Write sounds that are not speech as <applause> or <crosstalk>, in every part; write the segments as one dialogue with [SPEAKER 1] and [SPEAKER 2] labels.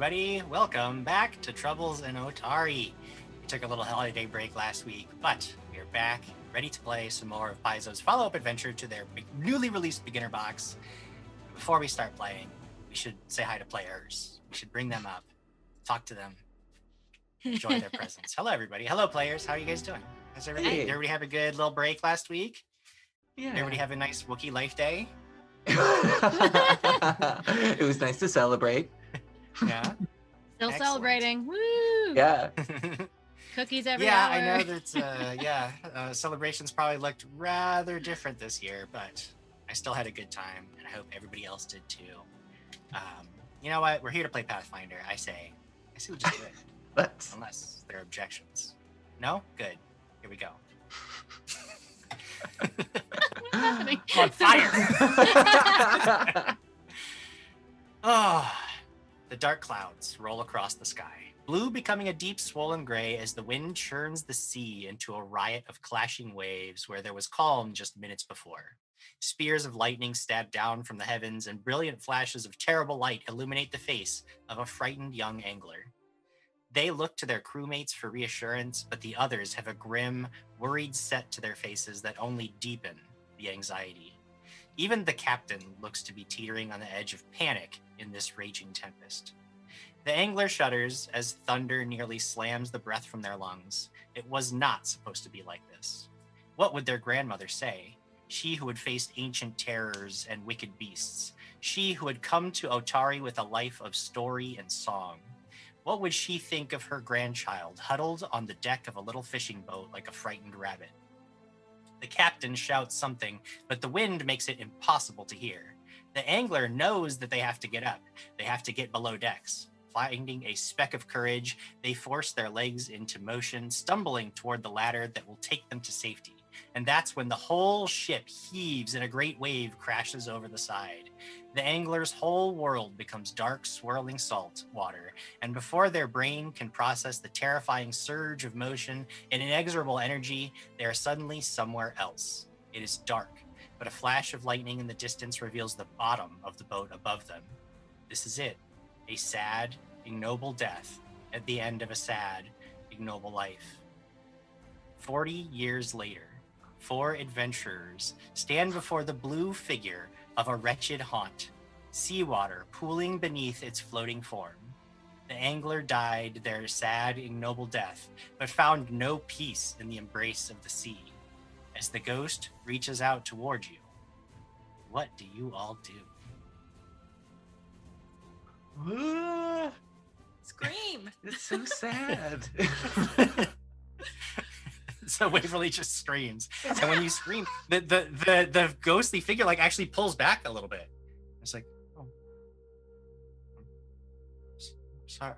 [SPEAKER 1] Everybody. Welcome back to Troubles in Otari. We took a little holiday break last week, but we are back, ready to play some more of Paizo's follow up adventure to their newly released beginner box. Before we start playing, we should say hi to players. We should bring them up, talk to them, enjoy their <laughs> presence. Hello, everybody. Hello, players. How are you guys doing? How's everybody?
[SPEAKER 2] Hey.
[SPEAKER 1] Did everybody have a good little break last week?
[SPEAKER 2] Yeah.
[SPEAKER 1] Did everybody have a nice Wookiee Life Day? <laughs> <laughs>
[SPEAKER 2] it was nice to celebrate.
[SPEAKER 1] Yeah.
[SPEAKER 3] Still
[SPEAKER 1] Excellent.
[SPEAKER 3] celebrating. Woo!
[SPEAKER 2] Yeah. <laughs>
[SPEAKER 3] Cookies every
[SPEAKER 1] yeah,
[SPEAKER 3] hour.
[SPEAKER 1] I know that. <laughs> Uh, yeah, uh, celebrations probably looked rather different this year, but I still had a good time, and I hope everybody else did too. Um, you know what? We're here to play Pathfinder. I say. I say we just do it, <laughs>
[SPEAKER 2] Let's.
[SPEAKER 1] unless there are objections. No, good. Here we go.
[SPEAKER 3] What's happening?
[SPEAKER 1] On fire. Oh, the dark clouds roll across the sky, blue becoming a deep swollen gray as the wind churns the sea into a riot of clashing waves where there was calm just minutes before. Spears of lightning stab down from the heavens, and brilliant flashes of terrible light illuminate the face of a frightened young angler. They look to their crewmates for reassurance, but the others have a grim, worried set to their faces that only deepen the anxiety. Even the captain looks to be teetering on the edge of panic in this raging tempest. The angler shudders as thunder nearly slams the breath from their lungs. It was not supposed to be like this. What would their grandmother say? She who had faced ancient terrors and wicked beasts. She who had come to Otari with a life of story and song. What would she think of her grandchild huddled on the deck of a little fishing boat like a frightened rabbit? The captain shouts something, but the wind makes it impossible to hear. The angler knows that they have to get up. They have to get below decks. Finding a speck of courage, they force their legs into motion, stumbling toward the ladder that will take them to safety. And that's when the whole ship heaves and a great wave crashes over the side. The angler's whole world becomes dark, swirling salt water, and before their brain can process the terrifying surge of motion and inexorable energy, they are suddenly somewhere else. It is dark, but a flash of lightning in the distance reveals the bottom of the boat above them. This is it a sad, ignoble death at the end of a sad, ignoble life. Forty years later, four adventurers stand before the blue figure of a wretched haunt, seawater pooling beneath its floating form. The angler died their sad, ignoble death, but found no peace in the embrace of the sea. As the ghost reaches out toward you, what do you all do?
[SPEAKER 4] Scream. <laughs>
[SPEAKER 2] it's so sad. <laughs>
[SPEAKER 1] so Waverly just screams, and when you scream, <laughs> the, the the the ghostly figure like actually pulls back a little bit. It's like, oh, S- sorry.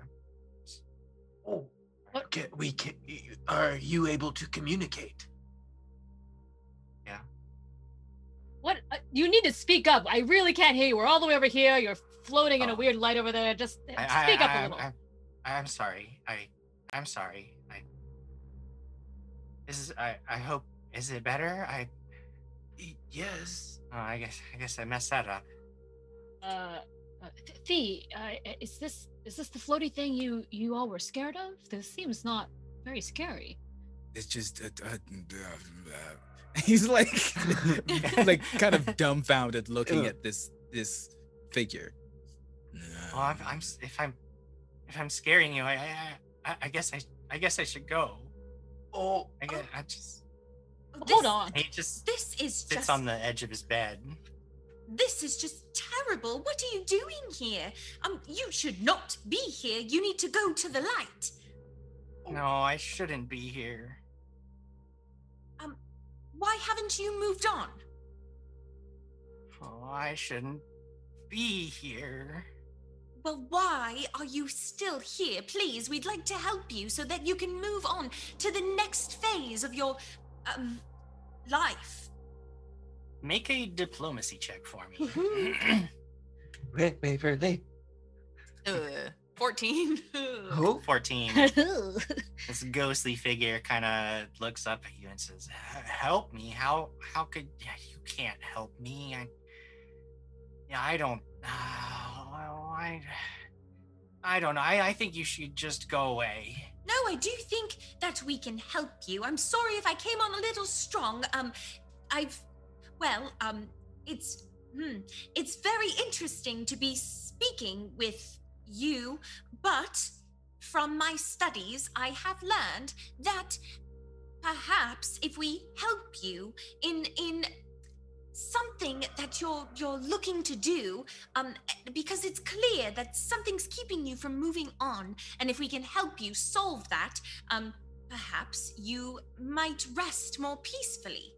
[SPEAKER 2] oh.
[SPEAKER 3] What?
[SPEAKER 2] Can, we can. Are you able to communicate?
[SPEAKER 3] What? Uh, you need to speak up. I really can't hear you. We're all the way over here. You're floating in a
[SPEAKER 1] Oh.
[SPEAKER 3] weird light over there. Just uh,
[SPEAKER 1] I, I,
[SPEAKER 3] speak up
[SPEAKER 1] I,
[SPEAKER 3] a little.
[SPEAKER 1] I, I, am sorry. I, I'm sorry. I. This is. I. I hope. Is it better? I.
[SPEAKER 2] Yes.
[SPEAKER 1] Oh, I guess. I guess I messed that up.
[SPEAKER 3] uh, uh Th- Thee, uh, is this is this the floaty thing you you all were scared of? This seems not very scary.
[SPEAKER 5] It's just uh, uh, uh, uh, <laughs> he's like <laughs> like kind of dumbfounded looking
[SPEAKER 2] Ugh.
[SPEAKER 5] at this this figure.
[SPEAKER 1] Well, I'm, I'm. If I'm. If I'm scaring you, I. I, I, I guess I. I guess I should go.
[SPEAKER 2] Oh.
[SPEAKER 1] I guess. I just.
[SPEAKER 3] Hold on.
[SPEAKER 1] He just
[SPEAKER 4] This is
[SPEAKER 1] sits
[SPEAKER 4] just.
[SPEAKER 1] on the edge of his bed.
[SPEAKER 4] This is just terrible. What are you doing here? Um, you should not be here. You need to go to the light.
[SPEAKER 1] No, I shouldn't be here.
[SPEAKER 4] Why haven't you moved on?
[SPEAKER 1] Oh, I shouldn't be here.
[SPEAKER 4] Well, why are you still here? Please, we'd like to help you so that you can move on to the next phase of your um life.
[SPEAKER 1] Make a diplomacy check for me. <clears throat>
[SPEAKER 2] Wait, wait Waverly.
[SPEAKER 4] Uh, 14. <laughs>
[SPEAKER 2] Oh.
[SPEAKER 1] 14. <laughs> This ghostly figure kind of looks up at you and says, "Help me? How? How could yeah, you can't help me? I, yeah, I don't. Uh, I, I don't know. I, I think you should just go away.
[SPEAKER 6] No, I do think that we can help you. I'm sorry if I came on a little strong. Um, I've, well, um, it's, hmm, it's very interesting to be speaking with you, but from my studies, I have learned that perhaps if we help you in in something that you're you're looking to do um because it's clear that something's keeping you from moving on and if we can help you solve that um perhaps you might rest more peacefully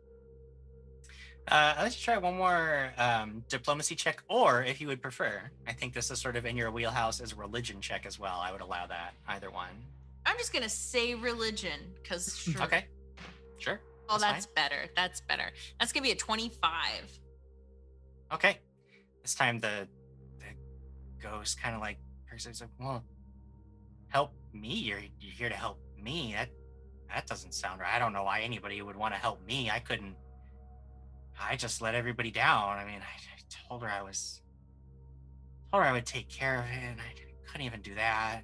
[SPEAKER 1] Uh, let's try one more um, diplomacy check, or if you would prefer, I think this is sort of in your wheelhouse as a religion check as well. I would allow that either one.
[SPEAKER 7] I'm just gonna say religion because sure.
[SPEAKER 1] Okay, sure.
[SPEAKER 7] Oh,
[SPEAKER 1] that's
[SPEAKER 7] that's better. That's better. That's gonna be a 25.
[SPEAKER 1] Okay. This time the the ghost kind of like perceives like, well, help me. You're you're here to help me. That that doesn't sound right. I don't know why anybody would want to help me. I couldn't. I just let everybody down. I mean, I, I told her I was told her I would take care of it, and I couldn't even do that.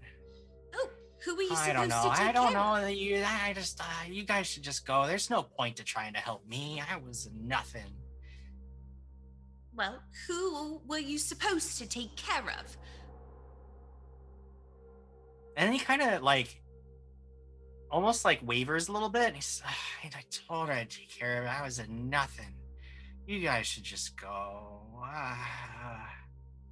[SPEAKER 6] oh who were you supposed to take
[SPEAKER 1] I don't know.
[SPEAKER 6] to take
[SPEAKER 1] I don't
[SPEAKER 6] care
[SPEAKER 1] know that you. I just. Uh, you guys should just go. There's no point to trying to help me. I was nothing.
[SPEAKER 6] well who were you supposed to take care of
[SPEAKER 1] And he kind of like almost like wavers a little bit. And he's, "Ah, I told her I'd take care of it. I was a nothing. You guys should just go.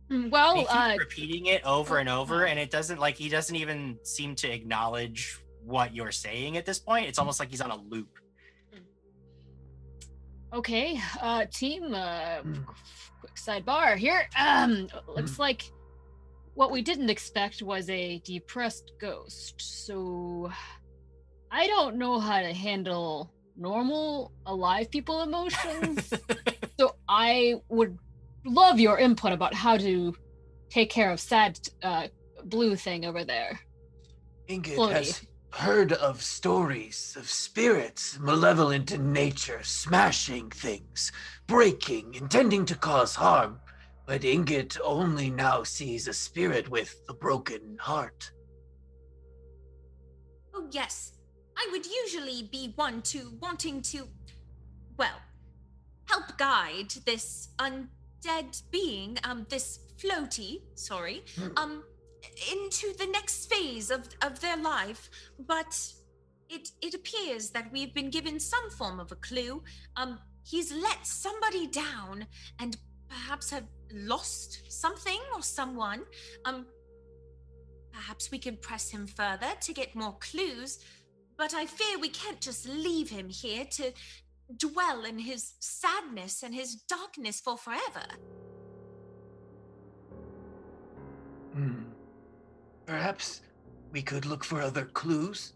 [SPEAKER 3] Mm,
[SPEAKER 1] And
[SPEAKER 3] Well, uh,
[SPEAKER 1] repeating it over and over, and it doesn't like he doesn't even seem to acknowledge what you're saying at this point. It's almost like he's on a loop.
[SPEAKER 3] okay, uh, team. Uh, quick sidebar here. Um, looks like what we didn't expect was a depressed ghost. So I don't know how to handle normal alive people emotions. <laughs> so I would love your input about how to take care of sad uh, blue thing over there.
[SPEAKER 2] Ingot
[SPEAKER 3] Floaty.
[SPEAKER 2] has heard of stories of spirits malevolent in nature, smashing things, breaking, intending to cause harm. But Ingot only now sees a spirit with a broken heart.
[SPEAKER 6] Oh, yes. I would usually be one to wanting to, well, help guide this undead being, um, this floaty, sorry,
[SPEAKER 2] Hmm.
[SPEAKER 6] um, into the next phase of, of their life. But it it appears that we've been given some form of a clue. Um, he's let somebody down and perhaps have lost something or someone. Um, Perhaps we can press him further to get more clues, but I fear we can't just leave him here to dwell in his sadness and his darkness for forever.
[SPEAKER 2] Hmm. Perhaps we could look for other clues.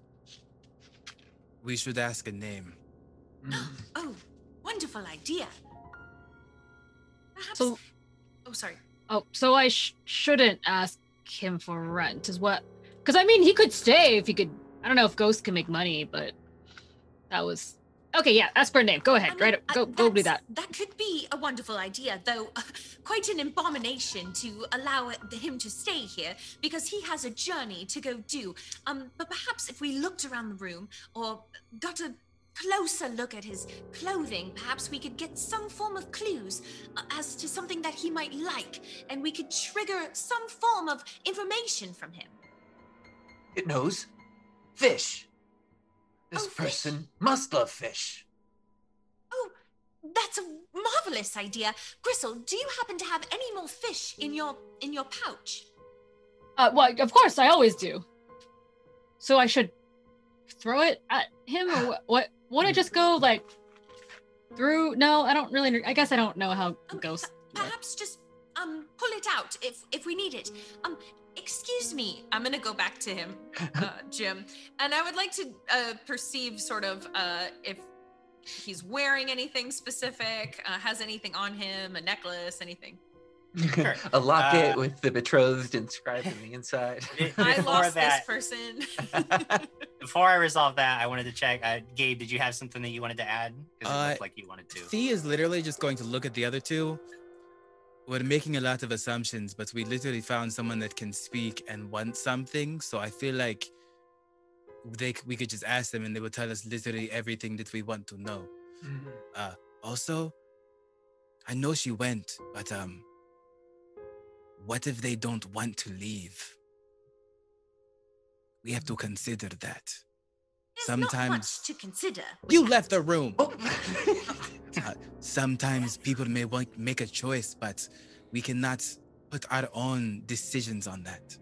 [SPEAKER 5] We should ask a name.
[SPEAKER 2] Hmm. <gasps>
[SPEAKER 6] Oh, wonderful idea. Perhaps.
[SPEAKER 3] So-
[SPEAKER 6] oh, sorry.
[SPEAKER 3] Oh, so I sh- shouldn't ask him for rent, is what? Because I mean, he could stay if he could. I don't know if ghosts can make money, but that was okay. Yeah, that's per name. Go ahead,
[SPEAKER 6] I mean,
[SPEAKER 3] right?
[SPEAKER 6] uh,
[SPEAKER 3] Go, go do that.
[SPEAKER 6] That could be a wonderful idea, though <laughs> quite an abomination to allow him to stay here because he has a journey to go do. Um, but perhaps if we looked around the room or got a closer look at his clothing, perhaps we could get some form of clues uh, as to something that he might like, and we could trigger some form of information from him.
[SPEAKER 2] It knows fish. This
[SPEAKER 6] Oh, fish.
[SPEAKER 2] person must love fish.
[SPEAKER 6] Oh, that's a marvelous idea. Gristle, do you happen to have any more fish in your in your pouch?
[SPEAKER 3] Uh, well, of course, I always do. So I should throw it at him, or what? What? Want to just go like through? No, I don't really. I guess I don't know how
[SPEAKER 6] Um,
[SPEAKER 3] ghosts.
[SPEAKER 6] per- perhaps just um pull it out if if we need it. Um, excuse me.
[SPEAKER 7] I'm gonna go back to him, uh, <laughs> Jim, and I would like to uh, perceive sort of uh, if he's wearing anything specific, uh, has anything on him, a necklace, anything.
[SPEAKER 1] Sure. <laughs>
[SPEAKER 8] a locket
[SPEAKER 1] Uh,
[SPEAKER 8] with the betrothed inscribed on the inside.
[SPEAKER 7] I
[SPEAKER 1] Before
[SPEAKER 7] lost
[SPEAKER 1] that,
[SPEAKER 7] this person. <laughs>
[SPEAKER 1] before I resolve that, I wanted to check. Uh, Gabe, did you have something that you wanted to add? Because it
[SPEAKER 5] Uh,
[SPEAKER 1] looked like you wanted to.
[SPEAKER 5] Thea is literally just going to look at the other two we're making a lot of assumptions, but we literally found someone that can speak and want something. So I feel like they we could just ask them and they will tell us literally everything that we want to know. Uh, also, I know she went, but um, what if they don't want to leave? We have to consider that.
[SPEAKER 4] There's not much
[SPEAKER 5] Sometimes
[SPEAKER 4] to consider.
[SPEAKER 5] you left the room.
[SPEAKER 2] Oh. <laughs>
[SPEAKER 5] Uh, sometimes people may want make a choice, but we cannot put our own decisions on that.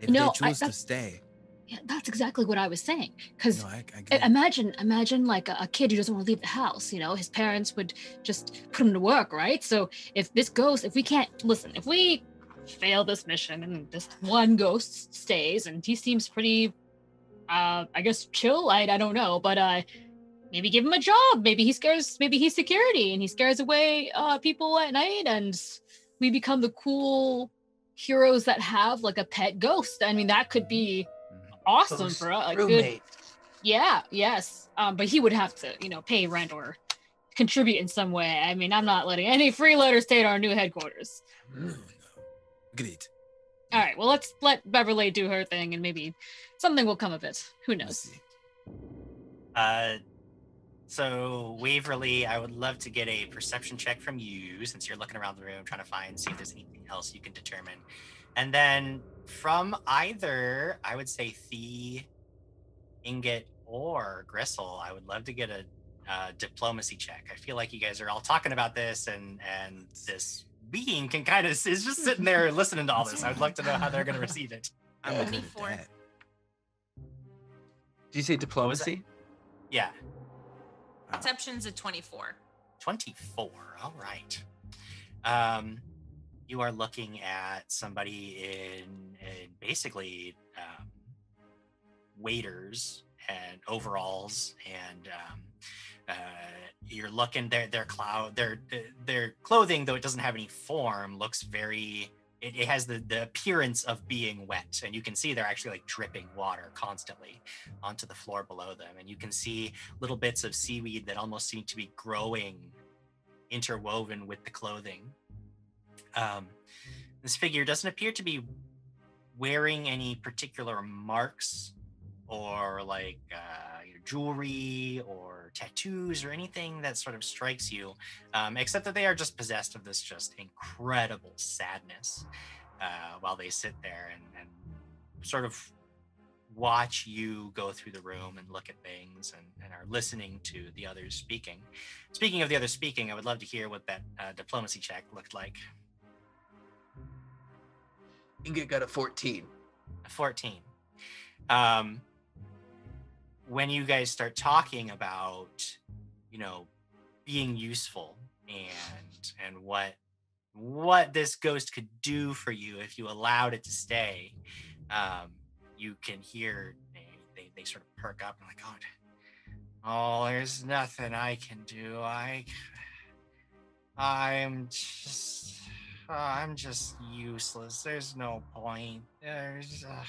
[SPEAKER 5] If
[SPEAKER 3] No,
[SPEAKER 5] they
[SPEAKER 3] I-
[SPEAKER 5] choose to stay,
[SPEAKER 3] Yeah, that's exactly what I was saying. Because
[SPEAKER 5] no, I, I
[SPEAKER 3] I- imagine imagine like a, a kid who doesn't want to leave the house you know his parents would just put him to work right so if this ghost if we can't listen if we fail this mission and this one ghost stays and he seems pretty uh i guess chill i, I don't know but uh maybe give him a job maybe he scares maybe he's security and he scares away uh people at night and we become the cool heroes that have like a pet ghost i mean that could be awesome
[SPEAKER 2] Ghost
[SPEAKER 3] for us like good
[SPEAKER 2] roommate.
[SPEAKER 3] yeah, yes. Um, but he would have to, you know, pay rent or contribute in some way. I mean, I'm not letting any freeloaders stay at our new headquarters.
[SPEAKER 5] No. Agreed.
[SPEAKER 3] All right, well, let's let Waverly do her thing and maybe something will come of it. Who knows?
[SPEAKER 1] Uh, so Waverly, I would love to get a perception check from you since you're looking around the room trying to find see if there's anything else you can determine, and then from either I would say Thee, Ingot, or Gristle, I would love to get a uh, diplomacy check. I feel like you guys are all talking about this, and and this being can kind of is just sitting there listening to all this. I would like to know how they're going <laughs> to receive it.
[SPEAKER 5] I'm
[SPEAKER 2] Uh,
[SPEAKER 5] okay with
[SPEAKER 6] 24.
[SPEAKER 5] that.
[SPEAKER 9] Did you say diplomacy?
[SPEAKER 1] Yeah,
[SPEAKER 6] Perception's a 24.
[SPEAKER 1] 24 all right um you are looking at somebody in, in basically um, waders and overalls and um, uh, you're looking their their cloud their their clothing though it doesn't have any form looks very it, it has the the appearance of being wet and you can see they're actually like dripping water constantly onto the floor below them and you can see little bits of seaweed that almost seem to be growing interwoven with the clothing. Um, this figure doesn't appear to be wearing any particular marks or like uh, jewelry or tattoos or anything that sort of strikes you, um, except that they are just possessed of this just incredible sadness uh, while they sit there and, and sort of watch you go through the room and look at things and, and are listening to the others speaking. Speaking of the others speaking, I would love to hear what that uh, diplomacy check looked like.
[SPEAKER 2] Ingot got a 14.
[SPEAKER 1] A 14. Um, when you guys start talking about, you know, being useful and and what what this ghost could do for you if you allowed it to stay, um, you can hear they, they, they sort of perk up and like, oh, oh, there's nothing I can do. I I'm just I'm just useless. There's no point. There's uh,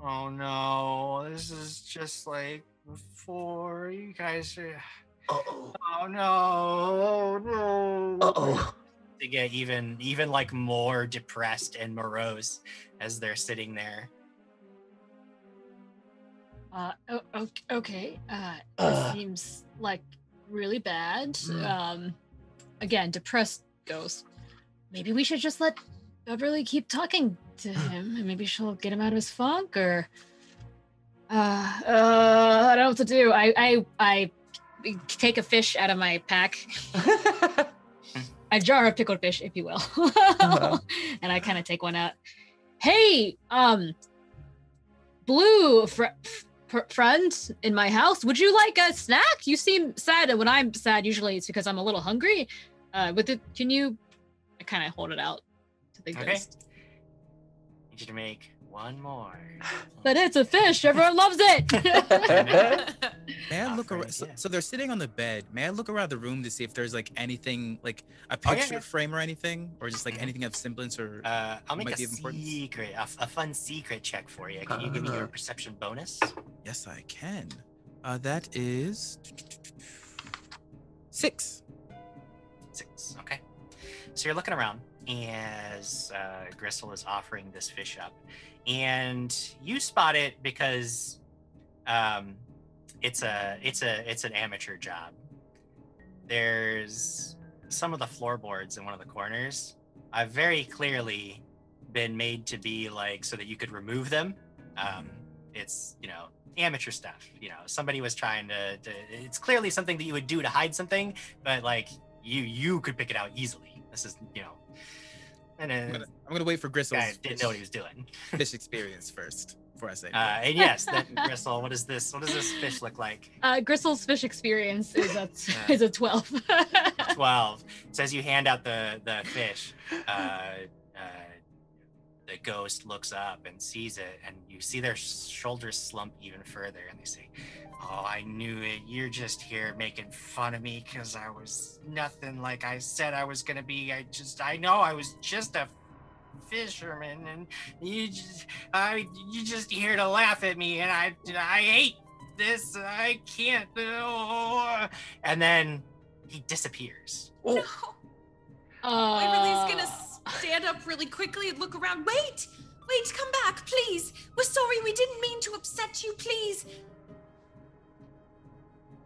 [SPEAKER 1] oh no, this is just like before. You guys are <sighs>
[SPEAKER 2] Uh-oh.
[SPEAKER 1] oh no, no.
[SPEAKER 2] Uh-oh.
[SPEAKER 1] To get even even like more depressed and morose as they're sitting there.
[SPEAKER 3] Uh, o- o- okay. Uh,
[SPEAKER 2] Uh.
[SPEAKER 3] seems like really bad.
[SPEAKER 2] Mm.
[SPEAKER 3] Um, again, depressed ghost. Maybe we should just let Waverly keep talking to him, and maybe she'll get him out of his funk. Or, uh, uh, I don't know what to do. I, I, I take a fish out of my pack, <laughs> a jar of pickled fish, if you will, <laughs> and I kind of take one out. Hey, um, Blue, fr- fr- friend in my house, would you like a snack? You seem sad, and when I'm sad, usually it's because I'm a little hungry. Uh, with it, can you? I kind of hold it out to the
[SPEAKER 1] Okay.
[SPEAKER 3] ghost.
[SPEAKER 1] Need you to make one more. <laughs>
[SPEAKER 3] But it's a fish. Everyone loves it. <laughs> <laughs>
[SPEAKER 5] May I look around? So, so they're sitting on the bed. May I look around the room to see if there's like anything, like a
[SPEAKER 1] Oh, yeah,
[SPEAKER 5] picture
[SPEAKER 1] yeah.
[SPEAKER 5] frame or anything, or just like
[SPEAKER 1] Mhm.
[SPEAKER 5] anything of semblance or?
[SPEAKER 1] Uh, I'll make a
[SPEAKER 5] be
[SPEAKER 1] secret, a, a fun secret check for you. Can you give me your
[SPEAKER 2] Uh.
[SPEAKER 1] perception bonus?
[SPEAKER 5] yes, I can. Uh, that is six.
[SPEAKER 1] Six. Okay. So you're looking around as uh, Gristle is offering this fish up, and you spot it because um, it's a it's a it's an amateur job. There's some of the floorboards in one of the corners. I've very clearly been made to be like so that you could remove them. Um, it's you know amateur stuff. You know, somebody was trying to, to. It's clearly something that you would do to hide something, but like you you could pick it out easily. This is you know. And
[SPEAKER 5] I'm
[SPEAKER 1] uh,
[SPEAKER 5] gonna, I'm gonna wait for Gristle's
[SPEAKER 1] guy didn't know what he was doing.
[SPEAKER 5] fish experience first before I say.
[SPEAKER 1] Uh, and yes, then <laughs> Gristle, what is this? What does this fish look like?
[SPEAKER 3] Uh, Gristle's fish experience is a
[SPEAKER 1] Yeah.
[SPEAKER 3] is a twelve. <laughs>
[SPEAKER 1] 12 so as you hand out the the fish uh, uh the ghost looks up and sees it and you see their shoulders slump even further and they say oh i knew it you're just here making fun of me because i was nothing like i said i was gonna be i just i know i was just a fisherman and you just i you just here to laugh at me and i i hate this i can't oh. and then he disappears
[SPEAKER 2] Oh,
[SPEAKER 6] No.
[SPEAKER 3] uh,
[SPEAKER 6] Waverly's gonna stand up really quickly and look around. Wait! Wait, come back, please! We're sorry, we didn't mean to upset you, please!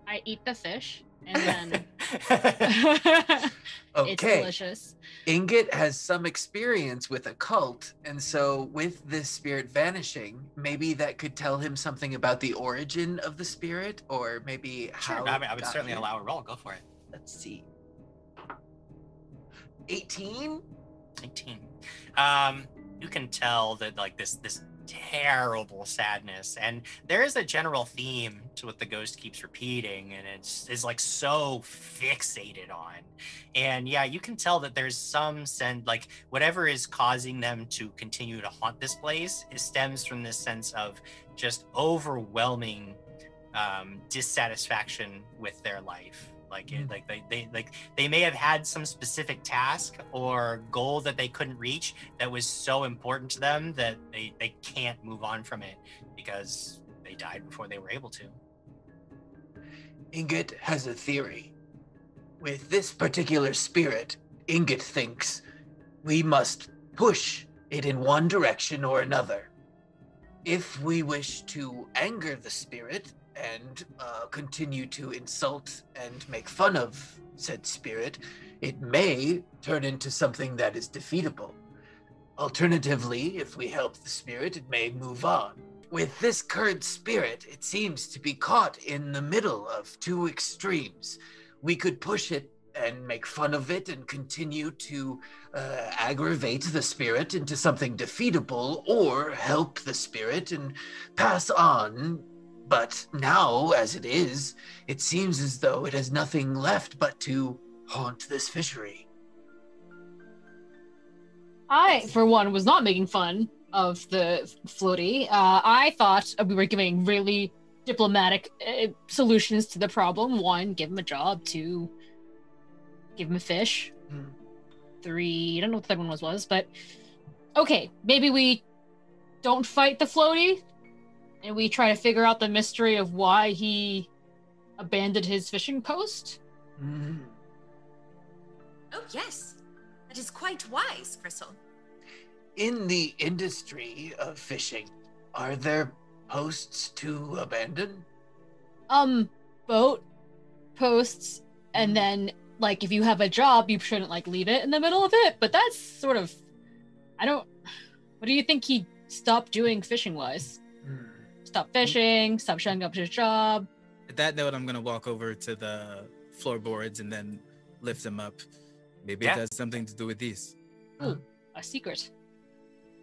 [SPEAKER 3] I eat the fish and then <laughs> <laughs> it's delicious.
[SPEAKER 2] Ingot has some experience with a cult, and so with this spirit vanishing, maybe that could tell him something about the origin of the spirit, or maybe how.
[SPEAKER 1] Sure, I, mean, I would certainly
[SPEAKER 2] here.
[SPEAKER 1] allow a roll. Go for it.
[SPEAKER 2] Let's see. 18?
[SPEAKER 1] 19. Um, you can tell that like this this terrible sadness, and there is a general theme to what the ghost keeps repeating, and it's is like so fixated on. And yeah, you can tell that there's some sense like whatever is causing them to continue to haunt this place, it stems from this sense of just overwhelming um, dissatisfaction with their life. Like it,
[SPEAKER 2] Mm.
[SPEAKER 1] like they, they like they may have had some specific task or goal that they couldn't reach that was so important to them that they they can't move on from it because they died before they were able to.
[SPEAKER 2] Ingot has a theory. With this particular spirit, Ingot thinks we must push it in one direction or another. If we wish to anger the spirit and uh, continue to insult and make fun of said spirit, it may turn into something that is defeatable. Alternatively, if we help the spirit, it may move on. With this current spirit, it seems to be caught in the middle of two extremes. We could push it and make fun of it and continue to uh, aggravate the spirit into something defeatable, or help the spirit and pass on. But now, as it is, it seems as though it has nothing left but to haunt this fishery.
[SPEAKER 3] I, for one, was not making fun of the floaty. Uh, I thought we were giving really diplomatic uh, solutions to the problem. One, give him a job. Two, give him a fish.
[SPEAKER 2] Hmm.
[SPEAKER 3] Three, I don't know what the third one was, was, but okay, maybe we don't fight the floaty and we try to figure out the mystery of why he abandoned his fishing post.
[SPEAKER 2] Mhm.
[SPEAKER 4] Oh, yes. That is quite wise, Gristle.
[SPEAKER 2] In the industry of fishing, are there posts to abandon?
[SPEAKER 3] um boat posts and then like if you have a job you shouldn't like leave it in the middle of it but that's sort of i don't what do you think he stopped doing fishing wise. Stop fishing stop showing up to his job
[SPEAKER 5] At that note, I'm gonna walk over to the floorboards and then lift them up. Maybe
[SPEAKER 1] Yeah.
[SPEAKER 5] it has something to do with these.
[SPEAKER 3] Ooh, a secret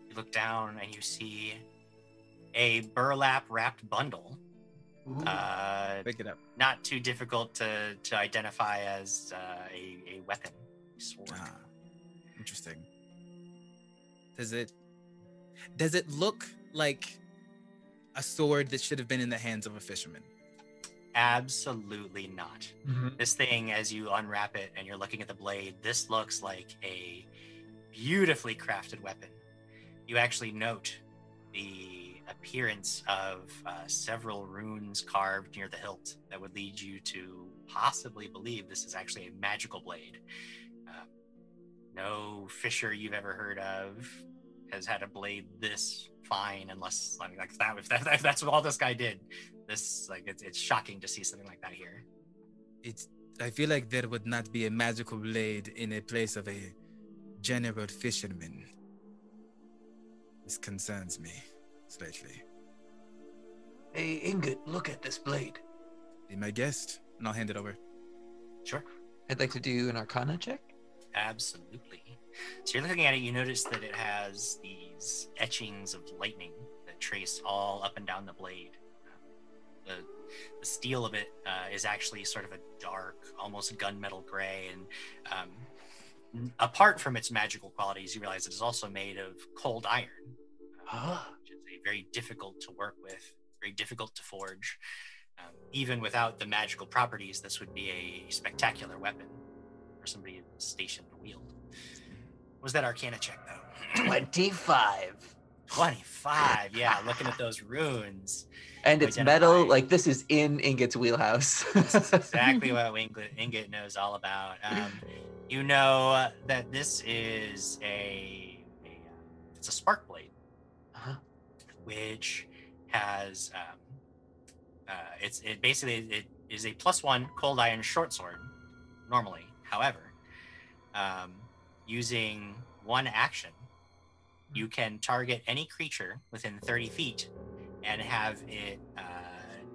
[SPEAKER 1] You look down and you see a burlap wrapped bundle. Uh,
[SPEAKER 5] Pick it up.
[SPEAKER 1] not too difficult to, to identify as uh, a, a weapon, sword.
[SPEAKER 5] Ah, interesting. Does it does it look like a sword that should have been in the hands of a fisherman?
[SPEAKER 1] Absolutely not.
[SPEAKER 2] Mhm.
[SPEAKER 1] This thing, as you unwrap it and you're looking at the blade, this looks like a beautifully crafted weapon. You actually note the appearance of uh, several runes carved near the hilt that would lead you to possibly believe this is actually a magical blade. Uh, no fisher you've ever heard of has had a blade this fine, unless I mean, like that. If, that, if that's what all this guy did, this like it's, it's shocking to see something like that here.
[SPEAKER 5] It's. I feel like there would not be a magical blade in a place of a general fisherman. This concerns me slightly.
[SPEAKER 2] Hey, Ingot, look at this blade.
[SPEAKER 5] Be my guest, and I'll hand it over.
[SPEAKER 1] Sure,
[SPEAKER 9] I'd like to do an Arcana check.
[SPEAKER 1] absolutely. So you're looking at it, you notice that it has these etchings of lightning that trace all up and down the blade. The, the steel of it uh, is actually sort of a dark, almost gunmetal gray, and um, apart from its magical qualities, you realize it is also made of cold iron,
[SPEAKER 2] Ah,
[SPEAKER 1] which is a very difficult to work with, very difficult to forge. Um, even without the magical properties, this would be a spectacular weapon for somebody stationed to wield. Was that Arcana check though? <clears throat> <clears throat>
[SPEAKER 2] 25.
[SPEAKER 1] 25. Yeah, looking at those runes.
[SPEAKER 9] And it's metal. Like this is in Ingot's wheelhouse. <laughs>
[SPEAKER 1] This is exactly what Ingot, Ingot knows all about. Um, you know that this is a, a uh, it's a spark blade,
[SPEAKER 2] Uh-huh.
[SPEAKER 1] which has um, uh, it's it basically it is a plus one cold iron short sword normally. However, um, using one action, you can target any creature within 30 feet and have it uh,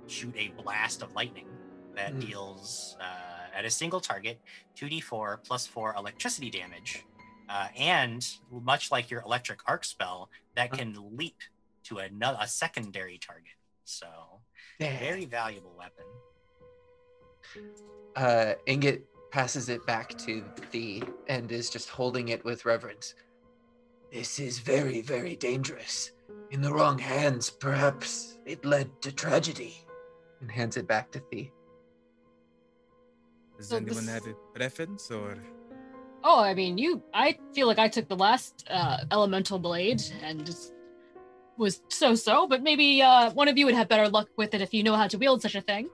[SPEAKER 1] shoot a blast of lightning that
[SPEAKER 9] Hmm.
[SPEAKER 1] deals uh, at a single target 2d4 plus 4 electricity damage. Uh, and much like your electric arc spell, that can leap to another a secondary target. So very valuable weapon.
[SPEAKER 9] uh, Ingot passes it back to Thee and is just holding it with reverence.
[SPEAKER 2] This is very, very dangerous. In the wrong hands, perhaps it led to tragedy.
[SPEAKER 9] And hands it back to Thee.
[SPEAKER 5] Does
[SPEAKER 3] So
[SPEAKER 5] anyone
[SPEAKER 3] this-
[SPEAKER 5] have a preference or?
[SPEAKER 3] Oh, I mean, you. I feel like I took the last uh, elemental blade and just was so-so, but maybe uh, one of you would have better luck with it if you know how to wield such a thing.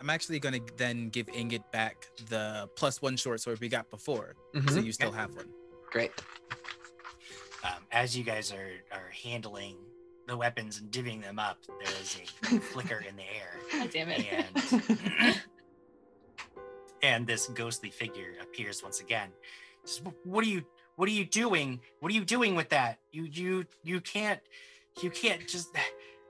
[SPEAKER 5] I'm actually gonna then give Ingot back the plus one short sword we got before, so
[SPEAKER 9] Mhm.
[SPEAKER 5] you still have one.
[SPEAKER 9] Great.
[SPEAKER 1] Um, as you guys are, are handling the weapons and divvying them up, there is a <laughs> flicker in the air.
[SPEAKER 3] God damn it.
[SPEAKER 1] and <laughs> and this ghostly figure appears once again. Says, what are you what are you doing? What are you doing with that? You you you can't you can't just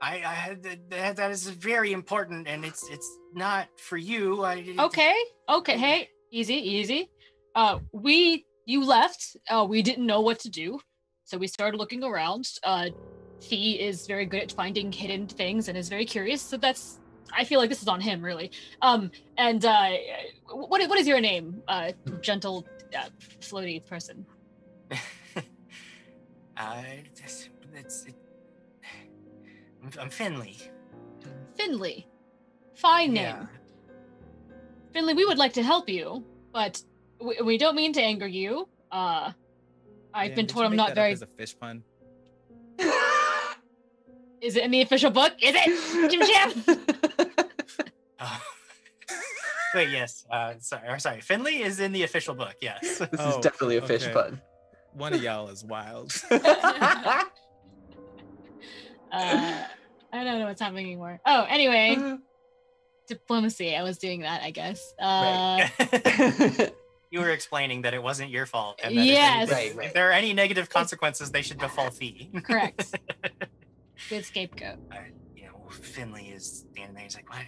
[SPEAKER 1] I I had that- that, is very important and it's it's not for you. I
[SPEAKER 3] okay, okay. Hey, easy, easy. Uh, we you left. Uh, we didn't know what to do, so we started looking around. Uh, Thee is very good at finding hidden things and is very curious. So that's. I feel like this is on him, really. Um, and uh, what what is your name, uh, gentle, uh, floaty person? <laughs>
[SPEAKER 1] uh, it's, it's it, I'm, I'm Finley.
[SPEAKER 3] Finley. Fine name.
[SPEAKER 1] Yeah.
[SPEAKER 3] Finley, we would like to help you, but we, we don't mean to anger you. Uh, I've
[SPEAKER 5] Dan,
[SPEAKER 3] been told I'm not very.
[SPEAKER 5] As a fish pun. <laughs>
[SPEAKER 3] Is it in the official book? Is it? <laughs> Jim Jam? <laughs>
[SPEAKER 1] Uh, wait, yes. Uh, sorry, or sorry. Finley is in the official book. Yes.
[SPEAKER 9] This is
[SPEAKER 5] Oh,
[SPEAKER 9] definitely a fish
[SPEAKER 5] okay.
[SPEAKER 9] pun.
[SPEAKER 5] One of y'all is wild.
[SPEAKER 3] Uh, I don't know what's happening anymore. Oh, anyway, diplomacy. I was doing that, I guess. Uh, <laughs>
[SPEAKER 1] you were explaining that it wasn't your fault, and that if
[SPEAKER 3] Yes.
[SPEAKER 1] anything-
[SPEAKER 2] Right, right.
[SPEAKER 1] if there are any negative consequences, they should befall Thee.
[SPEAKER 3] correct. <laughs> Good scapegoat.
[SPEAKER 1] uh, you know, Finley is standing there. He's like, "What?" I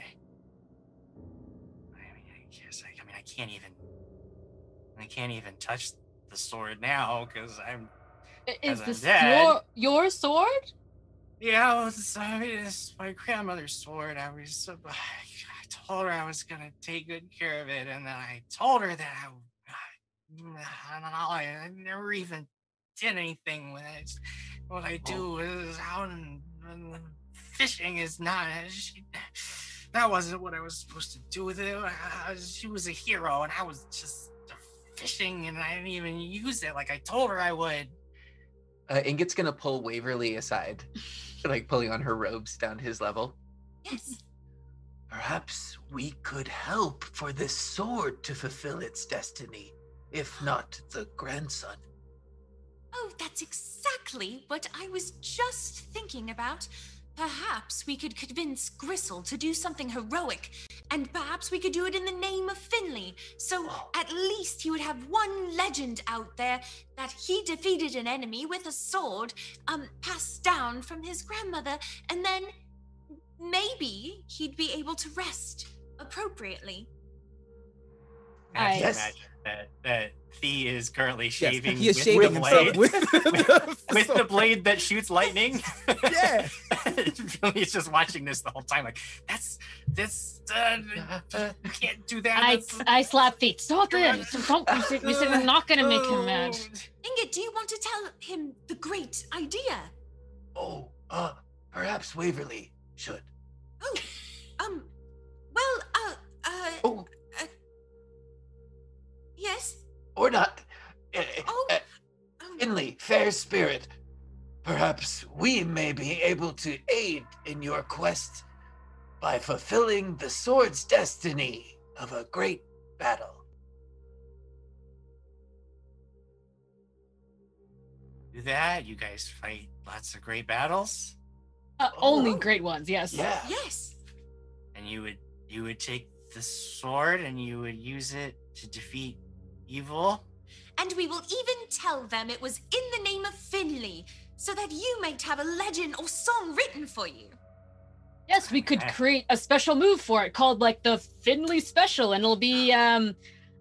[SPEAKER 1] mean, I guess I, I mean, I can't even, I can't even touch the sword now because I'm.
[SPEAKER 3] I-
[SPEAKER 1] As
[SPEAKER 3] Is
[SPEAKER 1] I'm dead.
[SPEAKER 3] your your sword?
[SPEAKER 1] Yeah, I mean, it's my grandmother's sword. I was, <sighs> I told her I was gonna take good care of it, and then I told her that I, I, don't know, I never even did anything with it. What I do is out and, and fishing is not. She, that wasn't what I was supposed to do with it. I- she was a hero, and I was just fishing, and I didn't even use it like I told her I would.
[SPEAKER 9] Uh, Ingot's gonna pull Waverly aside, <laughs> <laughs> like pulling on her robes down his level.
[SPEAKER 4] Yes.
[SPEAKER 2] Perhaps we could help for this sword to fulfill its destiny. if not the grandson.
[SPEAKER 6] Oh, that's exactly what I was just thinking about. Perhaps we could convince Gristle to do something heroic, and perhaps we could do it in the name of Finley. So at least he would have one legend out there that he defeated an enemy with a sword, um, passed down from his grandmother, and then maybe he'd be able to rest appropriately.
[SPEAKER 1] I can
[SPEAKER 2] Yes.
[SPEAKER 1] Imagine that that Thee is currently
[SPEAKER 5] Yes,
[SPEAKER 1] shaving
[SPEAKER 5] he is
[SPEAKER 1] with
[SPEAKER 5] shaving
[SPEAKER 1] the blade,
[SPEAKER 5] with, <laughs>
[SPEAKER 1] with the blade that shoots lightning. <laughs>
[SPEAKER 5] Yeah. <laughs>
[SPEAKER 1] He's just watching this the whole time, like that's this. Uh, you can't do that.
[SPEAKER 3] I,
[SPEAKER 1] that's-
[SPEAKER 3] I slap feet. Stop it! Don't, you said, you said we're not gonna make him mad.
[SPEAKER 6] Ingot, do you want to tell him the great idea?
[SPEAKER 2] Oh, uh, perhaps Waverly should.
[SPEAKER 6] Oh, um, well, uh, uh,
[SPEAKER 2] Oh,
[SPEAKER 6] yes.
[SPEAKER 2] or not. Uh,
[SPEAKER 6] Oh,
[SPEAKER 2] uh,
[SPEAKER 6] um,
[SPEAKER 2] Finley, fair spirit, perhaps we may be able to aid in your quest by fulfilling the sword's destiny of a great battle.
[SPEAKER 1] do that. You guys fight lots of great battles,
[SPEAKER 3] Uh, only
[SPEAKER 2] Oh.
[SPEAKER 3] great ones, yes.
[SPEAKER 2] Yeah.
[SPEAKER 6] yes.
[SPEAKER 1] and you would you would take the sword and you would use it to defeat evil.
[SPEAKER 6] And we will even tell them it was in the name of Finley, so that you might have a legend or song written for you.
[SPEAKER 3] Yes, we could create a special move for it called like the Finley Special, and it'll be um,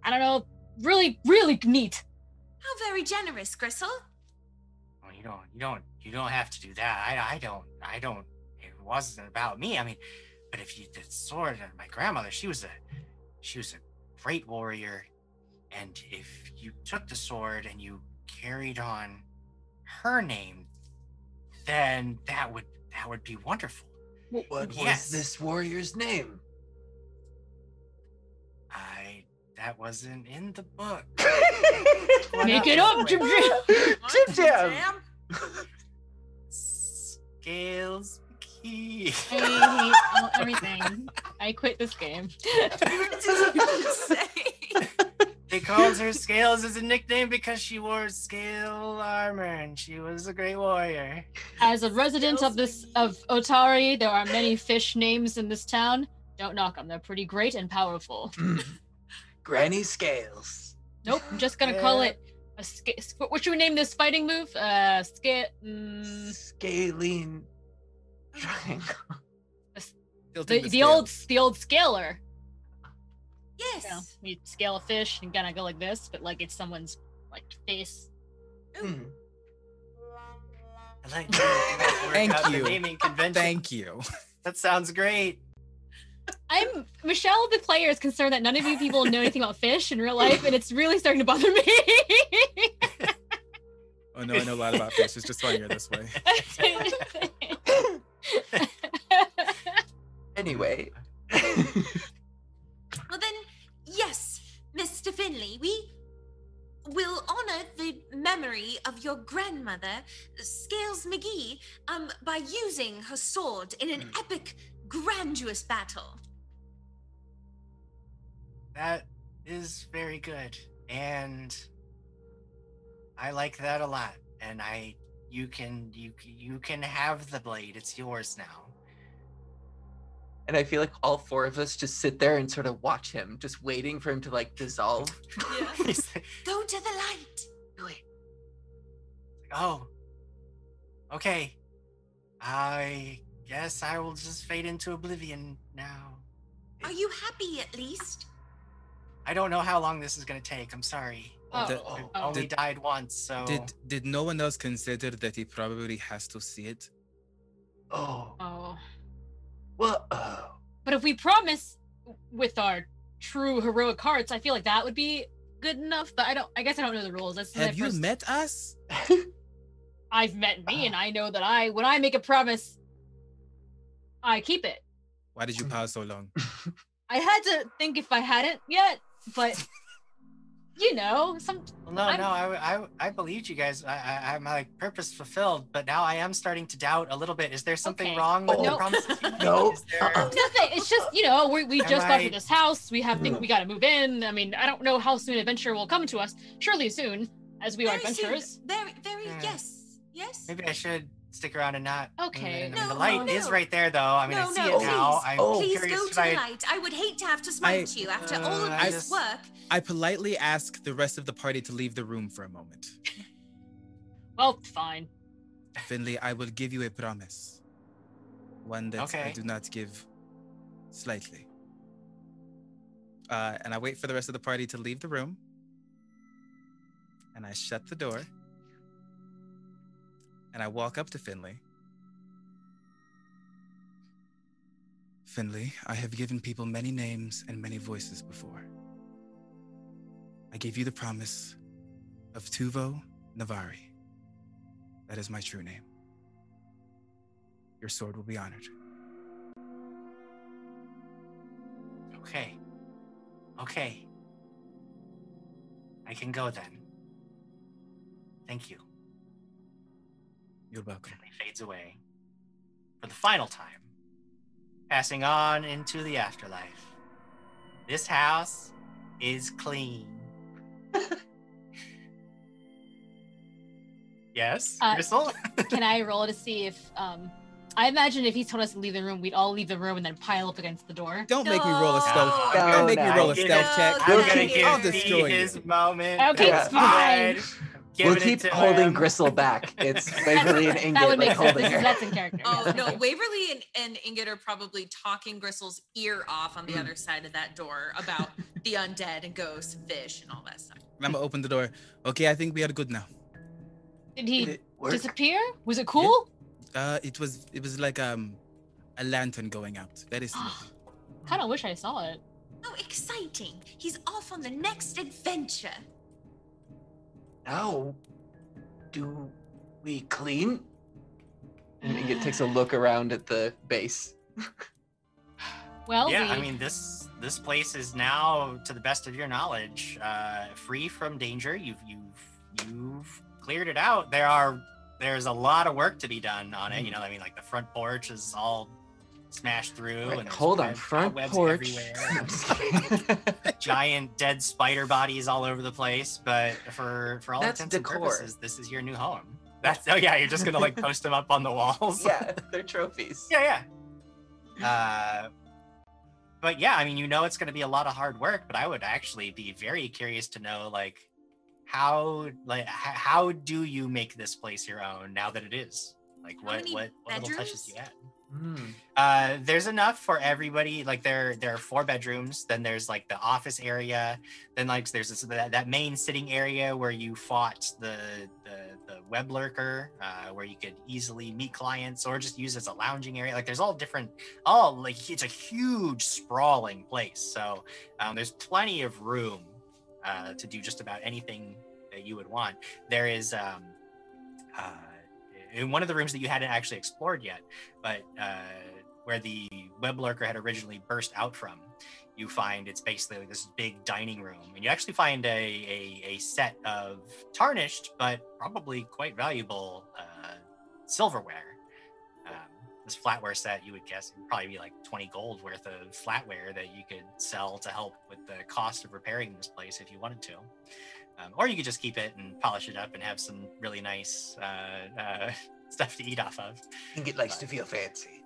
[SPEAKER 3] I don't know, really, really neat.
[SPEAKER 6] How very generous, Gristle.
[SPEAKER 1] Well, you don't you don't you don't have to do that. I I don't I don't. It wasn't about me. I mean, but if you did sword and my grandmother, she was a she was a great warrior, and if you took the sword and you carried on her name, then that would that would be wonderful.
[SPEAKER 2] What was
[SPEAKER 1] Yes.
[SPEAKER 2] this warrior's name?
[SPEAKER 1] I that wasn't in the book. <laughs>
[SPEAKER 3] Make it up, Jim <laughs> Jim.
[SPEAKER 2] Jim Jam.
[SPEAKER 1] Scales key.
[SPEAKER 3] I hate everything. <laughs> I quit this game.
[SPEAKER 1] They called her Scales as a nickname because she wore scale armor and she was a great warrior.
[SPEAKER 3] As a resident of this of Otari, there are many fish names in this town. Don't knock them; they're pretty great and powerful. <laughs>
[SPEAKER 2] Granny Scales.
[SPEAKER 3] Nope, I'm just gonna call it a sca- What should we name this fighting move? Uh, scale. Mm,
[SPEAKER 2] Scalene triangle.
[SPEAKER 5] Tilting
[SPEAKER 3] the, the old the old scaler.
[SPEAKER 6] Yes.
[SPEAKER 3] You, know, you scale a fish and kind of go like this, but like it's someone's like face.
[SPEAKER 2] Hmm.
[SPEAKER 1] I like
[SPEAKER 5] Thank
[SPEAKER 1] out the
[SPEAKER 5] you.
[SPEAKER 1] naming convention.
[SPEAKER 5] Thank you.
[SPEAKER 1] That sounds great.
[SPEAKER 3] I'm Michelle, the player, is concerned that none of you people know anything about fish in real life, and it's really starting to bother me. <laughs>
[SPEAKER 5] Oh no, I know a lot about fish. It's just funnier this way. <laughs> <laughs>
[SPEAKER 2] Anyway.
[SPEAKER 6] Well then, yes, Mr. Finley, we will honor the memory of your grandmother, Scales McGee, um, by using her sword in an epic, grandiose battle.
[SPEAKER 1] That is very good. And I like that a lot. And I you can you you can have the blade. It's yours now.
[SPEAKER 10] And I feel like all four of us just sit there and sort of watch him, just waiting for him to like dissolve. <laughs>
[SPEAKER 1] He's like,
[SPEAKER 6] Go to the light.
[SPEAKER 1] oh. Okay. I guess I will just fade into oblivion now.
[SPEAKER 6] Are you happy at least?
[SPEAKER 1] I don't know how long this is gonna take. I'm sorry.
[SPEAKER 3] Oh,
[SPEAKER 5] Did-
[SPEAKER 1] I
[SPEAKER 3] oh.
[SPEAKER 1] only
[SPEAKER 5] Did-
[SPEAKER 1] died once, so
[SPEAKER 5] Did did no one else consider that he probably has to see it?
[SPEAKER 2] Oh.
[SPEAKER 3] oh.
[SPEAKER 2] Well, oh.
[SPEAKER 3] But if we promise with our true heroic hearts, I feel like that would be good enough. But I don't. I guess I don't know the rules. That's my
[SPEAKER 5] Have you
[SPEAKER 3] first-
[SPEAKER 5] met us? <laughs>
[SPEAKER 3] I've met me, and ah. I know that I, when I make a promise, I keep it.
[SPEAKER 5] Why did you pause so long?
[SPEAKER 3] I had to think if I hadn't yet, but you know, some
[SPEAKER 1] Well, no,
[SPEAKER 3] I'm-
[SPEAKER 1] no, I, I, I believed you guys. I, I, I'm like purpose fulfilled, but now I am starting to doubt a little bit. Is there something
[SPEAKER 3] Okay.
[SPEAKER 1] wrong with the
[SPEAKER 3] Nope.
[SPEAKER 1] promises? <laughs>
[SPEAKER 2] No.
[SPEAKER 1] There-
[SPEAKER 2] Uh-uh.
[SPEAKER 3] nothing. It's just you know we we
[SPEAKER 1] Am
[SPEAKER 3] just got
[SPEAKER 1] I-
[SPEAKER 3] through this house. We have things mm. we got to move in. I mean, I don't know how soon adventure will come to us. Surely soon, as we are
[SPEAKER 4] Very soon.
[SPEAKER 3] adventurers.
[SPEAKER 4] Very, very,
[SPEAKER 1] Yeah.
[SPEAKER 4] yes. Yes.
[SPEAKER 1] Maybe I should stick around and not.
[SPEAKER 3] Okay.
[SPEAKER 1] in. I mean, the
[SPEAKER 4] No,
[SPEAKER 1] light
[SPEAKER 4] no,
[SPEAKER 1] is
[SPEAKER 4] no.
[SPEAKER 1] right there, though. I mean,
[SPEAKER 4] no,
[SPEAKER 1] I see
[SPEAKER 4] no,
[SPEAKER 1] it now.
[SPEAKER 4] please,
[SPEAKER 1] I'm
[SPEAKER 2] Oh.
[SPEAKER 4] please
[SPEAKER 1] curious
[SPEAKER 4] go
[SPEAKER 1] if
[SPEAKER 4] to
[SPEAKER 1] I-
[SPEAKER 4] the light. I would hate to have to smite you after all of
[SPEAKER 1] Uh, I
[SPEAKER 4] this
[SPEAKER 1] just-
[SPEAKER 4] work.
[SPEAKER 5] I politely ask the rest of the party to leave the room for a moment. <laughs>
[SPEAKER 3] Well, fine.
[SPEAKER 5] Finley, I will give you a promise. One that I do not give slightly. Uh, and I wait for the rest of the party to leave the room. And I shut the door. And I walk up to Finley. Finley, I have given people many names and many voices before. I gave you the promise of Tuvo Navari. That is my true name. Your sword will be honored.
[SPEAKER 1] Okay. Okay. I can go then. Thank you.
[SPEAKER 5] You're welcome.
[SPEAKER 1] And he fades away for the final time, passing on into the afterlife. This house is clean. <laughs> yes,
[SPEAKER 3] Uh,
[SPEAKER 1] Gristle? <laughs>
[SPEAKER 3] Can I roll to see if um I imagine if he told us to leave the room, we'd all leave the room and then pile up against the door.
[SPEAKER 5] Don't make me roll a stealth.
[SPEAKER 4] No.
[SPEAKER 5] Don't make me roll a
[SPEAKER 2] no.
[SPEAKER 5] stealth check.
[SPEAKER 1] I'm
[SPEAKER 2] We'll
[SPEAKER 1] gonna
[SPEAKER 2] keep-
[SPEAKER 1] give
[SPEAKER 5] I'll
[SPEAKER 1] me
[SPEAKER 5] destroy
[SPEAKER 1] his
[SPEAKER 5] you.
[SPEAKER 1] moment.
[SPEAKER 3] Okay,
[SPEAKER 2] it's
[SPEAKER 3] fine.
[SPEAKER 1] Good. Give
[SPEAKER 2] we'll
[SPEAKER 1] it
[SPEAKER 2] keep
[SPEAKER 1] to
[SPEAKER 2] holding
[SPEAKER 1] him.
[SPEAKER 2] Gristle back. <laughs> It's Waverly and
[SPEAKER 3] that
[SPEAKER 2] Ingot
[SPEAKER 3] would
[SPEAKER 2] like
[SPEAKER 3] make sense.
[SPEAKER 2] holding her.
[SPEAKER 3] that's in character.
[SPEAKER 6] Oh no. <laughs> Waverly and, and Ingot are probably talking Gristle's ear off on the
[SPEAKER 2] Mm.
[SPEAKER 6] other side of that door about <laughs> the undead and ghosts and fish and all that stuff.
[SPEAKER 5] And I'm gonna open the door. Okay, I think we are good now.
[SPEAKER 3] Did
[SPEAKER 2] Did
[SPEAKER 3] he
[SPEAKER 2] it work?
[SPEAKER 3] disappear? Was it cool?
[SPEAKER 5] Uh, it was it was like um a lantern going out. Very <gasps> smooth.
[SPEAKER 3] kind of wish I saw it.
[SPEAKER 4] How exciting! He's off on the next adventure.
[SPEAKER 2] Now, do we clean?
[SPEAKER 9] And Ingot takes a look around at the base. <laughs>
[SPEAKER 3] Well,
[SPEAKER 1] yeah,
[SPEAKER 3] we,
[SPEAKER 1] I mean this this place is now, to the best of your knowledge, uh, free from danger. You've you've you've cleared it out. There are there's a lot of work to be done on it. You know, I mean, like the front porch is all smashed through,
[SPEAKER 2] Right,
[SPEAKER 1] and there's
[SPEAKER 2] hold on, front
[SPEAKER 1] cobwebs
[SPEAKER 2] porch.
[SPEAKER 1] everywhere. <laughs> <laughs> <laughs> giant dead spider bodies all over the place. But for for all
[SPEAKER 9] That's
[SPEAKER 1] intents
[SPEAKER 9] decor.
[SPEAKER 1] and purposes, this is your new home. That's oh yeah, you're just gonna like post them up on the walls.
[SPEAKER 9] yeah, they're trophies.
[SPEAKER 1] yeah, yeah. Uh, but yeah, I mean, you know, it's going to be a lot of hard work. But I would actually be very curious to know, like, how, like, h- how do you make this place your own now that it is? Like, what, what, what little touches do you add?
[SPEAKER 2] Hmm.
[SPEAKER 1] Uh, there's enough for everybody. Like there, there are four bedrooms. Then there's like the office area. Then like there's this, that, that main sitting area where you fought the the, the web lurker, uh, where you could easily meet clients or just use as a lounging area. Like there's all different. All like it's a huge sprawling place. So um, there's plenty of room uh, to do just about anything that you would want. There is. Um, uh, in one of the rooms that you hadn't actually explored yet, but uh, where the web lurker had originally burst out from, you find it's basically like this big dining room, and you actually find a a, a set of tarnished but probably quite valuable uh, silverware. Um, this flatware set, you would guess, would probably be like twenty gold worth of flatware that you could sell to help with the cost of repairing this place if you wanted to. Um, or you could just keep it and polish it up and have some really nice uh, uh, <laughs> stuff to eat off of.
[SPEAKER 2] Ingot likes to feel fancy.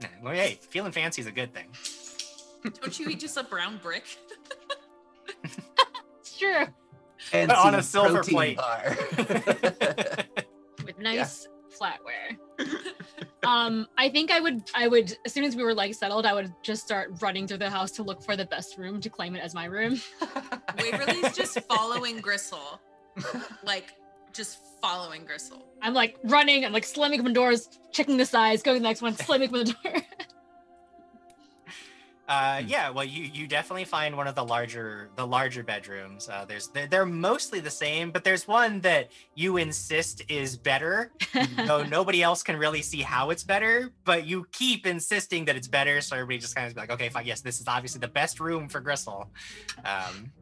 [SPEAKER 1] Yeah, Well, hey, feeling fancy is a good thing. <laughs>
[SPEAKER 6] Don't you eat just a brown brick? <laughs>
[SPEAKER 3] It's true.
[SPEAKER 2] Fancy
[SPEAKER 1] on a silver plate.
[SPEAKER 2] bar.
[SPEAKER 3] With nice flatware. Um, I think I would I would as soon as we were like settled, I would just start running through the house to look for the best room to claim it as my room. <laughs>
[SPEAKER 6] Waverly's just following Gristle, like just following Gristle.
[SPEAKER 3] I'm like running and like slamming open doors, checking the size, going to the next one, slamming open the door. <laughs>
[SPEAKER 1] Uh,
[SPEAKER 5] Hmm.
[SPEAKER 1] yeah, well, you you definitely find one of the larger the larger bedrooms. Uh, there's they're, they're mostly the same, but there's one that you insist is better, though nobody else can really see how it's better. But you keep insisting that it's better, so everybody just kind of be like, okay, fine, yes, this is obviously the best room for Gristle. Um,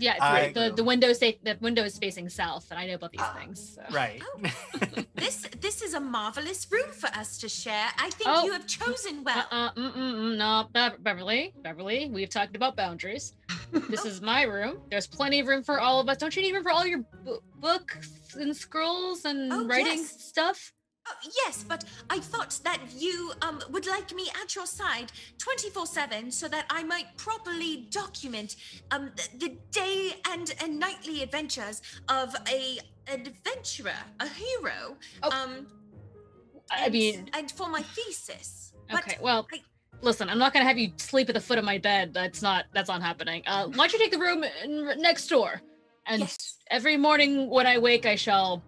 [SPEAKER 3] Yeah, it's
[SPEAKER 1] I-
[SPEAKER 3] the the window sa- the window is facing south, and I know about these
[SPEAKER 2] Ah,
[SPEAKER 3] things. So.
[SPEAKER 1] Right. <laughs>
[SPEAKER 4] This this is a marvelous room for us to share. I think
[SPEAKER 3] Oh.
[SPEAKER 4] you have chosen well.
[SPEAKER 3] Uh, uh, mm, mm, mm, no, Be- Beverly, Beverly, we've talked about boundaries. <laughs> this is my room. There's plenty of room for all of us. Don't you need room for all your bu- books and scrolls and
[SPEAKER 4] Oh,
[SPEAKER 3] writing
[SPEAKER 4] yes.
[SPEAKER 3] stuff?
[SPEAKER 4] Oh, yes, but I thought that you um, would like me at your side 24 7 so that I might properly document um, the, the day and, and nightly adventures of a adventurer, a hero.
[SPEAKER 3] Oh,
[SPEAKER 4] um,
[SPEAKER 3] I
[SPEAKER 4] and-
[SPEAKER 3] mean,
[SPEAKER 4] and for my thesis. But
[SPEAKER 3] okay, well,
[SPEAKER 4] I-
[SPEAKER 3] listen, I'm not gonna have you sleep at the foot of my bed. That's not that's not happening. Uh, why don't you take the room in, next door? And
[SPEAKER 4] Yes.
[SPEAKER 3] every morning when I wake, I shall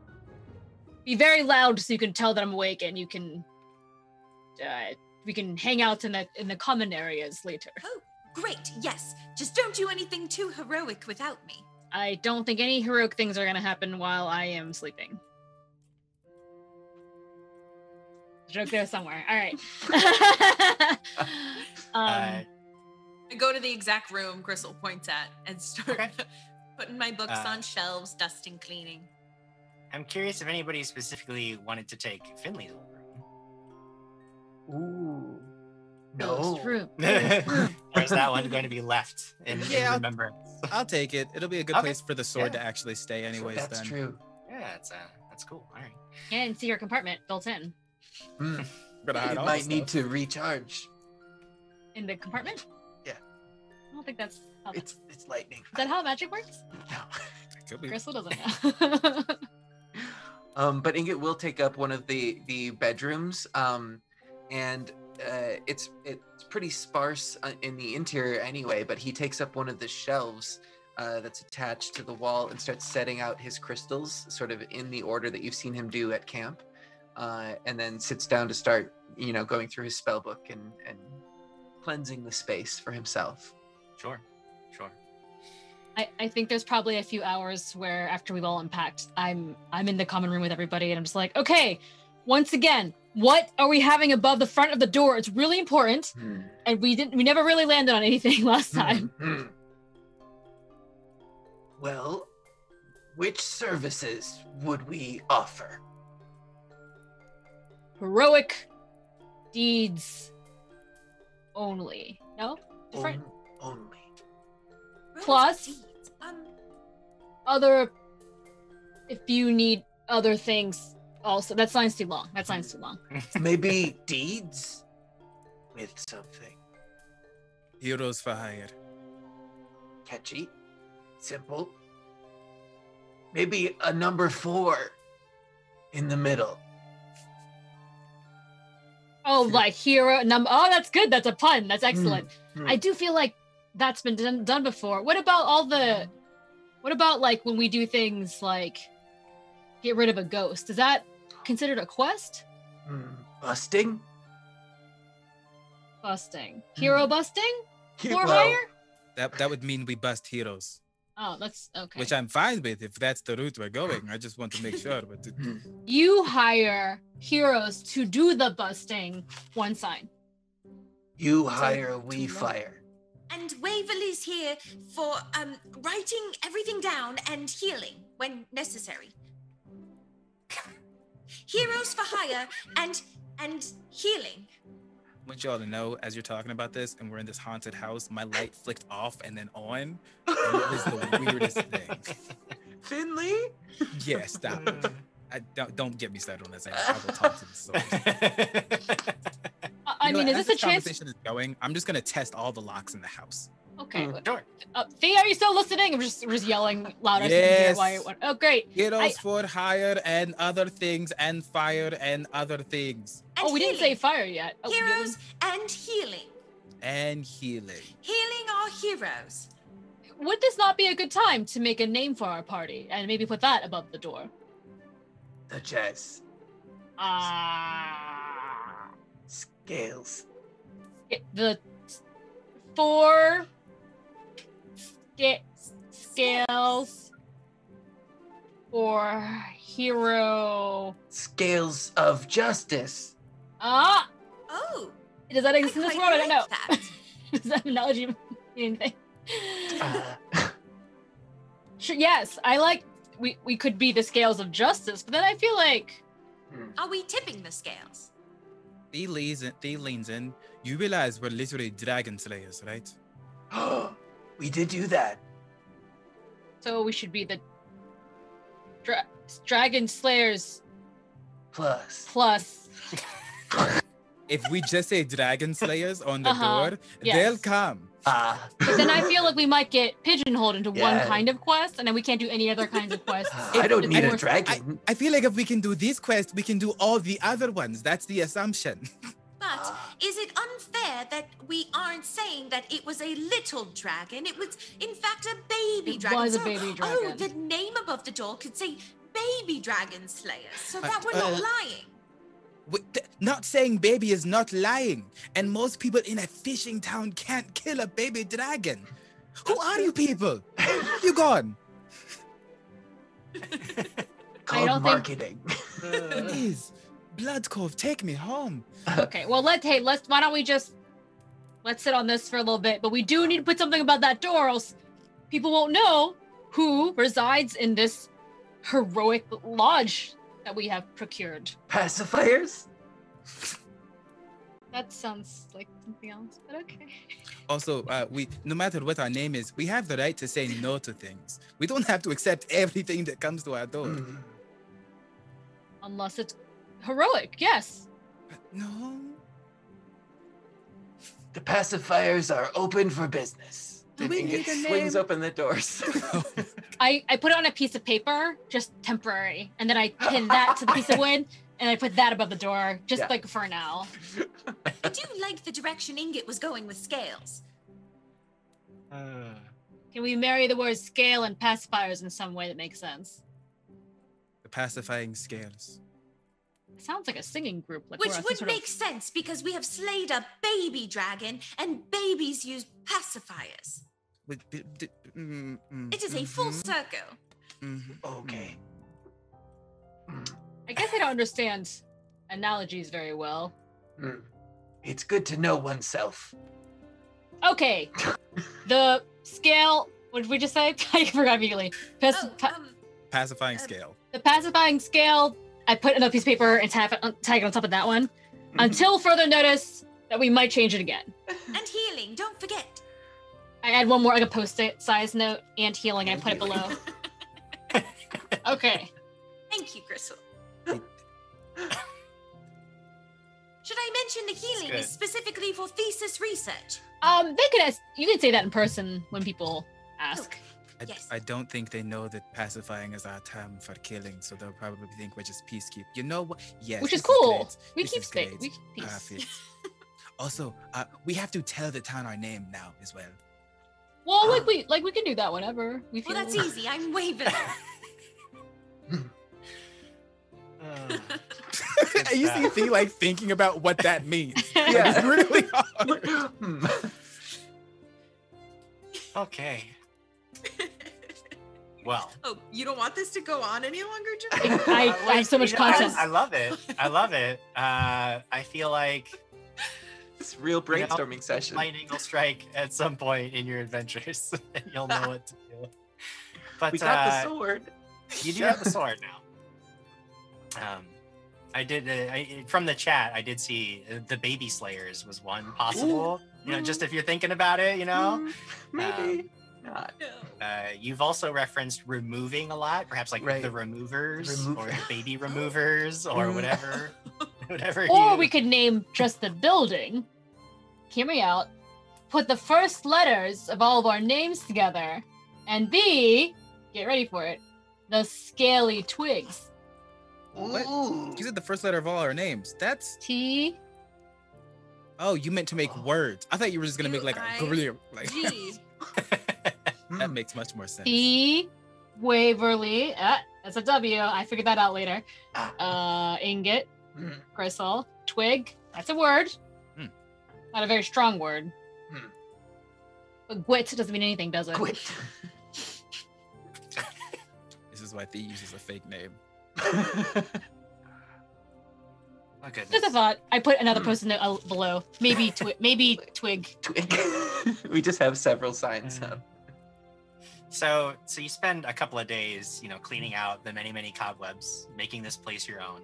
[SPEAKER 3] be very loud so you can tell that I'm awake, and you can uh, we can hang out in the in the common areas later.
[SPEAKER 4] Oh, great, yes. Just don't do anything too heroic without me.
[SPEAKER 3] I don't think any heroic things are gonna happen while I am sleeping. Joke there somewhere. All right. <laughs> um,
[SPEAKER 1] Uh,
[SPEAKER 6] I go to the exact room Gristle points at and start
[SPEAKER 1] Okay. <laughs>
[SPEAKER 6] putting my books
[SPEAKER 1] Uh,
[SPEAKER 6] on shelves, dusting, cleaning.
[SPEAKER 1] I'm curious if anybody specifically wanted to take Finley's old room.
[SPEAKER 2] Ooh. No.
[SPEAKER 3] ghost <laughs> room.
[SPEAKER 1] or is that one going to be left in, in
[SPEAKER 5] Yeah.
[SPEAKER 1] remembrance?
[SPEAKER 5] I'll take it. It'll be a good
[SPEAKER 1] Okay.
[SPEAKER 5] place for the sword
[SPEAKER 1] Yeah.
[SPEAKER 5] to actually stay, anyways.
[SPEAKER 2] That's
[SPEAKER 5] then.
[SPEAKER 2] true.
[SPEAKER 1] Yeah, that's uh, that's cool. All right.
[SPEAKER 3] And see your compartment built in.
[SPEAKER 2] Hmm.
[SPEAKER 5] But I
[SPEAKER 2] You might need to recharge.
[SPEAKER 3] In the compartment?
[SPEAKER 2] Yeah.
[SPEAKER 3] I don't think that's how
[SPEAKER 2] It's it's lightning.
[SPEAKER 3] Is that how magic works?
[SPEAKER 2] No.
[SPEAKER 5] Could be.
[SPEAKER 3] Gristle doesn't <laughs> know. <laughs>
[SPEAKER 9] Um, but Ingot will take up one of the the bedrooms, um, and uh, it's it's pretty sparse uh, in the interior anyway. But he takes up one of the shelves uh, that's attached to the wall and starts setting out his crystals, sort of in the order that you've seen him do at camp, uh, and then sits down to start, you know, going through his spell book and and cleansing the space for himself.
[SPEAKER 1] Sure. Sure.
[SPEAKER 3] I, I think there's probably a few hours where after we've all unpacked, I'm I'm in the common room with everybody and I'm just like, okay, once again, what are we having above the front of the door? It's really important.
[SPEAKER 2] Hmm.
[SPEAKER 3] And we didn't we never really landed on anything <laughs> last time.
[SPEAKER 2] Hmm, hmm. Well, which services would we offer?
[SPEAKER 3] Heroic deeds only. No? Different
[SPEAKER 2] On- only.
[SPEAKER 4] Rose
[SPEAKER 3] Plus-
[SPEAKER 4] Um,
[SPEAKER 3] other if you need other things also that sign's too long. That sign's too long. <laughs>
[SPEAKER 2] Maybe deeds with something
[SPEAKER 5] Heroes for hire.
[SPEAKER 2] catchy, simple. Maybe a number four in the middle.
[SPEAKER 3] Oh, like hero number. Oh, that's good. That's a pun. That's excellent.
[SPEAKER 2] Hmm.
[SPEAKER 3] I do feel like that's been done, done before. What about all the? What about like when we do things like get rid of a ghost? Is that considered a quest?
[SPEAKER 2] Hmm. Busting?
[SPEAKER 3] Busting. Hero busting? For <laughs>
[SPEAKER 2] Well,
[SPEAKER 3] hire?
[SPEAKER 5] That that would mean we bust heroes,
[SPEAKER 3] Oh, that's okay.
[SPEAKER 5] which I'm fine with if that's the route we're going. I just want to make sure. But
[SPEAKER 2] hmm.
[SPEAKER 3] you hire heroes to do the busting. One sign.
[SPEAKER 2] You
[SPEAKER 3] like
[SPEAKER 2] hire, we fire.
[SPEAKER 4] And Waverly's here for um, writing everything down and healing when necessary. Heroes for hire and and healing.
[SPEAKER 5] I want y'all to know as you're talking about this, and we're in this haunted house, my light flicked off and then on. And it was the <laughs> weirdest thing.
[SPEAKER 2] Finley?
[SPEAKER 5] Yeah, stop. I, don't don't get me started on this. I will talk to the soul. <laughs>
[SPEAKER 3] I, I
[SPEAKER 5] You
[SPEAKER 3] mean,
[SPEAKER 5] what,
[SPEAKER 3] is
[SPEAKER 5] as
[SPEAKER 3] this a chance?
[SPEAKER 5] conversation is going? I'm just gonna test all the locks in the house.
[SPEAKER 3] Okay.
[SPEAKER 2] Mm.
[SPEAKER 1] Sure.
[SPEAKER 3] Uh, Thea, are you still listening? I'm just, just yelling louder. so you why
[SPEAKER 5] Yes.
[SPEAKER 3] Oh, great.
[SPEAKER 5] Heroes
[SPEAKER 3] I-
[SPEAKER 5] for hire and other things and fire and other things
[SPEAKER 4] And
[SPEAKER 3] oh, we didn't say fire yet. Oh, we didn't-
[SPEAKER 4] heroes and healing.
[SPEAKER 5] and healing.
[SPEAKER 4] Healing our heroes.
[SPEAKER 3] Would this not be a good time to make a name for our party and maybe put that above the door?
[SPEAKER 2] The chess.
[SPEAKER 3] Ah.
[SPEAKER 2] Scales.
[SPEAKER 3] the four sca- scales for hero.
[SPEAKER 2] Scales of justice.
[SPEAKER 3] Ah,
[SPEAKER 4] Oh,
[SPEAKER 3] does that exist in this world? I don't know.
[SPEAKER 4] like that. <laughs>
[SPEAKER 3] does that analogy mean anything?
[SPEAKER 2] Uh, <laughs>
[SPEAKER 3] Sure, yes, I like we we could be the scales of justice, but then I feel like
[SPEAKER 4] Are we tipping the scales?
[SPEAKER 5] Thea leans in, Thea leans in. You realize we're literally dragon slayers, right? <gasps>
[SPEAKER 2] we did do that.
[SPEAKER 3] so we should be the dra- dragon slayers
[SPEAKER 2] Plus,
[SPEAKER 3] plus.
[SPEAKER 5] If we just say dragon slayers on the
[SPEAKER 3] Uh-huh,
[SPEAKER 5] door,
[SPEAKER 3] yes.
[SPEAKER 5] they'll come.
[SPEAKER 2] Ah,
[SPEAKER 3] But then I feel like we might get pigeonholed into one kind of quest, and then we can't do any other kinds of quests. <laughs>
[SPEAKER 2] I don't need a
[SPEAKER 3] we're-
[SPEAKER 2] dragon.
[SPEAKER 5] I feel like if we can do this quest, we can do all the other ones. That's the assumption. <laughs>
[SPEAKER 4] But is it unfair that we aren't saying that it was a little dragon? It was, in fact, a baby
[SPEAKER 3] It
[SPEAKER 4] dragon.
[SPEAKER 3] was a
[SPEAKER 4] So-
[SPEAKER 3] baby
[SPEAKER 4] Oh, the name above the door could say Baby Dragon Slayers, so
[SPEAKER 5] Uh,
[SPEAKER 4] that we're not
[SPEAKER 5] uh,
[SPEAKER 4] lying.
[SPEAKER 5] Wait, th- not saying baby is not lying, and most people in a fishing town can't kill a baby dragon. Who are you people? Where have you gone? <laughs>
[SPEAKER 2] Called
[SPEAKER 3] don't think-
[SPEAKER 2] marketing. <laughs>
[SPEAKER 5] Please, Bloodcove, take me home.
[SPEAKER 3] Okay, well let's hey let's why don't we just let's sit on this for a little bit, but we do need to put something about that door, else people won't know who resides in this heroic lodge that we have procured.
[SPEAKER 2] Pacifiers?
[SPEAKER 3] That sounds like something else, but okay.
[SPEAKER 5] Also, uh, we no matter what our name is, we have the right to say no to things. We don't have to accept everything that comes to our door.
[SPEAKER 2] Mm.
[SPEAKER 3] Unless it's heroic, yes.
[SPEAKER 5] But no.
[SPEAKER 2] The pacifiers are open for business.
[SPEAKER 5] Do we need
[SPEAKER 9] it
[SPEAKER 5] a
[SPEAKER 9] swings
[SPEAKER 5] name?
[SPEAKER 9] open the doors. <laughs> <laughs>
[SPEAKER 3] I, I put it on a piece of paper, just temporary, and then I pin that to the piece of wood, <laughs> and I put that above the door, just
[SPEAKER 2] Yeah.
[SPEAKER 3] like for now.
[SPEAKER 4] I do like the direction Ingot was going with scales.
[SPEAKER 1] Uh,
[SPEAKER 3] Can we marry the words scale and pacifiers in some way that makes sense?
[SPEAKER 5] The pacifying scales.
[SPEAKER 3] It sounds like a singing group, like
[SPEAKER 4] Which would
[SPEAKER 3] sort of-
[SPEAKER 4] make sense because we have slayed a baby dragon and babies use pacifiers.
[SPEAKER 5] With- d- d- mm, mm,
[SPEAKER 4] It is a full
[SPEAKER 5] mhm,
[SPEAKER 4] circle.
[SPEAKER 5] mhm.
[SPEAKER 2] Okay. Mm.
[SPEAKER 3] I guess I don't understand analogies very well.
[SPEAKER 2] Mm. It's good to know oneself.
[SPEAKER 3] Okay, <laughs> the scale. What did we just say? <laughs> I forgot immediately. Pac-
[SPEAKER 4] Oh,
[SPEAKER 3] pa-
[SPEAKER 4] um,
[SPEAKER 5] Pacifying
[SPEAKER 4] Uh,
[SPEAKER 5] scale.
[SPEAKER 3] the pacifying scale. I put another piece of paper and tag it, on- tag it on top of that one until further notice that we might change it again.
[SPEAKER 4] and healing, don't forget.
[SPEAKER 3] I add one more like a post-it size note and healing. I
[SPEAKER 2] And
[SPEAKER 3] put it below. <laughs> Okay.
[SPEAKER 4] Thank you, Gristle. <laughs> Should I mention the healing is specifically for thesis research?
[SPEAKER 3] Um, they could ask. You can say that in person when people ask.
[SPEAKER 5] I,
[SPEAKER 4] Yes.
[SPEAKER 5] I don't think they know that pacifying is our term for killing, so they'll probably think we're just peacekeep. You know what? Yes.
[SPEAKER 3] which is
[SPEAKER 5] this is
[SPEAKER 3] cool. we
[SPEAKER 5] This
[SPEAKER 3] keep
[SPEAKER 5] is
[SPEAKER 3] space. We keep peace.
[SPEAKER 5] Perfect. also, uh, we have to tell the town our name now as well.
[SPEAKER 3] Well, like we like we can do that whenever we feel.
[SPEAKER 4] Well, that's easy. I'm waving.
[SPEAKER 1] uh,
[SPEAKER 5] Are you
[SPEAKER 1] that?
[SPEAKER 5] see like thinking about what that means? <laughs>
[SPEAKER 2] Yeah.
[SPEAKER 5] it's really <laughs> hard.
[SPEAKER 2] Hmm.
[SPEAKER 1] okay. <laughs> Well,
[SPEAKER 6] Oh, you don't want this to go on any longer, Jim?
[SPEAKER 3] I, I have so much
[SPEAKER 1] You know, I-
[SPEAKER 3] content.
[SPEAKER 1] I, love it. I love it. Uh, I feel like
[SPEAKER 9] It's real
[SPEAKER 1] You know,
[SPEAKER 9] brainstorming session.
[SPEAKER 1] lightning <laughs> will strike at some point in your adventures, <laughs> and you'll know what to do. But
[SPEAKER 9] we got the
[SPEAKER 1] uh,
[SPEAKER 9] sword.
[SPEAKER 1] You do <laughs> have the sword now. Um, I did uh, I, from the chat. I did see uh, the baby slayers was one possible. You know, just if you're thinking about it, you know.
[SPEAKER 9] Mm, maybe not.
[SPEAKER 1] Uh, you've also referenced removing a lot, perhaps like
[SPEAKER 2] Right.
[SPEAKER 1] the removers
[SPEAKER 2] Remove-
[SPEAKER 1] or the baby <gasps> removers or
[SPEAKER 2] Mm.
[SPEAKER 1] whatever, whatever.
[SPEAKER 3] or
[SPEAKER 1] you-
[SPEAKER 3] we could name just the building. Hear me out. Put the first letters of all of our names together, and B, get ready for it, the scaly twigs.
[SPEAKER 5] What?
[SPEAKER 2] Ooh.
[SPEAKER 5] You said the first letter of all our names. That's
[SPEAKER 3] T
[SPEAKER 5] oh, you meant to make
[SPEAKER 2] Oh.
[SPEAKER 5] words. I thought you were just gonna make like a
[SPEAKER 6] I-
[SPEAKER 5] career. Like <laughs> <laughs> that
[SPEAKER 2] Hmm.
[SPEAKER 5] makes much more sense.
[SPEAKER 3] T Waverly. Uh, that's a W. I figured that out later. Uh, ingot,
[SPEAKER 2] Hmm.
[SPEAKER 3] Gristle, twig. That's a word. Not a very strong word.
[SPEAKER 2] Hmm.
[SPEAKER 3] But gwit doesn't mean anything, does it?
[SPEAKER 2] Quit. <laughs>
[SPEAKER 5] This is why Thea uses a fake name. <laughs>
[SPEAKER 1] Oh, goodness.
[SPEAKER 3] Just a thought. I put another
[SPEAKER 2] Hmm.
[SPEAKER 3] post-it note uh, below. Maybe twi- <laughs> maybe twig.
[SPEAKER 9] Twig. we just have several signs
[SPEAKER 1] Mm.
[SPEAKER 9] up.
[SPEAKER 1] So, so you spend a couple of days, you know, cleaning out the many, many cobwebs, making this place your own.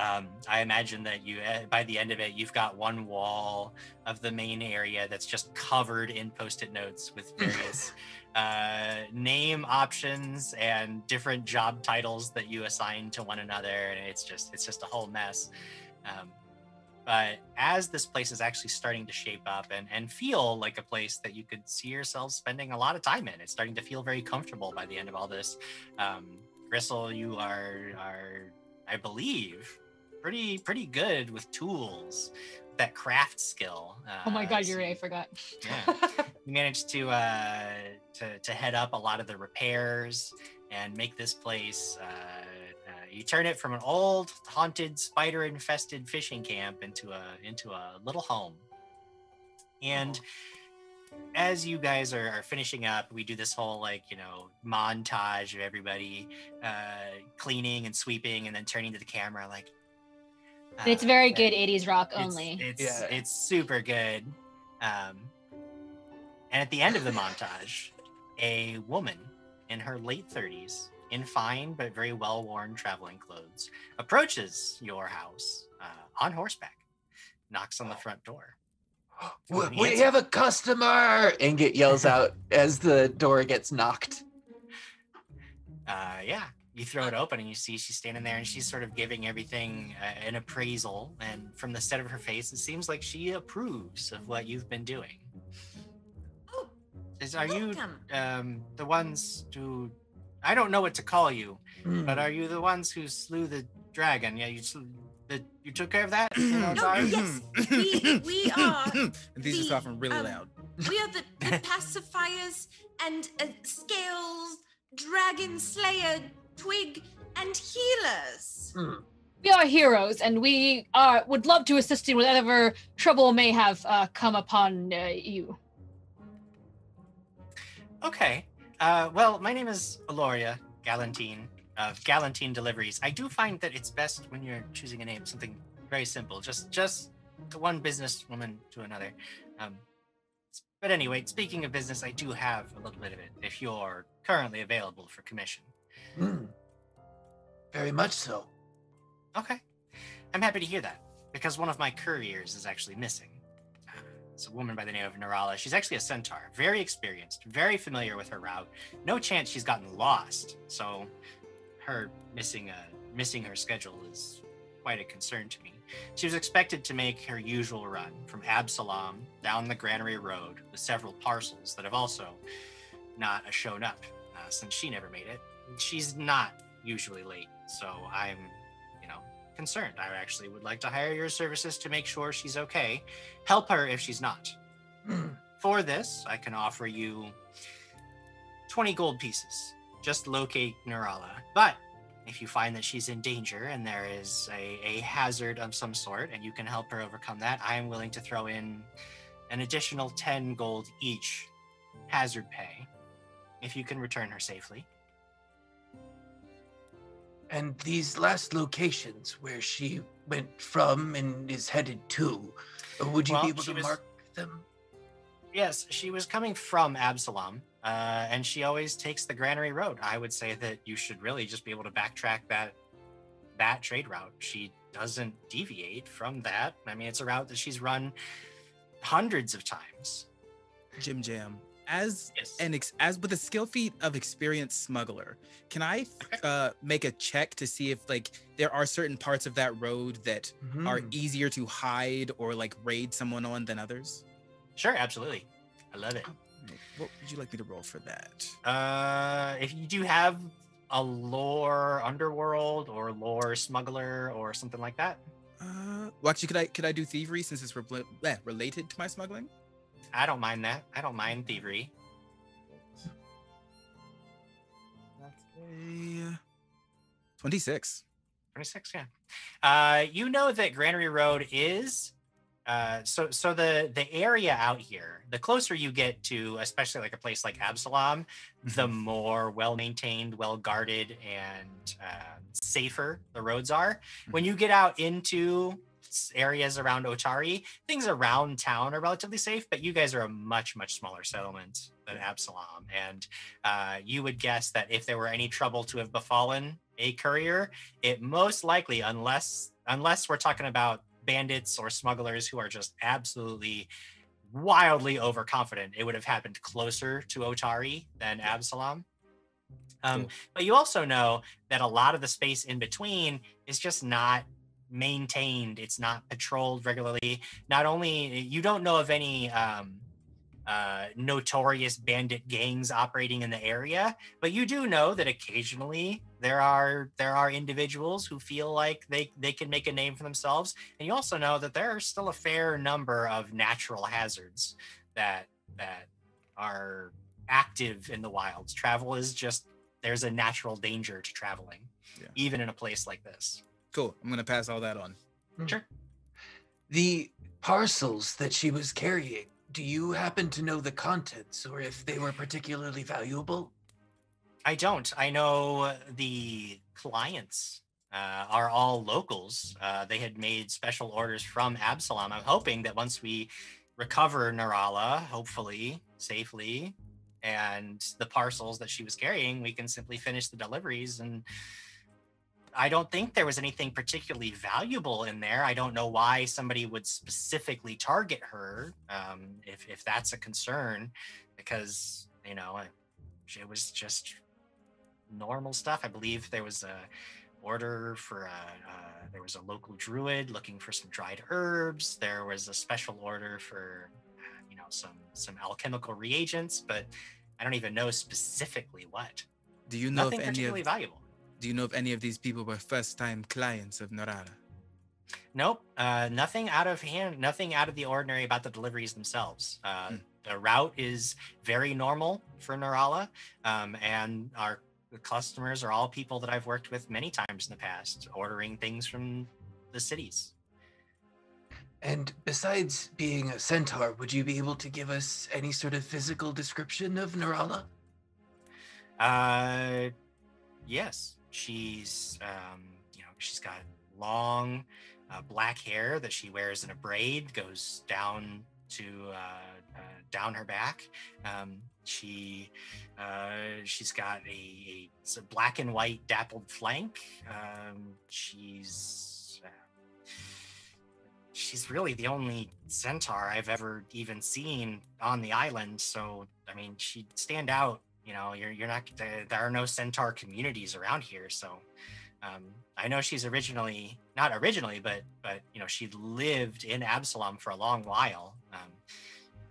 [SPEAKER 1] Um, I imagine that you, uh, by the end of it, you've got one wall of the main area that's just covered in post-it notes with <laughs> various uh, name options and different job titles that you assign to one another, and it's just, it's just a whole mess. Um, but as this place is actually starting to shape up and, and feel like a place that you could see yourself spending a lot of time in, it's starting to feel very comfortable by the end of all this. Um, Gristle, you are are I believe pretty pretty good with tools, that craft skill. Uh,
[SPEAKER 3] Oh my god,
[SPEAKER 1] so
[SPEAKER 3] you're right. I forgot.
[SPEAKER 1] Yeah, <laughs> you managed to uh, to to head up a lot of the repairs and make this place. Uh, uh, you turn it from an old haunted spider infested fishing camp into a into a little home and as you guys are, are finishing up we do this whole like you know montage of everybody uh cleaning and sweeping and then turning to the camera like
[SPEAKER 3] it's
[SPEAKER 1] uh,
[SPEAKER 3] very
[SPEAKER 1] yeah,
[SPEAKER 3] good 80s rock only.
[SPEAKER 1] it's
[SPEAKER 9] Yeah.
[SPEAKER 1] it's super good um and at the end of the montage a woman in her late 30s in fine but very well worn traveling clothes approaches your house uh, on horseback knocks on the front door <gasps>
[SPEAKER 2] We,
[SPEAKER 1] Any
[SPEAKER 2] we
[SPEAKER 1] answer?
[SPEAKER 2] have a customer.
[SPEAKER 9] Ingot yells out as the door gets knocked.
[SPEAKER 1] uh, yeah you throw it open and you see she's standing there and she's sort of giving everything uh, an appraisal and from the set of her face it seems like she approves of what you've been doing
[SPEAKER 4] Oh,
[SPEAKER 1] Is, are you um, the ones who I don't know what to call you,
[SPEAKER 2] Hmm.
[SPEAKER 1] but are you the ones who slew the dragon? Yeah, you slew, the, you took care of that. You know,
[SPEAKER 4] No, yes, we- we <laughs> are
[SPEAKER 5] And <laughs> these are
[SPEAKER 4] the,
[SPEAKER 5] coughing really
[SPEAKER 4] um,
[SPEAKER 5] loud.
[SPEAKER 4] We are the, the <laughs> pacifiers and uh, scales, dragon slayer, twig, and healers.
[SPEAKER 3] We are heroes, and we are would love to assist you with whatever trouble may have uh, come upon uh, you.
[SPEAKER 1] Okay. Uh, well, my name is Aloria Galantine of Galantine Deliveries. I do find that it's best when you're choosing a name, something very simple, just just one businesswoman to another. Um, but anyway, speaking of business, I do have a little bit of it. If you're currently available for commission.
[SPEAKER 2] Hmm. Very much so.
[SPEAKER 1] Okay. I'm happy to hear that because one of my couriers is actually missing. It's a woman by the name of Narala. She's actually a centaur, very experienced, very familiar with her route. No chance she's gotten lost. So her missing uh, missing her schedule is quite a concern to me. She was expected to make her usual run from Absalom down the Granary Road with several parcels that have also not shown up uh, since she never made it. She's not usually late, so I'm you know, concerned. I actually would like to hire your services to make sure she's okay. Help her if she's not. <clears throat> For this, I can offer you 20 gold pieces. Just locate Narala. But if you find that she's in danger and there is a, a hazard of some sort and you can help her overcome that, I am willing to throw in an additional 10 gold each hazard pay if you can return her safely.
[SPEAKER 2] And these last locations where she went from and is headed to, would you
[SPEAKER 1] Well,
[SPEAKER 2] be able to
[SPEAKER 1] was-
[SPEAKER 2] mark them?
[SPEAKER 1] Yes, she was coming from Absalom, uh, and she always takes the Granary Road. I would say that you should really just be able to backtrack that that trade route. She doesn't deviate from that. I mean, it's a route that she's run hundreds of times.
[SPEAKER 5] Jim Jam. As
[SPEAKER 1] Yes.
[SPEAKER 5] an ex- as with a skill feat of experienced smuggler, can I uh, make a check to see if like there are certain parts of that road that are
[SPEAKER 2] Hmm.
[SPEAKER 5] easier to hide or like raid someone on than others?
[SPEAKER 1] Sure, absolutely. I love it.
[SPEAKER 5] What would you like me to roll for that?
[SPEAKER 1] Uh, if you do have a lore underworld or lore smuggler or something like that,
[SPEAKER 5] Uh, well, actually, could I could I do thievery since it's re- eh, related to my smuggling?
[SPEAKER 1] I don't mind that. I don't mind thievery.
[SPEAKER 5] That's a twenty-six.
[SPEAKER 1] 26 yeah uh you know that granary road is uh so so the the area out here the closer you get to especially like a place like absalom the more well maintained well guarded and uh, safer the roads are when you get out into most areas around Otari, things around town are relatively safe, but you guys are a much, much smaller settlement than Absalom. And uh, you would guess that if there were any trouble to have befallen a courier, it most likely, unless unless we're talking about bandits or smugglers who are just absolutely wildly overconfident, it would have happened closer to Otari than Absalom. Um,
[SPEAKER 5] Cool.
[SPEAKER 1] But you also know that a lot of the space in between is just not maintained. It's not patrolled regularly. Not only you don't know of any um, uh, notorious bandit gangs operating in the area, but you do know that occasionally there are there are individuals who feel like they they can make a name for themselves, and you also know that there are still a fair number of natural hazards that that are active in the wilds. Travel is just there's a natural danger to traveling,
[SPEAKER 5] Yeah.
[SPEAKER 1] even in a place like this.
[SPEAKER 5] Cool. I'm gonna pass all that on.
[SPEAKER 1] Sure.
[SPEAKER 2] The parcels that she was carrying, do you happen to know the contents or if they were particularly valuable?
[SPEAKER 1] I don't. I know the clients uh, are all locals. Uh, they had made special orders from Absalom. I'm hoping that once we recover Narala, hopefully safely, and the parcels that she was carrying, we can simply finish the deliveries. And I don't think there was anything particularly valuable in there. I don't know why somebody would specifically target her, um, if if that's a concern, because you know it was just normal stuff. I believe there was a order for a, uh, there was a local druid looking for some dried herbs. There was a special order for you know some some alchemical reagents, but I don't even know specifically what.
[SPEAKER 5] Do you know
[SPEAKER 1] Nothing
[SPEAKER 5] if any
[SPEAKER 1] particularly
[SPEAKER 5] of
[SPEAKER 1] valuable.
[SPEAKER 5] Do you know if any of these people were first-time clients of Narala?
[SPEAKER 1] Nope, uh, nothing out of hand, nothing out of the ordinary about the deliveries themselves. Uh,
[SPEAKER 5] Hmm.
[SPEAKER 1] The route is very normal for Narala, um, and our customers are all people that I've worked with many times in the past, ordering things from the cities.
[SPEAKER 2] And besides being a centaur, would you be able to give us any sort of physical description of Narala?
[SPEAKER 1] Uh, yes, she's um, you know, she's got long uh, black hair that she wears in a braid, goes down to uh, uh, down her back. Um, she uh, she's got a, a, a black and white dappled flank. Um, she's uh, she's really the only centaur I've ever even seen on the island. So I mean, she'd stand out. You know, you're you're not there, there are no centaur communities around here. So um, I know she's originally not originally, but but you know she lived in Absalom for a long while. Um,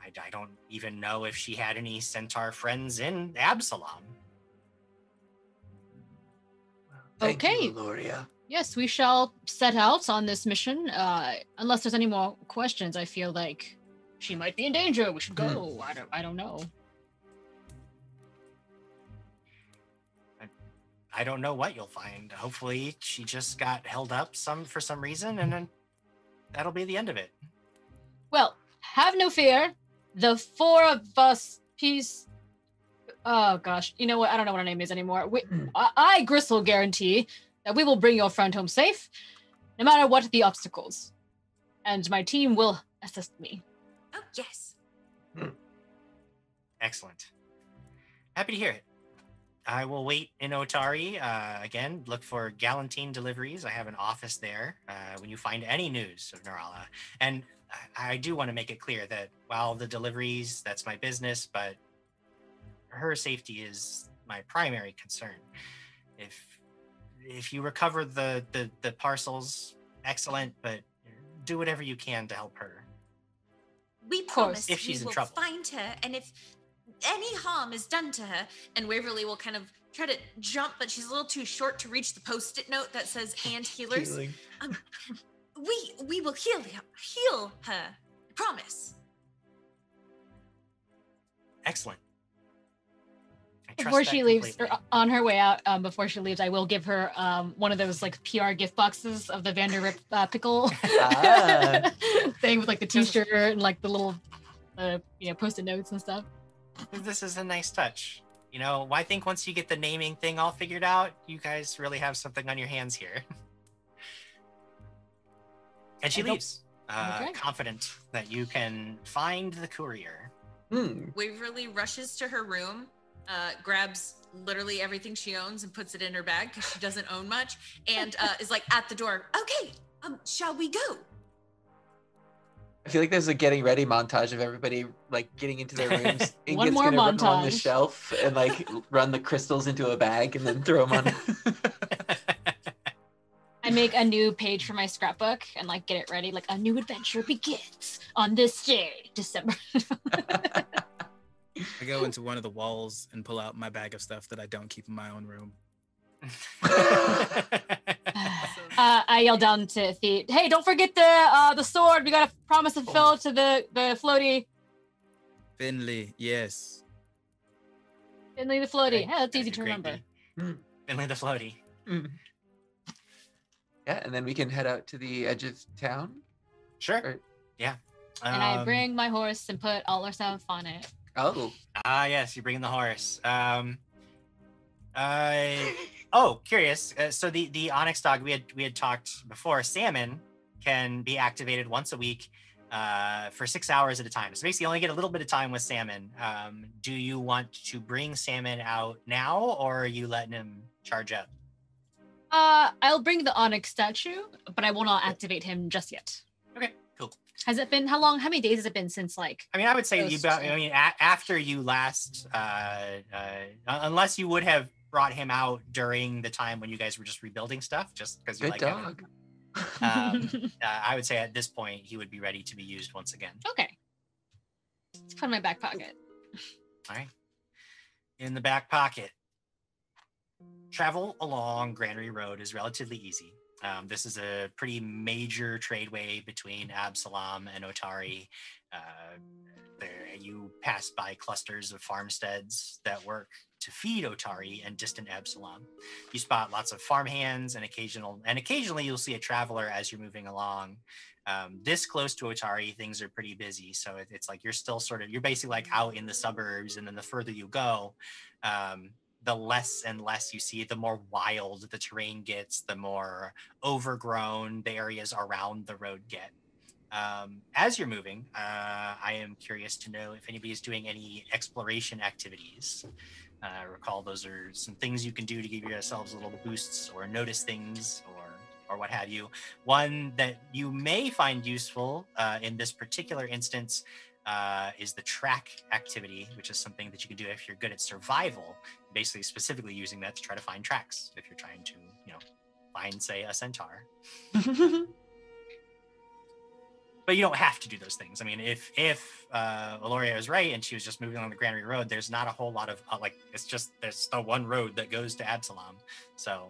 [SPEAKER 1] I, I don't even know if she had any centaur friends in Absalom.
[SPEAKER 2] Thank
[SPEAKER 3] Okay.
[SPEAKER 2] you, Aloria.
[SPEAKER 3] Yes, we shall set out on this mission. Uh, unless there's any more questions, I feel like she might be in danger. We should go. I don't. I don't know.
[SPEAKER 1] I don't know what you'll find. Hopefully, she just got held up some for some reason, and then that'll be the end of it.
[SPEAKER 3] Well, have no fear. The four of us, peace. Oh gosh, you know what? I don't know what her name is anymore. We,
[SPEAKER 2] Hmm.
[SPEAKER 3] I, I, Gristle, guarantee that we will bring your friend home safe, no matter what the obstacles, and my team will assist me.
[SPEAKER 4] Oh, yes.
[SPEAKER 1] Excellent. Happy to hear it. I will wait in Otari. Uh, again, look for Galantine deliveries. I have an office there uh, when you find any news of Narala. And I, I do want to make it clear that while the deliveries, that's my business, but her safety is my primary concern. If if you recover the, the, the parcels, excellent, but do whatever you can to help her.
[SPEAKER 4] We promise
[SPEAKER 1] If she's
[SPEAKER 4] we
[SPEAKER 1] in
[SPEAKER 4] will
[SPEAKER 1] trouble.
[SPEAKER 4] find her, and if any harm is done to her,
[SPEAKER 6] And Waverly will kind of try to jump, but she's a little too short to reach the post-it note that says <laughs> "and healers."
[SPEAKER 2] Healing.
[SPEAKER 4] we we will heal her. Heal her. I promise.
[SPEAKER 1] Excellent.
[SPEAKER 3] Before she leaves, or on her way out, um, before she leaves, I will give her um, one of those like PR gift boxes of the Vanderrip uh, pickle <laughs>
[SPEAKER 1] Ah. <laughs>
[SPEAKER 3] thing with like the T-shirt and like the little, uh, you know, post-it notes and stuff.
[SPEAKER 1] This is a nice touch. You know, I think once you get the naming thing all figured out, you guys really have something on your hands here. <laughs> And she
[SPEAKER 3] I
[SPEAKER 1] leaves, uh,
[SPEAKER 3] Okay.
[SPEAKER 1] confident that you can find the courier.
[SPEAKER 9] Hmm.
[SPEAKER 6] Waverly rushes to her room, uh, grabs literally everything she owns and puts it in her bag because she doesn't own much, and uh, is like at the door.
[SPEAKER 4] Okay, um, shall we go?
[SPEAKER 9] I feel like there's a getting ready montage of everybody like getting into their <laughs> rooms.
[SPEAKER 3] One
[SPEAKER 9] Ingot's
[SPEAKER 3] more
[SPEAKER 9] gonna run along the shelf and like run the crystals into a bag and then throw them on. <laughs>
[SPEAKER 3] I make a new page for my scrapbook and like get it ready. Like a new adventure begins on this day, December. <laughs>
[SPEAKER 5] I go into one of the walls and pull out my bag of stuff that I don't keep in my own room. <laughs>
[SPEAKER 3] Uh, I yell down to Thea, "Hey, don't forget the uh, the sword. We gotta promise to fill to the the floaty.
[SPEAKER 5] Finley, yes.
[SPEAKER 3] Finley the floaty.
[SPEAKER 1] Great.
[SPEAKER 3] Yeah, that's easy
[SPEAKER 1] be
[SPEAKER 3] to remember.
[SPEAKER 1] Bee. Finley the floaty.
[SPEAKER 9] yeah, and then we can head out to the edge of town.
[SPEAKER 1] Sure.
[SPEAKER 9] Right.
[SPEAKER 1] Yeah.
[SPEAKER 3] And I
[SPEAKER 1] Um,
[SPEAKER 3] bring my horse and put all our stuff on it.
[SPEAKER 9] Oh.
[SPEAKER 1] Ah, yes, you bring in the horse. Um, I <laughs> oh, curious. Uh, so the the onyx dog we had we had talked before. Salmon can be activated once a week uh, for six hours at a time. So basically, you only get a little bit of time with salmon. Um, do you want to bring salmon out now, or are you letting him charge up?
[SPEAKER 3] Uh, I'll bring the onyx statue, but I will not activate him just yet.
[SPEAKER 1] Okay, cool.
[SPEAKER 3] Has it been how long? How many days has it been since like?
[SPEAKER 1] I mean, I would say you.
[SPEAKER 3] Two.
[SPEAKER 1] I mean, a- after you last, uh, uh, unless you would have brought him out during the time when you guys were just rebuilding stuff, just because you
[SPEAKER 9] Good
[SPEAKER 1] like having-
[SPEAKER 9] dog.
[SPEAKER 1] um, <laughs> uh, I would say at this point he would be ready to be used once again.
[SPEAKER 3] okay. Let's put in my back pocket.
[SPEAKER 1] All right. In the back pocket. Travel along Granary Road is relatively easy. Um, this is a pretty major tradeway between Absalom and Otari. Uh, there, you pass by clusters of farmsteads that work to feed Otari and distant Absalom. You spot lots of farmhands and occasional, and occasionally you'll see a traveler as you're moving along. Um, this close to Otari, things are pretty busy. So it, it's like you're still sort of you're basically like out in the suburbs, and then the further you go, um, the less and less you see, the more wild the terrain gets, the more overgrown the areas around the road get. Um, as you're moving, uh, I am curious to know if anybody is doing any exploration activities. Uh, recall those are some things you can do to give yourselves a little boosts or notice things or or what have you. One that you may find useful uh, in this particular instance uh, is the track activity, which is something that you can do if you're good at survival. Basically, specifically using that to try to find tracks if you're trying to, you know, find say a centaur. <laughs> But you don't have to do those things. I mean, if if uh, Aloria is right and she was just moving along the Granary Road, there's not a whole lot of uh, like it's just there's the one road that goes to Absalom. So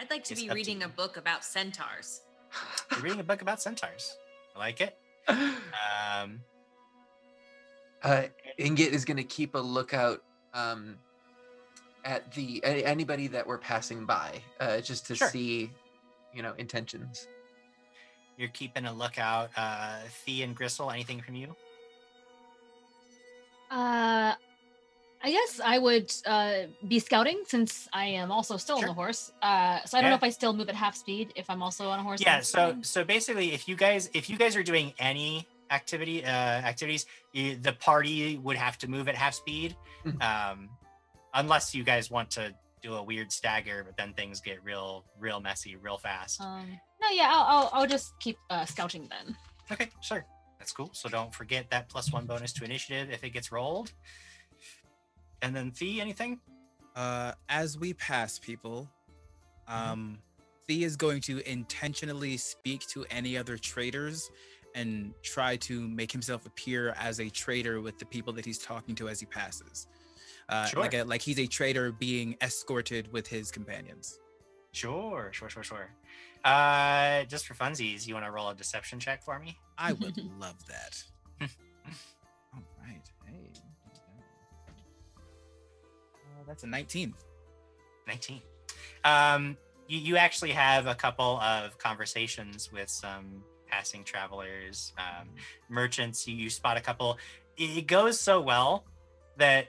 [SPEAKER 6] I'd like to be
[SPEAKER 1] up to
[SPEAKER 6] reading a book about centaurs. <laughs>
[SPEAKER 1] you're reading a book about centaurs. I like it. <laughs> Um,
[SPEAKER 9] Uh, Ingot is going to keep a lookout um, at the a- anybody that we're passing by, uh, just to
[SPEAKER 1] Sure.
[SPEAKER 9] see, you know, intentions.
[SPEAKER 1] You're keeping a lookout. Uh, Thea and Gristle, anything from you?
[SPEAKER 3] Uh, I guess I would uh, be scouting since I am also still on the horse. Uh, so I don't know if I still move at half speed if I'm also on a horse.
[SPEAKER 1] yeah so
[SPEAKER 3] scouting.
[SPEAKER 1] so basically if you guys if you guys are doing any activity uh activities you, the party would have to move at half speed
[SPEAKER 9] Mhm.
[SPEAKER 1] um unless you guys want to do a weird stagger but then things get real real messy real fast
[SPEAKER 3] Um, no, yeah, I'll, I'll, I'll just keep uh, scouting then.
[SPEAKER 1] okay sure. That's cool. So don't forget that plus one bonus to initiative if it gets rolled. And then Thea, anything?
[SPEAKER 5] Uh, as we pass people, um, Thea is going to intentionally speak to any other traders and try to make himself appear as a trader with the people that he's talking to as he passes. Uh, like a, like he's a trader being escorted with his companions.
[SPEAKER 1] sure sure sure sure uh just for funsies you want to roll a deception check for me
[SPEAKER 5] I would <laughs> love that. <laughs> All right. Hey. Uh, that's a 19.
[SPEAKER 1] 19 um you, you actually have a couple of conversations with some passing travelers um, merchants you, you spot a couple it, it goes so well that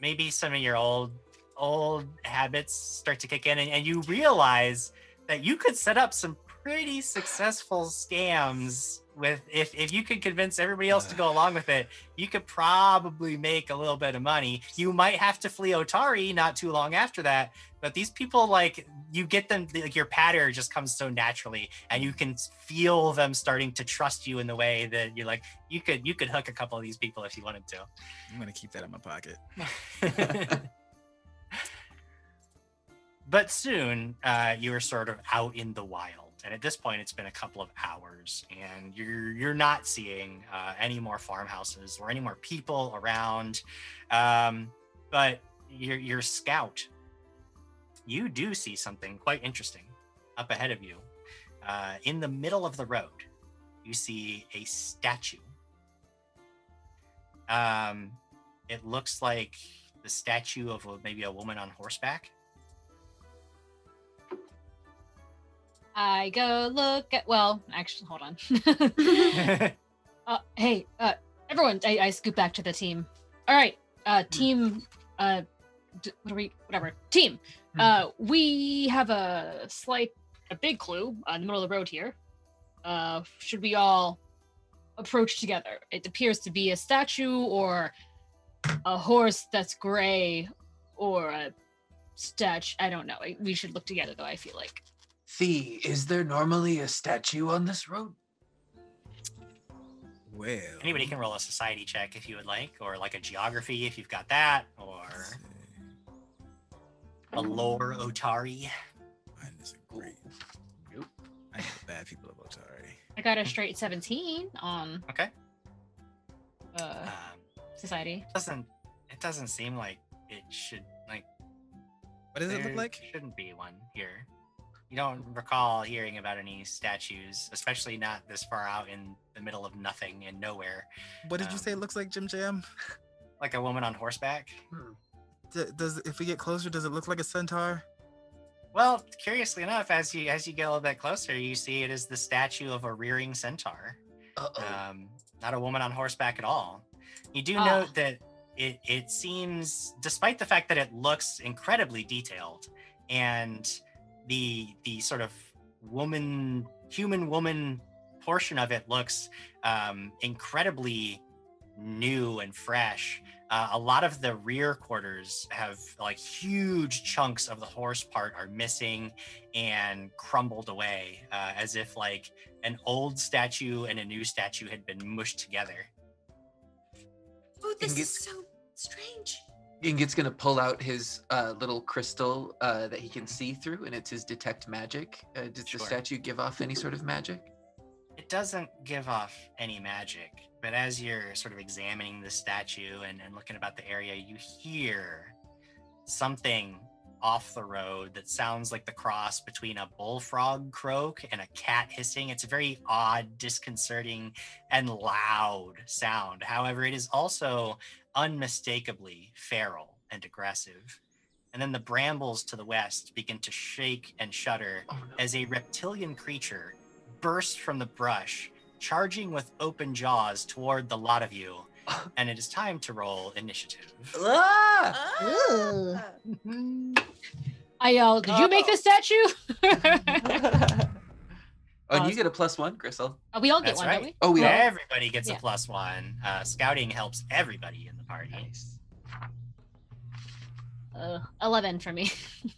[SPEAKER 1] maybe some of your old old habits start to kick in and, and you realize that you could set up some pretty successful scams with if if you could convince everybody else to go along with it, you could probably make a little bit of money. You might have to flee Otari not too long after that, but these people like you get them like your patter just comes so naturally and you can feel them starting to trust you in the way that you're like you could you could hook a couple of these people if you wanted to.
[SPEAKER 5] I'm gonna keep that in my pocket. <laughs>
[SPEAKER 1] but soon uh, you are sort of out in the wild. And at this point it's been a couple of hours and you're you're not seeing uh, any more farmhouses or any more people around. Um, but your your scout you do see something quite interesting up ahead of you. Uh, in the middle of the road you see a statue. Um, it looks like the statue of a, maybe a woman on horseback
[SPEAKER 3] I go look at. Well, actually, hold on. <laughs> <laughs> uh, hey, uh, everyone! I, I scoot back to the team. All right, uh, team. Uh, d- what are we? Whatever. Team.
[SPEAKER 2] Hmm.
[SPEAKER 3] Uh, we have a slight, a big clue uh, in the middle of the road here. Uh, should we all approach together? It appears to be a statue or a horse that's gray, or a statue. I don't know. We should look together, though. I feel like.
[SPEAKER 2] Thee, is there normally a statue on this road?
[SPEAKER 5] Well,
[SPEAKER 1] Anybody can roll a society check if you would like, or like a geography if you've got that, or a lore Otari.
[SPEAKER 5] Mine is a great.
[SPEAKER 9] Nope.
[SPEAKER 5] I know the bad people of Otari.
[SPEAKER 3] I got a straight 17 on
[SPEAKER 1] Okay.
[SPEAKER 3] uh,
[SPEAKER 1] Um,
[SPEAKER 3] society.
[SPEAKER 1] doesn't it doesn't seem like it should like
[SPEAKER 5] What does it look like?
[SPEAKER 1] Shouldn't be one here. You don't recall hearing about any statues, especially not this far out in the middle of nothing and nowhere,
[SPEAKER 5] What did you
[SPEAKER 1] um,
[SPEAKER 5] say it looks like, Jim Jam? <laughs>
[SPEAKER 1] like a woman on horseback.
[SPEAKER 5] D- does if we get closer, does it look like a centaur?
[SPEAKER 1] Well, curiously enough, as you as you get a little bit closer, you see it is the statue of a rearing centaur.
[SPEAKER 2] Oh.
[SPEAKER 1] um, not a woman on horseback at all. You do
[SPEAKER 3] Ah.
[SPEAKER 1] note that it it seems, despite the fact that it looks incredibly detailed, and the the sort of woman human woman portion of it looks um, incredibly new and fresh. Uh, a lot of the rear quarters have like huge chunks of the horse part are missing and crumbled away, uh, as if like an old statue and a new statue had been mushed together.
[SPEAKER 4] Oh, this is so strange.
[SPEAKER 9] Ingot's gonna pull out his uh, little crystal uh, that he can see through, and it's his detect magic. Uh, does
[SPEAKER 1] Sure.
[SPEAKER 9] the statue give off any sort of magic?
[SPEAKER 1] It doesn't give off any magic, but as you're sort of examining the statue and, and looking about the area, you hear something off the road that sounds like the cross between a bullfrog croak and a cat hissing. It's a very odd, disconcerting, and loud sound. However, it is also unmistakably feral and aggressive. And then the brambles to the west begin to shake and shudder
[SPEAKER 2] Oh no.
[SPEAKER 1] as a reptilian creature bursts from the brush, charging with open jaws toward the lot of you. <laughs> And it is time to roll initiative.
[SPEAKER 9] Ah!
[SPEAKER 4] Ah. <laughs>
[SPEAKER 3] I yell, Did you make this statue? <laughs>
[SPEAKER 9] Oh, and
[SPEAKER 3] Uh,
[SPEAKER 9] you get a plus one, Gristle.
[SPEAKER 3] Oh, we all get
[SPEAKER 1] That's
[SPEAKER 3] one,
[SPEAKER 1] right.
[SPEAKER 3] don't we?
[SPEAKER 9] Oh, we all.
[SPEAKER 1] Everybody gets
[SPEAKER 3] Yeah.
[SPEAKER 1] a plus one. Uh, scouting helps everybody in the party.
[SPEAKER 9] Nice.
[SPEAKER 3] Uh, 11 for me.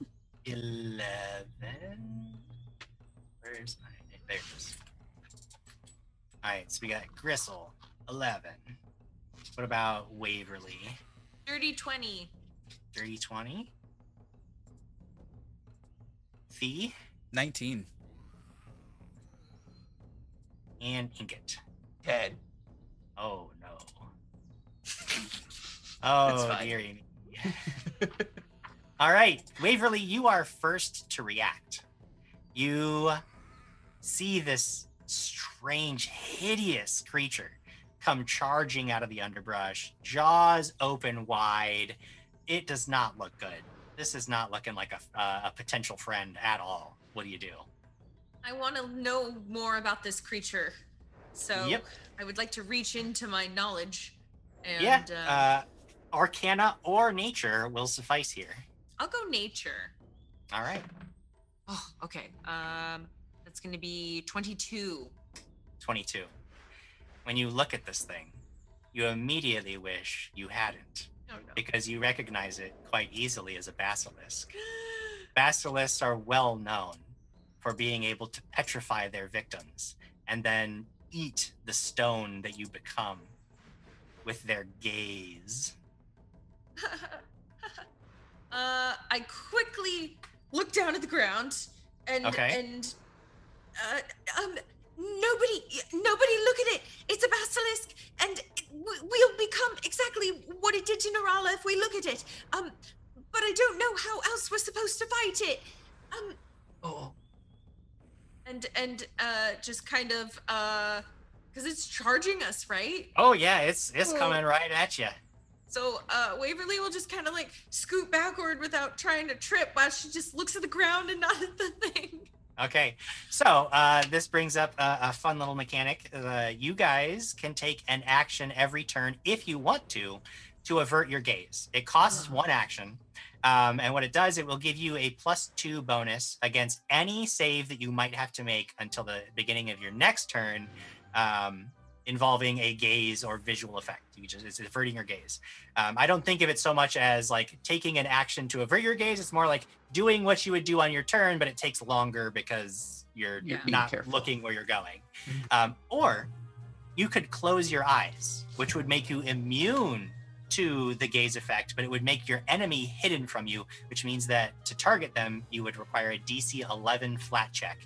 [SPEAKER 3] <laughs>
[SPEAKER 1] 11. Where's my. There it is. All right, so we got Gristle, 11. What about Waverly?
[SPEAKER 6] Dirty 20.
[SPEAKER 1] Dirty 20? Thee?
[SPEAKER 5] 19.
[SPEAKER 1] and Ingot.
[SPEAKER 2] Ted.
[SPEAKER 1] Oh no. <laughs> oh dear. <laughs> <laughs> All right, Waverly, you are first to react. You see this strange, hideous creature come charging out of the underbrush, jaws open wide. It does not look good. This is not looking like a, uh, a potential friend at all. What do you do?
[SPEAKER 6] I want to know more about this creature. So
[SPEAKER 1] Yep.
[SPEAKER 6] I would like to reach into my knowledge. And
[SPEAKER 1] yeah,
[SPEAKER 6] uh,
[SPEAKER 1] uh, Arcana or Nature will suffice here.
[SPEAKER 6] I'll go nature.
[SPEAKER 1] All right.
[SPEAKER 6] Oh, okay. Um, That's going to be 22.
[SPEAKER 1] 22. When you look at this thing, you immediately wish you hadn't
[SPEAKER 6] Oh no.
[SPEAKER 1] because you recognize it quite easily as a basilisk. <gasps> Basilisks are well known for being able to petrify their victims and then eat the stone that you become with their gaze. <laughs>
[SPEAKER 6] uh, I quickly look down at the ground and
[SPEAKER 1] Okay.
[SPEAKER 6] and uh, um nobody nobody look at it. It's a basilisk and it, we- we'll become exactly what it did to Narala if we look at it. Um but I don't know how else we're supposed to fight it. Um
[SPEAKER 2] Oh,
[SPEAKER 6] and and uh just kind of uh cuz it's charging us, right?
[SPEAKER 1] Oh yeah, it's it's
[SPEAKER 6] Oh.
[SPEAKER 1] coming right at you.
[SPEAKER 6] So uh, Waverly will just kind of like scoot backward without trying to trip while she just looks at the ground and not at the thing.
[SPEAKER 1] Okay, so uh, this brings up a, a fun little mechanic. Uh, you guys can take an action every turn if you want to, to avert your gaze. It costs one action, um, and what it does, it will give you a plus two bonus against any save that you might have to make until the beginning of your next turn, um, involving a gaze or visual effect. You just it's averting your gaze. Um, I don't think of it so much as like taking an action to avert your gaze. It's more like doing what you would do on your turn, but it takes longer because you're
[SPEAKER 6] Yeah.
[SPEAKER 1] Not looking where you're going.
[SPEAKER 2] Mhm.
[SPEAKER 1] Um, or you could close your eyes, which would make you immune to the gaze effect, but it would make your enemy hidden from you, which means that to target them, you would require a DC 11 flat check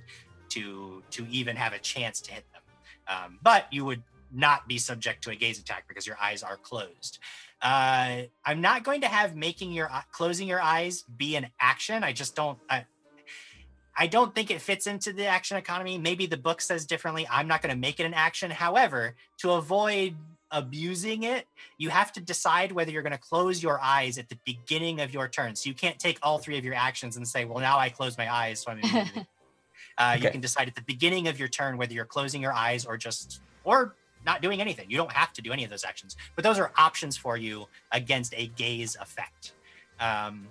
[SPEAKER 1] to to even have a chance to hit them. Um, but you would not be subject to a gaze attack because your eyes are closed. Uh, I'm not going to have making your closing your eyes be an action. I just don't. I, I don't think it fits into the action economy. Maybe the book says differently. I'm not going to make it an action. However, to avoid abusing it, you have to decide whether you're going to close your eyes at the beginning of your turn. So you can't take all three of your actions and say, "Well, now I close my eyes, so I'm." <laughs> immediately-" uh, You can decide at the beginning of your turn whether you're closing your eyes or just or not doing anything. You don't have to do any of those actions, but those are options for you against a gaze effect. Um,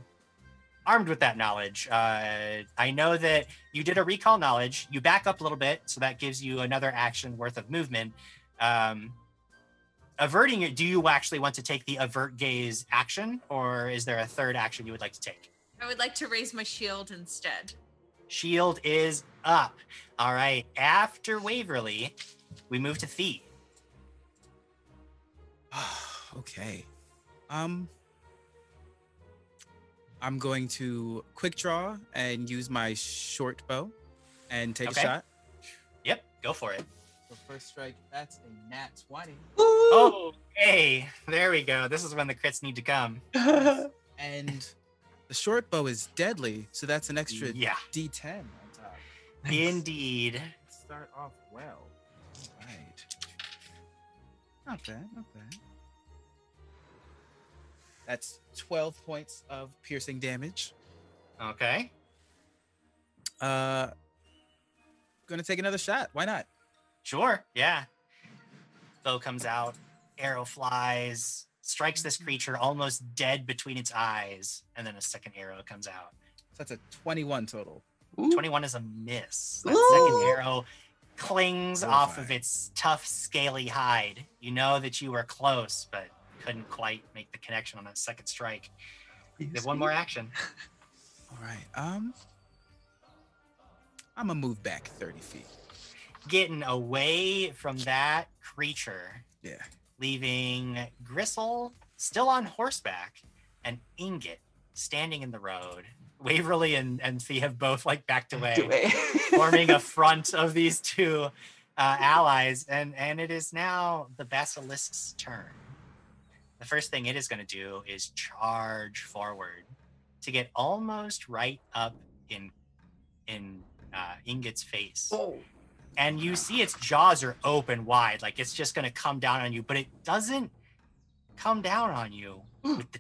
[SPEAKER 1] armed with that knowledge, uh, I know that you did a recall knowledge. You back up a little bit, so that gives you another action worth of movement. Um, averting it. Do you actually want to take the avert gaze action, or is there a third action you would like to take?
[SPEAKER 6] I would like to raise my shield instead.
[SPEAKER 1] Shield is up. All right. After Waverly, we move to Thee. <sighs>
[SPEAKER 5] okay. Um I'm going to quick draw and use my short bow and take
[SPEAKER 1] Okay.
[SPEAKER 5] a shot.
[SPEAKER 1] Yep, go for it.
[SPEAKER 5] So first strike, that's a nat 20.
[SPEAKER 1] Oh, hey, there we go. This is when the crits need to come. <laughs>
[SPEAKER 5] And the short bow is deadly, so that's an extra
[SPEAKER 1] Yeah,
[SPEAKER 5] D10 on top.
[SPEAKER 1] indeed.
[SPEAKER 5] Let's start off well. All right. Not bad, not bad. That's 12 points of piercing damage.
[SPEAKER 1] Okay.
[SPEAKER 5] Uh gonna take another shot. Why not?
[SPEAKER 1] Sure. Yeah. Bow comes out, arrow flies, strikes this creature almost dead between its eyes, and then a second arrow comes out.
[SPEAKER 5] So that's a 21 total.
[SPEAKER 1] 21 is a miss. That
[SPEAKER 2] Ooh.
[SPEAKER 1] second arrow clings off of its tough, scaly hide. You know that you were close, but couldn't quite make the connection on that second strike. One more action. <laughs>
[SPEAKER 5] All right. Um I'm gonna move back 30 feet.
[SPEAKER 1] Getting away from that creature,
[SPEAKER 5] Yeah.
[SPEAKER 1] leaving Gristle still on horseback and Ingot standing in the road. Waverly and, and Thea have both like backed away. <laughs> forming a front of these two uh, allies, and and it is now the basilisk's turn. The first thing it is going to do is charge forward to get almost right up in in uh, Ingot's face,
[SPEAKER 2] oh,
[SPEAKER 1] and you see its jaws are open wide, like it's just going to come down on you, but it doesn't come down on you. <gasps> With the,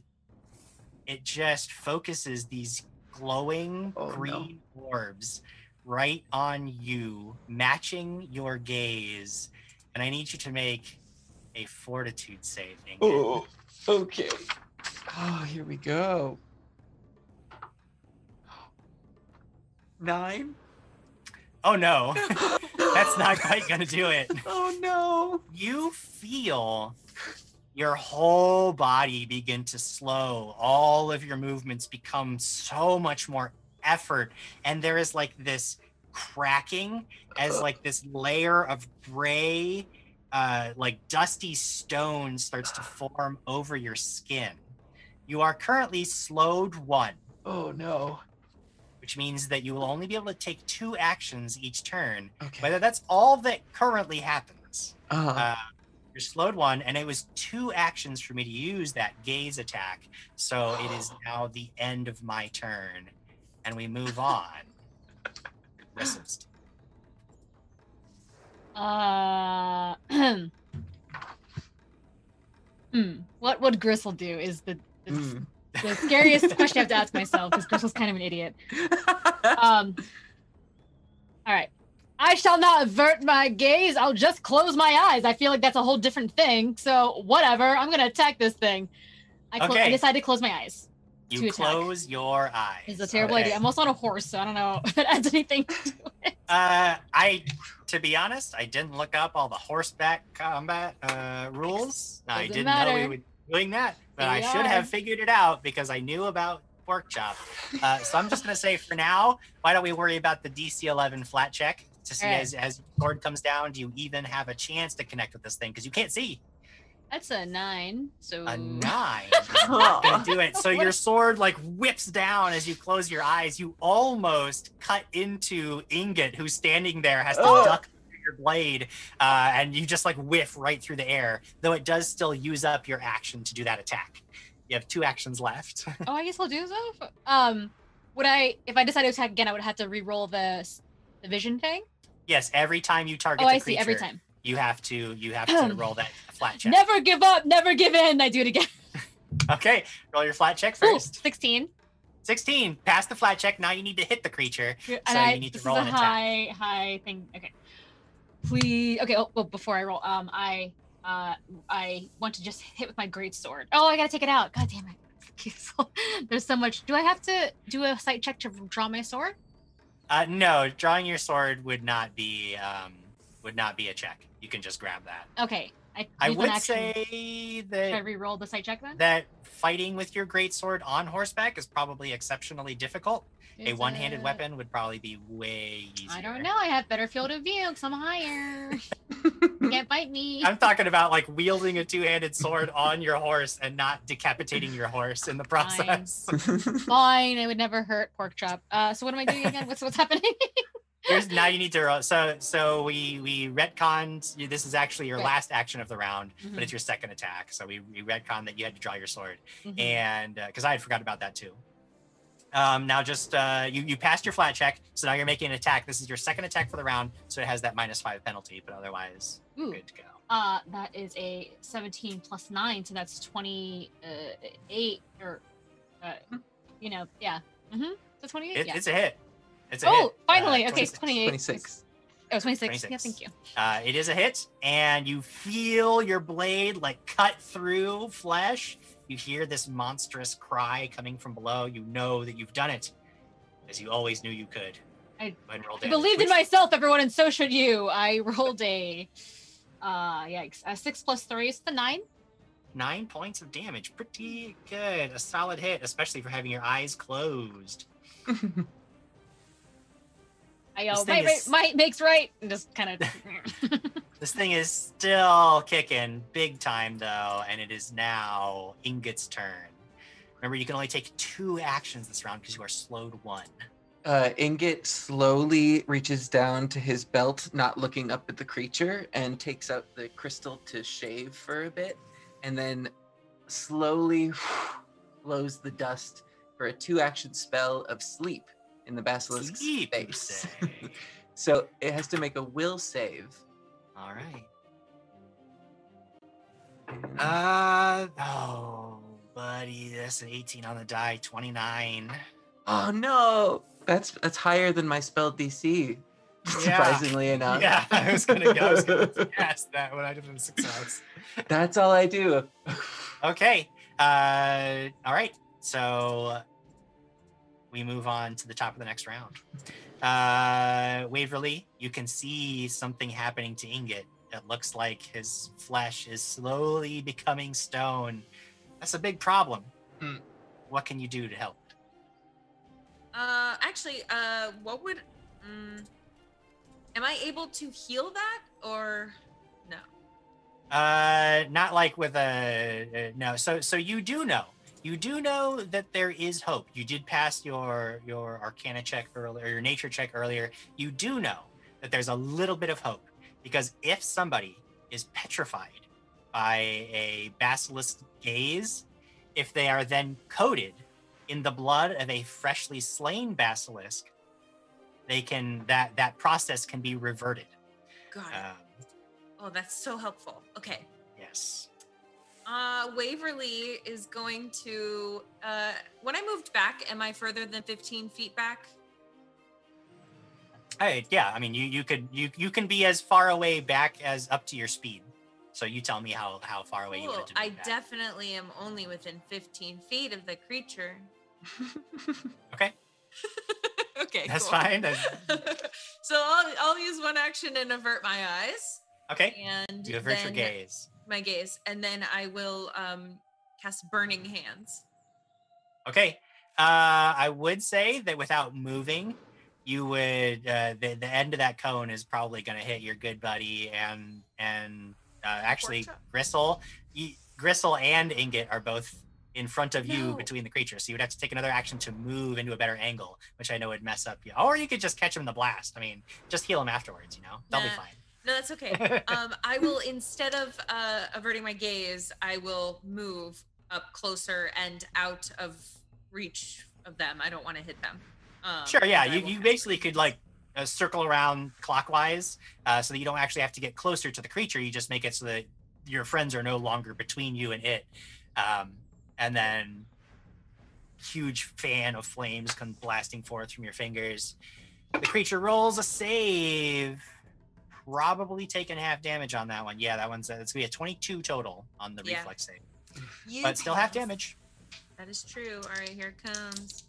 [SPEAKER 1] it just focuses these glowing
[SPEAKER 2] Oh, no.
[SPEAKER 1] green orbs right on you, matching your gaze. And I need you to make a fortitude save.
[SPEAKER 2] Oh, okay. Oh, here we go. Nine.
[SPEAKER 1] Oh no, <laughs> that's not quite gonna do it.
[SPEAKER 9] Oh no.
[SPEAKER 1] You feel your whole body begin to slow. All of your movements become so much more effort, and there is like this cracking as like this layer of gray, uh, like dusty stone starts to form over your skin. You are currently slowed one
[SPEAKER 2] Oh no.
[SPEAKER 1] which means that you will only be able to take two actions each turn.
[SPEAKER 9] Okay.
[SPEAKER 1] Whether that's all that currently happens.
[SPEAKER 9] Uh,
[SPEAKER 1] Uh, you're slowed one, and it was two actions for me to use that gaze attack. So it is <gasps> now the end of my turn, and we move on. <laughs> Resist.
[SPEAKER 3] Uh, <clears throat> hmm. What would Gristle do? Is the the,
[SPEAKER 9] mm.
[SPEAKER 3] the scariest <laughs> question I have to ask myself because Gristle's kind of an idiot. <laughs> Um. All right. I shall not avert my gaze. I'll just close my eyes. I feel like that's a whole different thing. So whatever. I'm gonna attack this thing. I, I
[SPEAKER 1] Okay.
[SPEAKER 3] decided to close my eyes.
[SPEAKER 1] You close your eyes.
[SPEAKER 3] It's a terrible
[SPEAKER 1] Okay.
[SPEAKER 3] idea. I'm also on a horse, so I don't know <laughs> if that adds anything to it.
[SPEAKER 1] Uh, I, to be honest, I didn't look up all the horseback combat uh, rules. I
[SPEAKER 3] Doesn't
[SPEAKER 1] didn't know we were doing that, but
[SPEAKER 3] Here
[SPEAKER 1] I
[SPEAKER 3] we
[SPEAKER 1] should
[SPEAKER 3] are.
[SPEAKER 1] have figured it out because I knew about pork chop. Uh, so I'm just gonna say for now, why don't we worry about the DC 11 flat check to see
[SPEAKER 3] Alright.
[SPEAKER 1] as as your sword comes down, do you even have a chance to connect with this thing because you can't see
[SPEAKER 3] That's a nine. So
[SPEAKER 1] a <laughs> nine.
[SPEAKER 9] Oh.
[SPEAKER 1] do it. So your sword like whips down as you close your eyes. You almost cut into Ingot, who's standing there, has to
[SPEAKER 9] Oh.
[SPEAKER 1] duck under your blade, uh, and you just like whiff right through the air. Though it does still use up your action to do that attack. You have two actions left.
[SPEAKER 3] Oh, I guess I'll do so. Um, would I, if I decided to attack again, I would have to re-roll the s- the vision thing.
[SPEAKER 1] yes, every time you target
[SPEAKER 3] Oh,
[SPEAKER 1] the
[SPEAKER 3] I see. Every
[SPEAKER 1] creature,
[SPEAKER 3] time.
[SPEAKER 1] you have to you have to roll that flat check.
[SPEAKER 3] Never give up. Never give in. I do it again. <laughs>
[SPEAKER 1] Okay, roll your flat check
[SPEAKER 3] Ooh,
[SPEAKER 1] first.
[SPEAKER 3] 16.
[SPEAKER 1] 16. Pass the flat check. Now you need to hit the creature.
[SPEAKER 3] And
[SPEAKER 1] So
[SPEAKER 3] I,
[SPEAKER 1] you need to
[SPEAKER 3] this
[SPEAKER 1] roll
[SPEAKER 3] is
[SPEAKER 1] an
[SPEAKER 3] a
[SPEAKER 1] attack.
[SPEAKER 3] high, high thing. Okay. Please. Okay. Oh, well, before I roll, um, I, uh, I want to just hit with my great sword. Oh, I gotta take it out. God damn it. <laughs> <laughs> There's so much. Do I have to do a sight check to draw my sword?
[SPEAKER 1] Uh, no, drawing your sword would not be um, would not be a check. You can just grab that.
[SPEAKER 3] Okay. I,
[SPEAKER 1] I would
[SPEAKER 3] action.
[SPEAKER 1] say
[SPEAKER 3] Should I
[SPEAKER 1] that
[SPEAKER 3] re-roll the sight check then?
[SPEAKER 1] that fighting with your great sword on horseback is probably exceptionally difficult. a one-handed
[SPEAKER 3] it-
[SPEAKER 1] weapon would probably be way easier.
[SPEAKER 3] I don't know. I have better field of view because I'm higher. <laughs> You Can't bite me. <laughs>
[SPEAKER 1] I'm talking about like wielding a two-handed sword on your horse and not decapitating your horse in the process.
[SPEAKER 3] Fine. It would never hurt pork chop. Uh, so what am I doing again? What's what's happening? <laughs>
[SPEAKER 1] Here's now you need to roll. So so we we retconned. you- This is actually your
[SPEAKER 3] Right.
[SPEAKER 1] last action of the round,
[SPEAKER 3] Mhm.
[SPEAKER 1] but it's your second attack. So we, we retconned that you had to draw your sword.
[SPEAKER 3] Mhm.
[SPEAKER 1] and because I had forgot about that too. Um, now just uh, you you passed your flat check, so now you're making an attack. This is your second attack for the round, so it has that minus five penalty, but otherwise
[SPEAKER 3] Ooh.
[SPEAKER 1] good to go.
[SPEAKER 3] Uh, that is a 17 plus 9, so that's 28, or, uh, you know, yeah. Mm-hmm. So 28?
[SPEAKER 1] It,
[SPEAKER 3] yeah.
[SPEAKER 1] It's a hit. It's a
[SPEAKER 3] oh,
[SPEAKER 1] hit.
[SPEAKER 3] finally.
[SPEAKER 1] Uh,
[SPEAKER 3] okay,
[SPEAKER 1] 26.
[SPEAKER 3] 28.
[SPEAKER 9] 26.
[SPEAKER 3] Oh, 26. Yeah, thank you.
[SPEAKER 1] Uh, it is a hit, and you feel your blade like cut through flesh. You hear this monstrous cry coming from below. You know that you've done it, as you always knew you could.
[SPEAKER 3] I-
[SPEAKER 1] Go and roll
[SPEAKER 3] I
[SPEAKER 1] damage.
[SPEAKER 3] believed in myself, everyone, and so should you. I <laughs> rolled a, uh, yikes, a 6 plus 3 is the 9.
[SPEAKER 1] Nine points of damage. Pretty good. A solid hit, especially for having your eyes closed. <laughs>
[SPEAKER 3] I
[SPEAKER 1] This
[SPEAKER 3] go,
[SPEAKER 1] thing
[SPEAKER 3] might, right,
[SPEAKER 1] is-
[SPEAKER 3] might makes right, and just kind of. <laughs>
[SPEAKER 1] This thing is still kicking big time, though, and it is now Ingot's turn. Remember, you can only take two actions this round because you are slowed one.
[SPEAKER 9] Uh, Ingot slowly reaches down to his belt, not looking up at the creature, and takes out the crystal to shave for a bit, and then slowly <sighs> blows the dust for a two-action spell of sleep in the basilisk's
[SPEAKER 1] Sleep,
[SPEAKER 9] face. <laughs> so it has to make a will save.
[SPEAKER 1] All right. Uh oh, buddy, that's an 18 on the die, 29.
[SPEAKER 9] oh no, that's that's higher than my spell DC. Surprisingly enough.
[SPEAKER 1] Yeah, I was gonna go. I was gonna <laughs> ask that when I did a success.
[SPEAKER 9] That's all I do.
[SPEAKER 1] Okay. Uh, all right. So we move on to the top of the next round. Uh, Waverly, you can see something happening to Ingot. It looks like his flesh is slowly becoming stone. That's a big problem.
[SPEAKER 9] Hmm.
[SPEAKER 1] What can you do to help?
[SPEAKER 6] Uh, actually, uh, what would? Mm, am I able to heal that or no?
[SPEAKER 1] Uh, not like with a uh, no. So so you do know. You do know that there is hope. You did pass your your Arcana check earlier, your Nature check earlier. You do know that there's a little bit of hope because if somebody is petrified by a basilisk gaze, if they are then coated in the blood of a freshly slain basilisk, they can that that process can be reverted.
[SPEAKER 6] Got it.
[SPEAKER 1] Um,
[SPEAKER 6] oh, that's so helpful. Okay.
[SPEAKER 1] yes.
[SPEAKER 6] Uh, Waverly is going to. Uh, when I moved back, am I further than 15 feet back?
[SPEAKER 1] Hey, yeah. I mean, you you could you you can be as far away back as up to your speed. So you tell me how how far away you
[SPEAKER 6] Cool.
[SPEAKER 1] want to
[SPEAKER 6] I
[SPEAKER 1] back.
[SPEAKER 6] definitely am only within 15 feet of the creature. <laughs>
[SPEAKER 1] Okay, <laughs>
[SPEAKER 6] okay.
[SPEAKER 1] that's
[SPEAKER 6] cool.
[SPEAKER 1] fine. That's- <laughs>
[SPEAKER 6] so I'll, I'll use one action and avert my eyes.
[SPEAKER 1] Okay,
[SPEAKER 6] And
[SPEAKER 1] you avert your gaze.
[SPEAKER 6] My gaze. And then I will um, cast Burning Hands.
[SPEAKER 1] Okay. Uh, I would say that without moving, you would uh, the the end of that cone is probably going to hit your good buddy and and uh, actually. Gristle, you, Gristle and Ingot are both in front of you
[SPEAKER 6] No.
[SPEAKER 1] between the creatures, so you would have to take another action to move into a better angle, which I know would mess up you. Or you could just catch him in the blast. I mean, just heal him afterwards. You know, they'll be fine.
[SPEAKER 6] No, that's okay. <laughs> um, I will instead of uh, averting my gaze, I will move up closer and out of reach of them. I don't want to hit them. Um,
[SPEAKER 1] Sure, yeah. You, you basically could like uh, circle around clockwise uh, so that you don't actually have to get closer to the creature. You just make it so that your friends are no longer between you and it. Um, and then huge fan of flames come blasting forth from your fingers. The creature rolls a save. Probably taking half damage on that one. Yeah, that one's it's gonna be a 22 total on the
[SPEAKER 6] Yeah.
[SPEAKER 1] reflex save,
[SPEAKER 6] You
[SPEAKER 1] but still half damage.
[SPEAKER 6] That is true. All right, here it comes.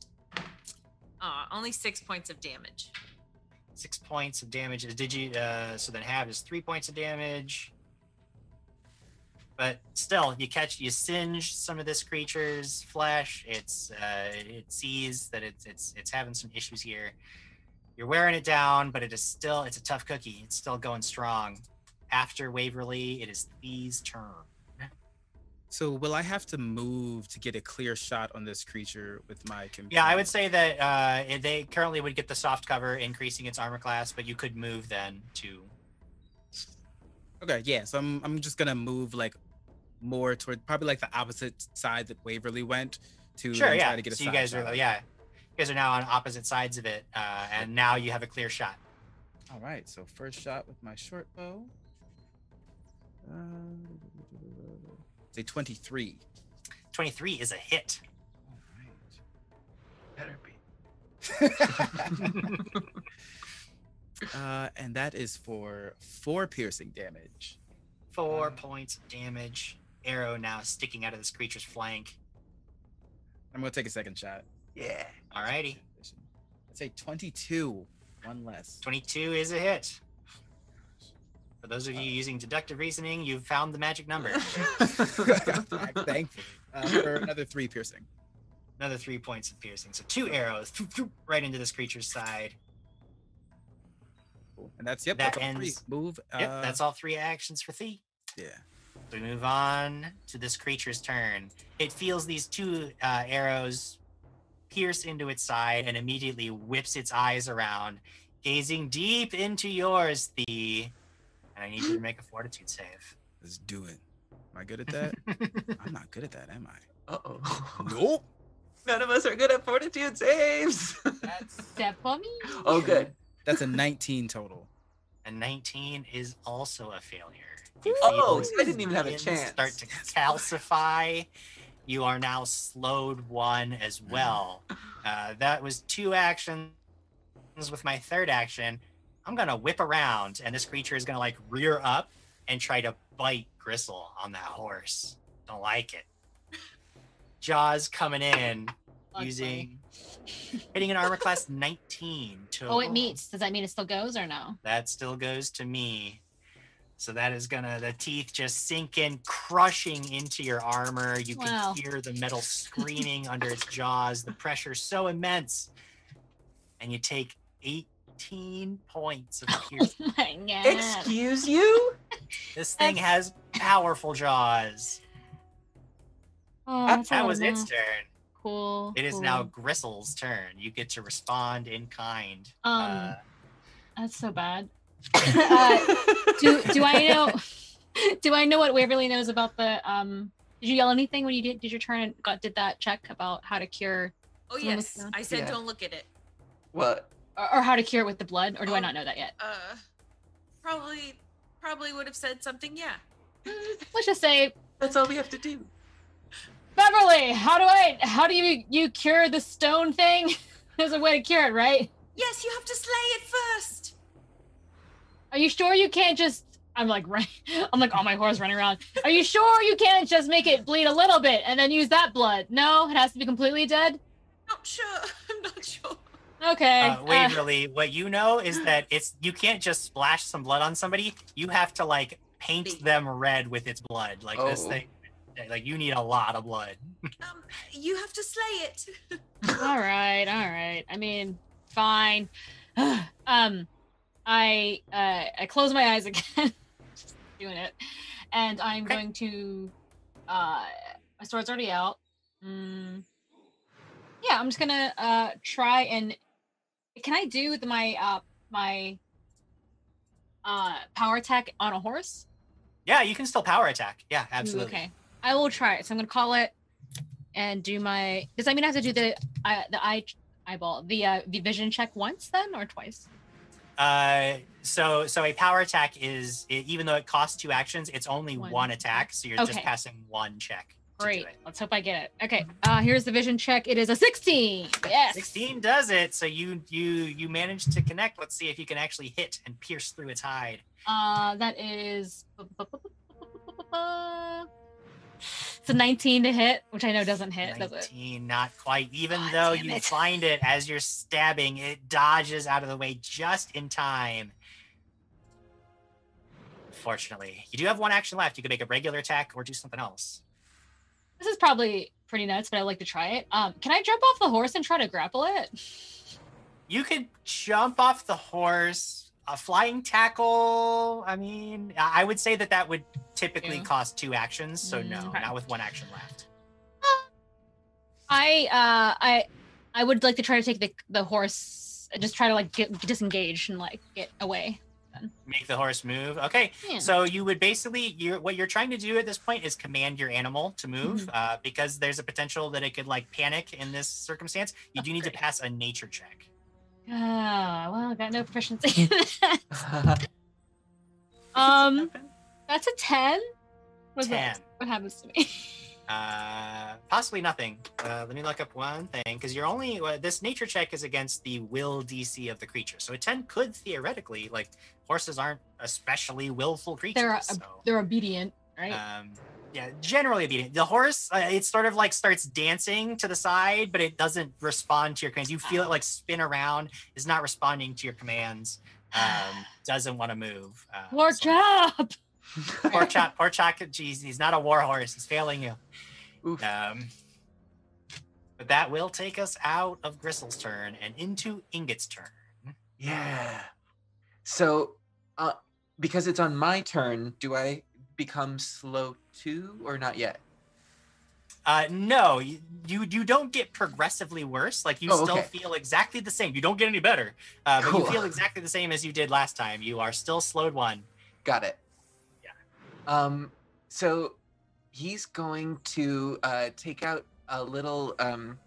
[SPEAKER 6] Aw, only six points of damage.
[SPEAKER 1] six points of damage. Did you? Uh, so then half is three points of damage. But still, you catch, you singe some of this creature's flesh. It's uh, it sees that it's it's it's having some issues here. You're wearing it down, but it is still it's a tough cookie. It's still going strong. After Waverly, it is Thee's turn.
[SPEAKER 5] So will I have to move to get a clear shot on this creature with my companion?
[SPEAKER 1] Yeah, I would say that uh, they currently would get the soft cover, increasing its armor class, but you could move then to
[SPEAKER 5] Okay, yeah. So I'm I'm just gonna move like more toward probably like the opposite side that Waverly went to
[SPEAKER 1] Sure, yeah.
[SPEAKER 5] try to get a
[SPEAKER 1] so you guys
[SPEAKER 5] shot.
[SPEAKER 1] are, yeah, guys are now on opposite sides of it, uh, and now you have a clear shot.
[SPEAKER 5] All right. So first shot with my short bow. Uh, say 23.
[SPEAKER 1] Twenty-three is a hit.
[SPEAKER 5] All
[SPEAKER 2] Better be. <laughs>
[SPEAKER 5] uh, and that is for four piercing damage.
[SPEAKER 1] Four
[SPEAKER 5] Um,
[SPEAKER 1] points of damage. Arrow now sticking out of this creature's flank.
[SPEAKER 5] I'm gonna take a second shot.
[SPEAKER 2] Yeah.
[SPEAKER 1] Alrighty,
[SPEAKER 5] I'd say 22. One less.
[SPEAKER 1] twenty-two is a hit. For those of you using deductive reasoning, you've found the magic number. <laughs>
[SPEAKER 5] Thankfully. Uh, for another three piercing.
[SPEAKER 1] Another three points of piercing. So two arrows right into this creature's side.
[SPEAKER 5] Cool. And that's yep.
[SPEAKER 1] That
[SPEAKER 5] that's all three.
[SPEAKER 1] ends-
[SPEAKER 5] Move.
[SPEAKER 1] Yep,
[SPEAKER 5] uh,
[SPEAKER 1] that's all three actions for Thee.
[SPEAKER 5] Yeah.
[SPEAKER 1] We move on to this creature's turn. It feels these two uh, arrows pierce into its side and immediately whips its eyes around, gazing deep into yours, the And I need you to make a fortitude save.
[SPEAKER 5] Let's do it. Am I good at that? <laughs> I'm not good at that, am I?
[SPEAKER 2] Uh oh.
[SPEAKER 5] Nope.
[SPEAKER 2] None of us are good at fortitude saves.
[SPEAKER 3] That's Step on me.
[SPEAKER 2] oh, good.
[SPEAKER 5] That's a 19 total.
[SPEAKER 1] And 19 is also a failure.
[SPEAKER 2] Oh, I didn't even have a
[SPEAKER 1] its
[SPEAKER 2] chance.
[SPEAKER 1] Start to calcify. You are now slowed one as well. Uh, that was two actions. With my third action, I'm gonna whip around, and this creature is gonna like rear up and try to bite Gristle on that horse. Don't like it. Jaws coming in, using hitting an armor class <laughs> 19 to
[SPEAKER 3] Oh, it meets. Does that mean it still goes or no?
[SPEAKER 1] that still goes to me. So that is gonna the teeth just sink in, crushing into your armor. You can
[SPEAKER 3] Wow.
[SPEAKER 1] hear the metal <laughs> screaming under its jaws. The pressure so immense. And you take 18 points of <laughs> piercing.
[SPEAKER 3] Oh my god.
[SPEAKER 9] Excuse you? <laughs>
[SPEAKER 1] This thing has powerful jaws.
[SPEAKER 3] Oh, that's
[SPEAKER 1] That was
[SPEAKER 3] I
[SPEAKER 1] its turn.
[SPEAKER 3] Cool.
[SPEAKER 1] It is now
[SPEAKER 3] cool.
[SPEAKER 1] Gristle's turn. You get to respond in kind.
[SPEAKER 3] Um,
[SPEAKER 1] Uh,
[SPEAKER 3] That's so bad. Uh, do do I know? <laughs> Do I know what Waverly knows about the? Um, did you yell anything when you did, did your turn and got did that check about how to cure
[SPEAKER 6] Oh yes. I said
[SPEAKER 9] Yeah.
[SPEAKER 6] don't look at it.
[SPEAKER 9] What?
[SPEAKER 3] or, or how to cure it with the blood, or do I
[SPEAKER 6] Oh.
[SPEAKER 3] not know that yet?
[SPEAKER 6] Uh, probably, probably would have said something. Yeah. <laughs>
[SPEAKER 3] Let's just say
[SPEAKER 9] That's all we have to do.
[SPEAKER 3] Beverly. How do I? How do you you cure the stone thing? <laughs> There's a way to cure it, right?
[SPEAKER 6] Yes, you have to slay it first.
[SPEAKER 3] Are you sure you can't just? I'm like <laughs> right. I'm like on my horse running around. Are you sure you can't just make it bleed a little bit and then use that blood? No, it has to be completely dead.
[SPEAKER 6] Not sure. <laughs> I'm not sure.
[SPEAKER 3] Okay.
[SPEAKER 1] uh,
[SPEAKER 3] uh,
[SPEAKER 1] Waverly, what you know is that it's you can't just splash some blood on somebody. You have to like paint them red with its blood. Like this
[SPEAKER 9] Oh.
[SPEAKER 1] thing, like you need a lot of blood. <laughs>
[SPEAKER 6] Um, you have to slay it.
[SPEAKER 3] all right, all right. I mean, fine. <sighs> um, I uh I close my eyes <laughs> again, just doing it, and I'm
[SPEAKER 1] Okay.
[SPEAKER 3] going to uh my sword's already out. Mm, yeah, I'm just gonna uh try and can I do the, my uh my uh power attack on a horse?
[SPEAKER 1] Yeah, you can still power attack. Yeah,
[SPEAKER 3] Ooh,
[SPEAKER 1] absolutely.
[SPEAKER 3] Okay, I will try it. So I'm gonna call it and do my. Does that mean I have to do the uh, the eye eyeball the uh, the vision check once then or twice?
[SPEAKER 1] Uh, so so a power attack is even though it costs two actions, it's only
[SPEAKER 3] One.
[SPEAKER 1] one, attack. So you're just passing one check.
[SPEAKER 3] Great. Let's hope I get it. Okay. Uh, here's the vision check. It is a 16. Yes.
[SPEAKER 1] 16 does it. So you you you managed to connect. Let's see if you can actually hit and pierce through its hide.
[SPEAKER 3] Uh, that is. It's a 19 to hit, which I know doesn't hit, does it?
[SPEAKER 1] 19, not quite. Even though you
[SPEAKER 3] it.
[SPEAKER 1] find it as you're stabbing, it dodges out of the way just in time. Fortunately, you do have one action left. You can make a regular attack or do something else.
[SPEAKER 3] This is probably pretty nuts, but I like to try it. Um, can I jump off the horse and try to grapple it?
[SPEAKER 1] You could jump off the horse. A flying tackle. I mean, I I would say that that would typically
[SPEAKER 3] Yeah.
[SPEAKER 1] cost two actions. So no,
[SPEAKER 3] Mm, okay.
[SPEAKER 1] not with one action left.
[SPEAKER 3] I uh I I would like to try to take the the horse just try to like get disengage and like get away.
[SPEAKER 1] Make the horse move. Okay,
[SPEAKER 3] Yeah.
[SPEAKER 1] So you would basically you're what you're trying to do at this point is command your animal to move
[SPEAKER 3] Mm-hmm.
[SPEAKER 1] uh, because there's a potential that it could like panic in this circumstance. You
[SPEAKER 3] Oh,
[SPEAKER 1] do need
[SPEAKER 3] great.
[SPEAKER 1] to pass a nature check.
[SPEAKER 3] Ah, well, I got no proficiency. <laughs> that. <laughs> um, that's a ten. What's that?
[SPEAKER 1] 10.
[SPEAKER 3] What happens to me? <laughs>
[SPEAKER 1] Uh, possibly nothing. Uh, let me look up one thing because you're only uh, this nature check is against the will DC of the creature. So a 10 could theoretically like horses aren't especially willful creatures.
[SPEAKER 3] They're
[SPEAKER 1] so.
[SPEAKER 3] they're obedient, right?
[SPEAKER 1] Um, yeah, generally obedient. The horse, uh, it sort of like starts dancing to the side, but it doesn't respond to your commands. You feel it like spin around, is not responding to your commands, um, <sighs> doesn't want to move. Uh,
[SPEAKER 3] Pork
[SPEAKER 1] so-
[SPEAKER 3] chop. <laughs>
[SPEAKER 1] Pork chop, pork chop, geez, he's not a war horse. He's failing you.
[SPEAKER 9] Oof.
[SPEAKER 1] Um, but that will take us out of Gristle's turn and into Ingot's turn.
[SPEAKER 9] Yeah. So, uh, because it's on my turn, do I become slow too, or not yet?
[SPEAKER 1] Uh, no, you, you you don't get progressively worse. Like you
[SPEAKER 9] Oh,
[SPEAKER 1] still
[SPEAKER 9] okay.
[SPEAKER 1] feel exactly the same. You don't get any better, uh, but you feel exactly the same as you did last time. You are still slowed one.
[SPEAKER 9] Got it.
[SPEAKER 1] Yeah.
[SPEAKER 9] Um. So he's going to uh, take out a little um,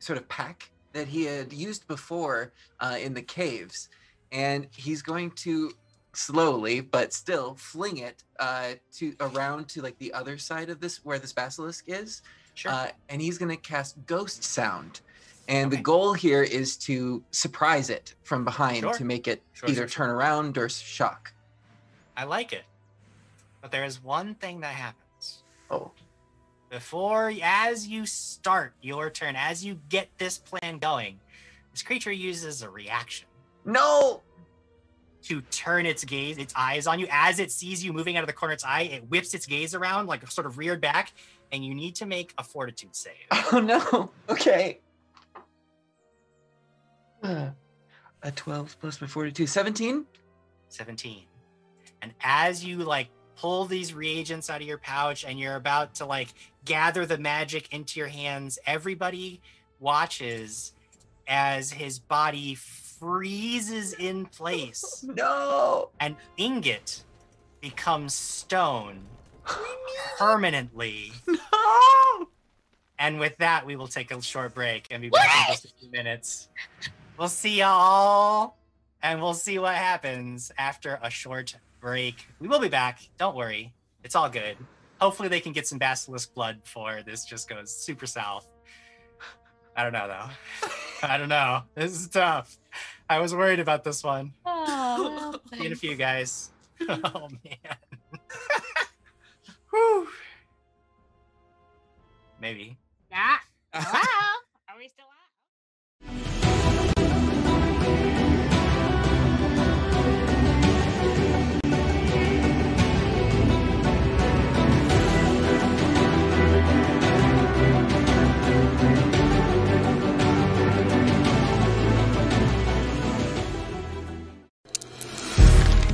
[SPEAKER 9] sort of pack that he had used before uh, in the caves, and he's going to slowly but still fling it uh, to around to like the other side of this where this basilisk is.
[SPEAKER 1] Sure.
[SPEAKER 9] Uh, and he's going to cast Ghost Sound. And the goal here is to surprise it from behind
[SPEAKER 1] Sure.
[SPEAKER 9] to make it
[SPEAKER 1] Sure,
[SPEAKER 9] either turn around or shock.
[SPEAKER 1] I like it, but there is one thing that happens.
[SPEAKER 9] Oh.
[SPEAKER 1] before as you start your turn, as you get this plan going, this creature uses a reaction
[SPEAKER 9] No.
[SPEAKER 1] To turn its gaze, its eyes on you. As it sees you moving out of the corner of its eye, it whips its gaze around, like sort of reared back, and you need to make a fortitude save. <laughs>
[SPEAKER 9] Oh no. Okay. Uh, <sighs> a 12 plus my 42. 17?
[SPEAKER 1] 17. And as you like pull these reagents out of your pouch and you're about to like gather the magic into your hands, everybody watches as his body freezes in place <laughs>
[SPEAKER 9] No.
[SPEAKER 1] and Ingot becomes stone permanently. <laughs>
[SPEAKER 9] No.
[SPEAKER 1] And with that, we will take a short break and be back in just a few minutes. We'll see y'all, and we'll see what happens after a short break. We will be back. Don't worry, it's all good. Hopefully, they can get some basilisk blood before this just goes super south. I don't know though. <laughs> I don't know. This is tough. I was worried about this one.
[SPEAKER 3] Oh, well,
[SPEAKER 1] in a few guys. <laughs> Oh man. <laughs> Whew. Maybe.
[SPEAKER 3] Ah, hello.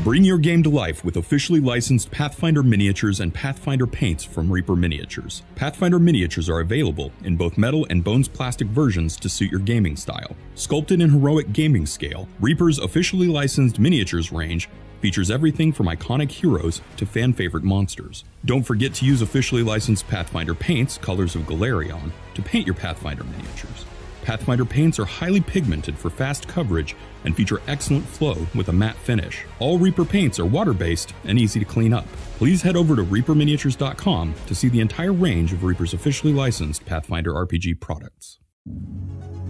[SPEAKER 11] Bring your game to life with officially licensed Pathfinder miniatures and Pathfinder paints from Reaper Miniatures. Pathfinder miniatures are available in both metal and bones plastic versions to suit your gaming style. Sculpted in heroic gaming scale, Reaper's officially licensed miniatures range features everything from iconic heroes to fan favorite monsters. Don't forget to use officially licensed Pathfinder paints, colors of Golarion, to paint your Pathfinder miniatures. Pathfinder paints are highly pigmented for fast coverage and feature excellent flow with a matte finish. All Reaper paints are water based and easy to clean up. Please head over to ReaperMiniatures.com to see the entire range of Reaper's officially licensed Pathfinder RPG products.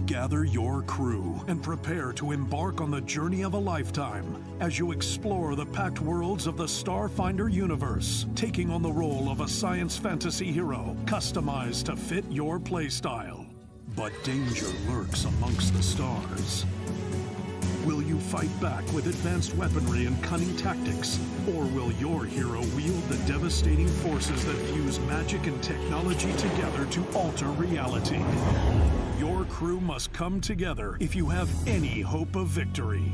[SPEAKER 12] Gather your crew and prepare to embark on the journey of a lifetime as you explore the packed worlds of the Starfinder universe, taking on the role of a science fantasy hero customized to fit your playstyle. But danger lurks amongst the stars. Will you fight back with advanced weaponry and cunning tactics? Or will your hero wield the devastating forces that fuse magic and technology together to alter reality? Your crew must come together if you have any hope of victory.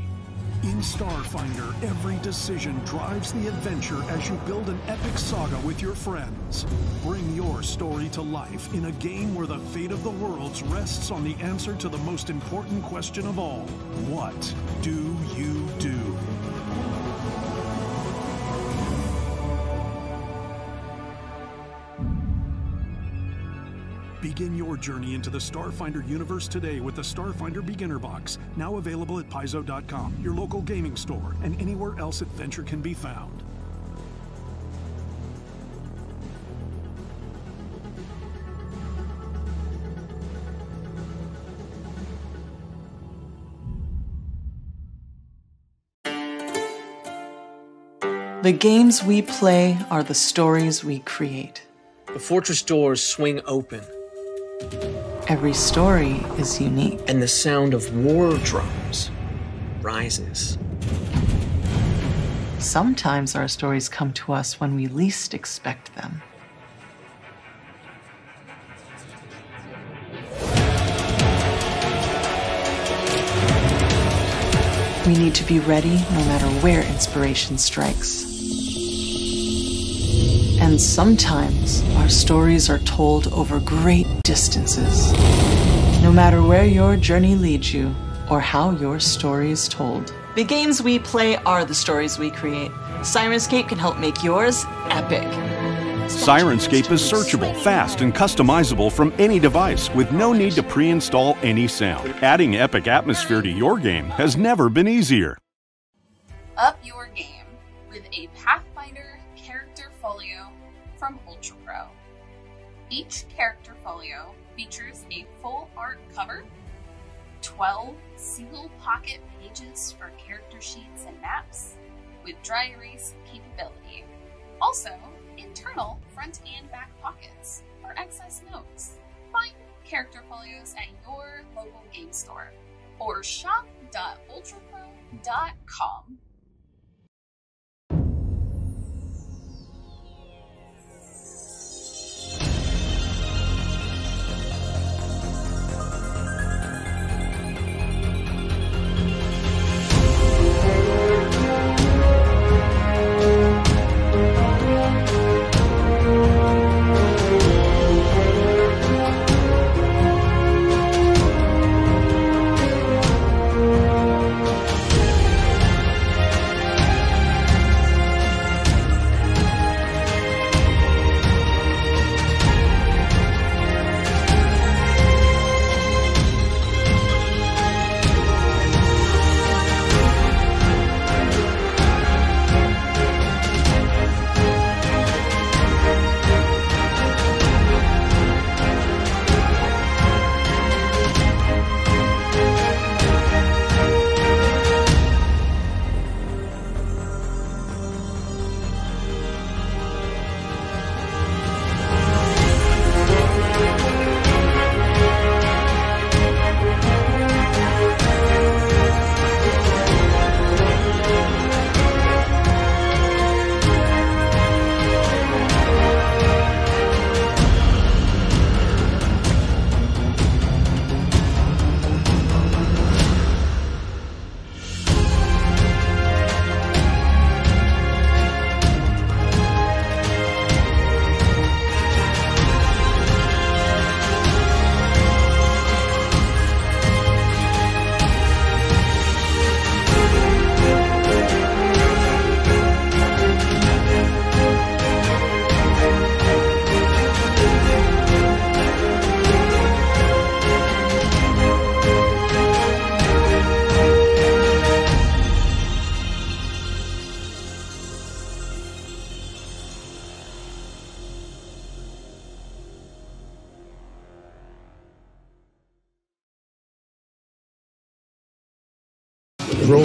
[SPEAKER 12] In Starfinder, every decision drives the adventure as you build an epic saga with your friends. Bring your story to life in a game where the fate of the worlds rests on the answer to the most important question of all What do you do? Begin your journey into the Starfinder universe today with the Starfinder Beginner Box, now available at Paizo.com, your local gaming store, and anywhere else adventure can be found.
[SPEAKER 13] The games we play are the stories we create.
[SPEAKER 14] The fortress doors swing open,
[SPEAKER 13] Every story is unique.
[SPEAKER 14] and the sound of war drums rises.
[SPEAKER 13] Sometimes our stories come to us when we least expect them. We need to be ready no matter where inspiration strikes. And sometimes our stories are told over great distances. No matter where your journey leads you or how your story is told. The games we play are the stories we create. Syrinscape can help make yours epic.
[SPEAKER 15] Syrinscape is searchable, fast, and customizable from any device with no need to pre install any sound. Adding epic atmosphere to your game has never been easier.
[SPEAKER 16] Up your game with a Pathfinder character folio from Ultra Pro. Each character folio features a full art cover, 12 single pocket pages for character sheets and maps, with dry erase capability. Also, internal front and back pockets for excess notes. Find character folios at your local game store or shop.ultrapro.com.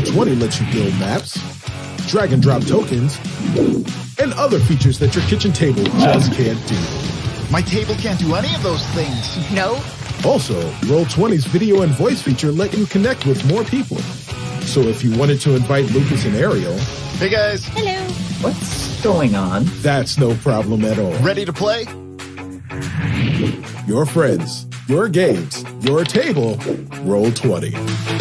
[SPEAKER 17] Roll20 lets you build maps, drag and drop tokens, and other features that your kitchen table just can't do.
[SPEAKER 18] My table can't do any of those things.
[SPEAKER 19] No.
[SPEAKER 17] Also, Roll20's video and voice feature let you connect with more people. So if you wanted to invite Lucas and Ariel,
[SPEAKER 18] Hey guys.
[SPEAKER 19] Hello.
[SPEAKER 17] what's going on? That's no problem at all.
[SPEAKER 18] Ready to play?
[SPEAKER 17] Your friends, your games, your table, Roll20.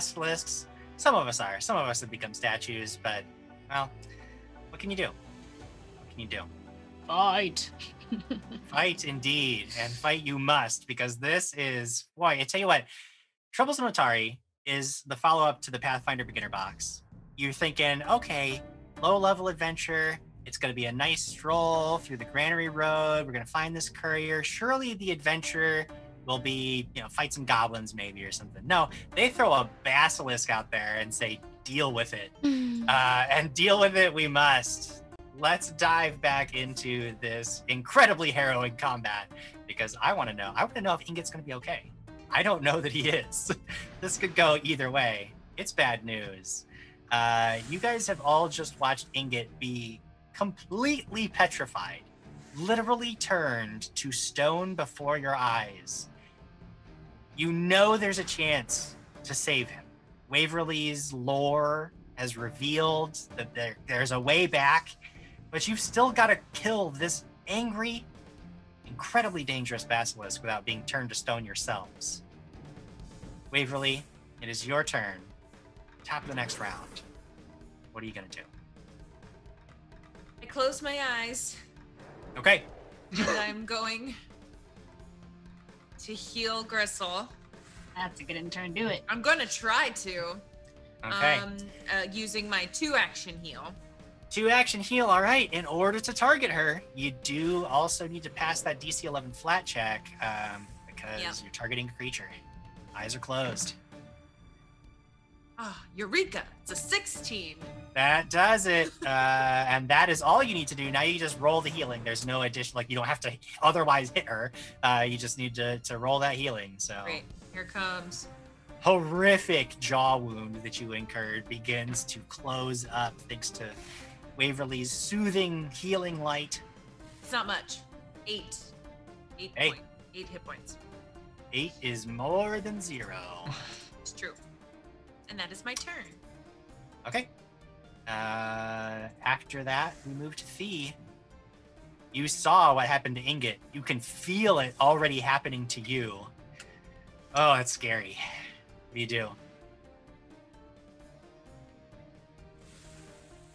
[SPEAKER 1] Basilisks. Some of us are. Some of us have become statues, but, well, what can you do? What can you do?
[SPEAKER 3] Fight. <laughs>
[SPEAKER 1] Fight indeed, and fight you must, because this is, boy, I tell you what, Troubles in Otari is the follow up to the Pathfinder Beginner Box. You're thinking, okay, low level adventure. It's going to be a nice stroll through the Granary Road. We're going to find this courier. Surely the adventure will be, you know, fight some goblins maybe or something. No, they throw a basilisk out there and say, deal with it. Uh, and deal with it we must. Let's dive back into this incredibly harrowing combat because I want to know. I want to know if Ingot's going to be okay. I don't know that he is. <laughs> this could go either way. It's bad news. Uh, you guys have all just watched Ingot be completely petrified, literally turned to stone before your eyes. You know there's a chance to save him. Waverly's lore has revealed that there, there's a way back, but you've still got to kill this angry, incredibly dangerous basilisk without being turned to stone yourselves. Waverly, it is your turn. Top of the next round. What are you going to do?
[SPEAKER 6] I close my eyes
[SPEAKER 1] Okay.
[SPEAKER 6] and I'm going to heal Gristle.
[SPEAKER 3] That's a good turn. Do it.
[SPEAKER 6] I'm going to try to.
[SPEAKER 1] Okay.
[SPEAKER 6] Um, uh, using my two action heal.
[SPEAKER 1] Two action heal. All right. In order to target her, you do also need to pass that DC 11 flat check um, because
[SPEAKER 6] Yep.
[SPEAKER 1] you're targeting a creature. Eyes are closed.
[SPEAKER 6] Ah, Eureka! It's a 16.
[SPEAKER 1] That does it. <laughs> Uh, and that is all you need to do. Now you just roll the healing. There's no addition, like you don't have to <laughs> otherwise hit her. Uh, you just need to, to roll that healing. So
[SPEAKER 6] Great. Here comes.
[SPEAKER 1] horrific jaw wound that you incurred begins to close up thanks to Waverly's soothing healing light.
[SPEAKER 6] It's not much. Eight. Eight
[SPEAKER 1] Hey.
[SPEAKER 6] point. Eight hit points.
[SPEAKER 1] Eight is more than zero.
[SPEAKER 6] It's true. And that is my turn.
[SPEAKER 1] Okay. Uh, after that, we move to Thee. You saw what happened to Ingot. You can feel it already happening to you. Oh, that's scary. What do you do?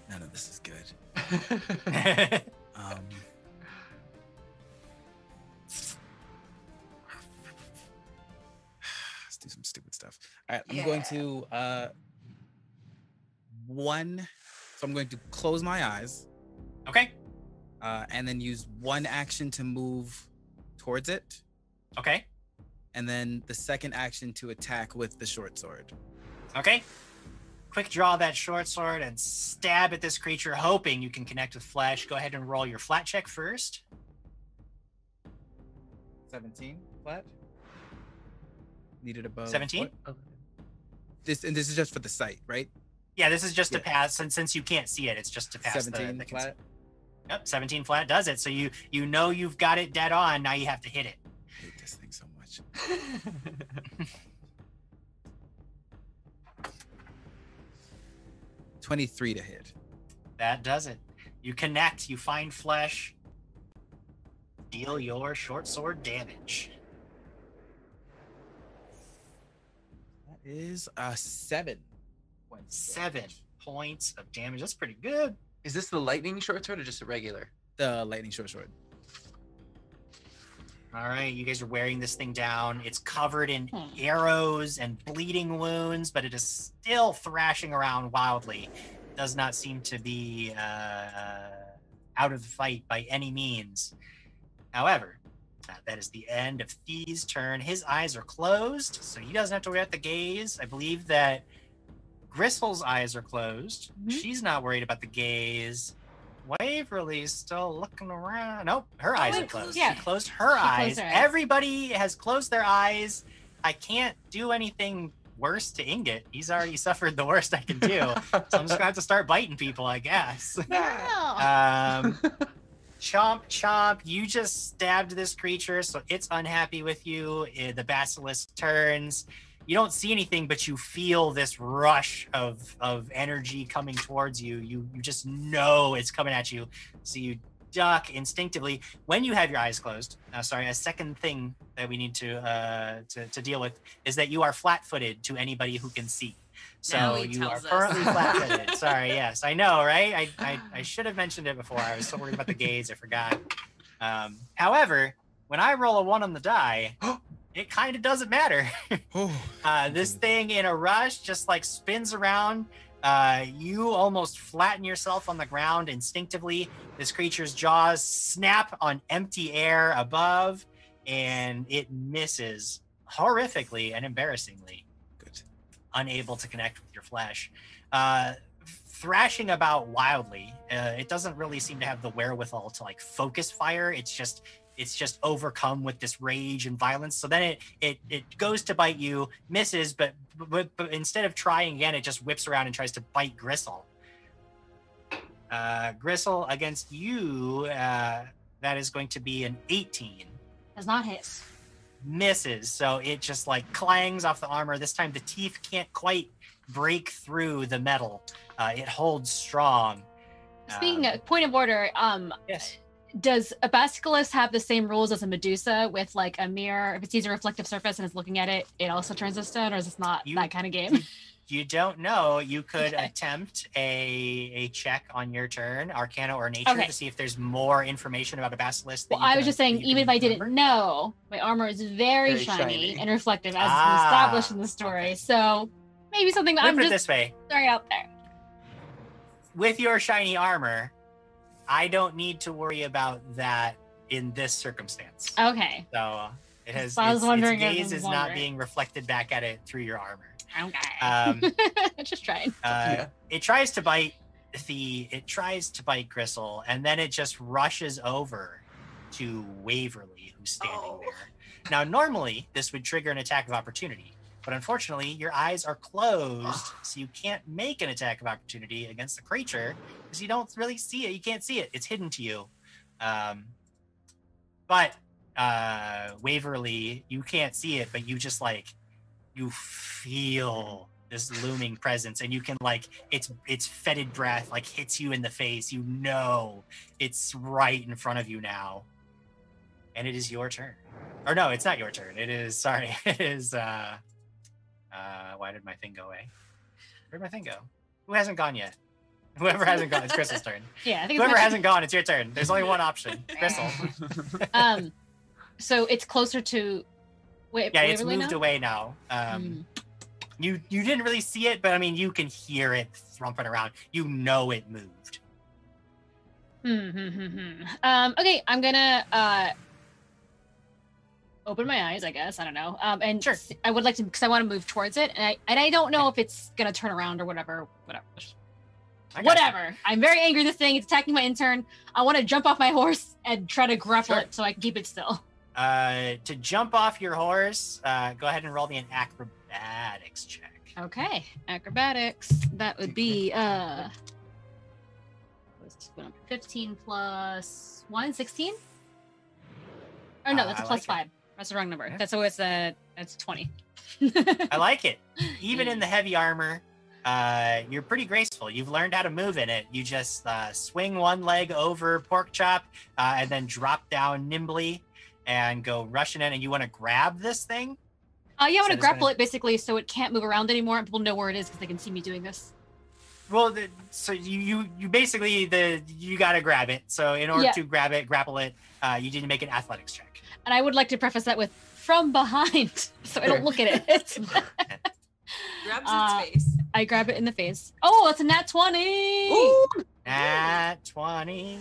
[SPEAKER 5] None of this is good. <laughs> um, let's do some stupid stuff. All right, I'm going to uh one. So I'm going to close my eyes.
[SPEAKER 1] Okay.
[SPEAKER 5] Uh, and then use one action to move towards it.
[SPEAKER 1] Okay.
[SPEAKER 5] And then the second action to attack with the short sword.
[SPEAKER 1] Okay. Quick draw that short sword and stab at this creature, hoping you can connect with flesh. Go ahead and roll your flat check first.
[SPEAKER 5] 17 flat. Needed above
[SPEAKER 1] 17?
[SPEAKER 5] what? This and this is just for the sight, right?
[SPEAKER 1] Yeah, this is just to pass, and since you can't see it, it's just to pass the-
[SPEAKER 5] 17
[SPEAKER 1] the,
[SPEAKER 5] flat.
[SPEAKER 1] Yep, 17 flat does it. So you you know you've got it dead on. Now you have to hit it.
[SPEAKER 5] I hate this thing so much. <laughs> Twenty-three to hit.
[SPEAKER 1] That does it. You connect, you find flesh, deal your short sword damage.
[SPEAKER 5] Is a seven.
[SPEAKER 1] Seven points of damage. That's pretty good.
[SPEAKER 9] Is this the lightning short sword or just a regular?
[SPEAKER 5] The lightning short sword.
[SPEAKER 1] All right, you guys are wearing this thing down. It's covered in arrows and bleeding wounds, but it is still thrashing around wildly. Does not seem to be uh, out of the fight by any means. However, uh, that is the end of Thee's turn. His eyes are closed, so he doesn't have to worry about the gaze. I believe that Gristle's eyes are closed. She's not worried about the gaze. Waverly's still looking around. Nope, her
[SPEAKER 3] Oh,
[SPEAKER 1] eyes are closed.
[SPEAKER 3] yeah.
[SPEAKER 1] She closed her
[SPEAKER 3] She closed
[SPEAKER 1] eyes.
[SPEAKER 3] her eyes.
[SPEAKER 1] Everybody has closed their eyes. I can't do anything worse to Ingot. He's already <laughs> suffered the worst I can do. so I'm just gonna have to start biting people, I guess. <laughs> Um, chomp, chomp. You just stabbed this creature, so it's unhappy with you. Eh, The basilisk turns. You don't see anything, but you feel this rush of of energy coming towards you. You you just know it's coming at you, so you duck instinctively when you have your eyes closed. Uh, sorry, a second thing that we need to uh, to to deal with is that you are flat-footed to anybody who can see. So you are
[SPEAKER 6] us. <laughs>
[SPEAKER 1] currently flat-footed. Sorry, yes, I know, right? I, I I <sighs> should have mentioned it before. I was so worried about the gaze, I forgot. Um, however, when I roll a one on the die, <gasps> it kind of doesn't matter. <sighs> <laughs> uh, this thing in a rush just like spins around. Uh, you almost flatten yourself on the ground instinctively. This creature's jaws snap on empty air above, and it misses horrifically and embarrassingly. Unable to connect with your flesh. Uh, thrashing about wildly. Uh, it doesn't really seem to have the wherewithal to like focus fire. It's just it's just overcome with this rage and violence. So then it it it goes to bite you, misses, but but, but instead of trying again, it just whips around and tries to bite Gristle. Uh, Gristle against you, uh, that is going to be an 18
[SPEAKER 3] Does not hit.
[SPEAKER 1] Misses. So it just like clangs off the armor. This time the teeth can't quite break through the metal. Uh, it holds strong.
[SPEAKER 3] Speaking of point of order, um,
[SPEAKER 1] yes.
[SPEAKER 3] does a basilisk have the same rules as a Medusa with like a mirror? If it sees a reflective surface and is looking at it, it also turns to stone, or is this not that kind of game?
[SPEAKER 1] You don't know. You could attempt a a check on your turn, Arcana or Nature,
[SPEAKER 3] Okay.
[SPEAKER 1] to see if there's more information about a basilisk. that
[SPEAKER 3] Well, I was
[SPEAKER 1] can-
[SPEAKER 3] just saying, even if I didn't know, my armor is very,
[SPEAKER 1] Very
[SPEAKER 3] shiny,
[SPEAKER 1] shiny.
[SPEAKER 3] and reflective, as
[SPEAKER 1] Ah,
[SPEAKER 3] established in the story. So maybe something
[SPEAKER 1] Let
[SPEAKER 3] I'm
[SPEAKER 1] it
[SPEAKER 3] just
[SPEAKER 1] this way:
[SPEAKER 3] Sorry, out there.
[SPEAKER 1] with your shiny armor, I don't need to worry about that in this circumstance.
[SPEAKER 3] Okay.
[SPEAKER 1] So it has.
[SPEAKER 3] So I was
[SPEAKER 1] its,
[SPEAKER 3] wondering, I
[SPEAKER 1] its gaze is not being reflected back at it through your armor.
[SPEAKER 3] Okay.
[SPEAKER 1] Um, <laughs>
[SPEAKER 3] Just trying.
[SPEAKER 1] uh, It tries to bite the. It tries to bite Gristle, and then it just rushes over to Waverly, who's standing there. Now, normally this would trigger an attack of opportunity, but unfortunately, your eyes are closed, so you can't make an attack of opportunity against the creature because you don't really see it. You can't see it; it's hidden to you. Um, but uh, Waverly, you can't see it, but you just like you feel this looming presence and you can like its its fetid breath like hits you in the face. You know it's right in front of you now. And it is your turn. Or no it's not your turn. It is <laughs> sorry. It is uh uh why did my thing go away? Where'd my thing go? Who hasn't gone yet? <laughs> Whoever hasn't gone it's Gristle's turn. <laughs>
[SPEAKER 3] Yeah, I think
[SPEAKER 1] whoever hasn't gone it's your turn. There's only one option. Gristle.
[SPEAKER 3] Um, so it's closer to. Wait,
[SPEAKER 1] yeah it's moved
[SPEAKER 3] now?
[SPEAKER 1] away now um you you didn't really see it but i mean you can hear it thrumping around you know it moved
[SPEAKER 3] Hmm, hmm, hmm, hmm. Um, okay, I'm gonna uh open my eyes, I guess. I don't know. Um, and
[SPEAKER 1] Sure.
[SPEAKER 3] I would like to because I want to move towards it, and I and I don't know if it's gonna turn around or whatever. Whatever.
[SPEAKER 1] I got you.
[SPEAKER 3] Whatever. I'm very angry. This thing. It's attacking my intern. I want to jump off my horse and try to grapple
[SPEAKER 1] Sure.
[SPEAKER 3] it so I can keep it still.
[SPEAKER 1] Uh to jump off your horse uh go ahead and roll me an acrobatics check
[SPEAKER 3] Okay, acrobatics. That would be uh, what's going on? 15 plus 1, 16? Or no,
[SPEAKER 1] Uh,
[SPEAKER 3] that's a plus
[SPEAKER 1] like it.
[SPEAKER 3] 5. That's the wrong number. That's always a that's 20. <laughs>
[SPEAKER 1] i like it even in the <laughs> heavy armor uh you're pretty graceful you've learned how to move in it you just uh swing one leg over pork chop uh, and then drop down nimbly and go rushing in and you want to grab this thing
[SPEAKER 3] Uh, yeah, I want to
[SPEAKER 1] it's
[SPEAKER 3] grapple
[SPEAKER 1] gonna-
[SPEAKER 3] it basically so it can't move around anymore and people know where it is because they can see me doing this.
[SPEAKER 1] Well, the, so you you you basically the you got to grab it. So in order
[SPEAKER 3] Yeah.
[SPEAKER 1] to grab it, grapple it, uh, you need to make an athletics check.
[SPEAKER 3] And I would like to preface that with from behind <laughs> so I don't look at it. <laughs> <laughs>
[SPEAKER 6] Grabs
[SPEAKER 3] Uh,
[SPEAKER 6] its face.
[SPEAKER 3] I grab it in the face. Oh, it's a nat 20!
[SPEAKER 1] At twenty.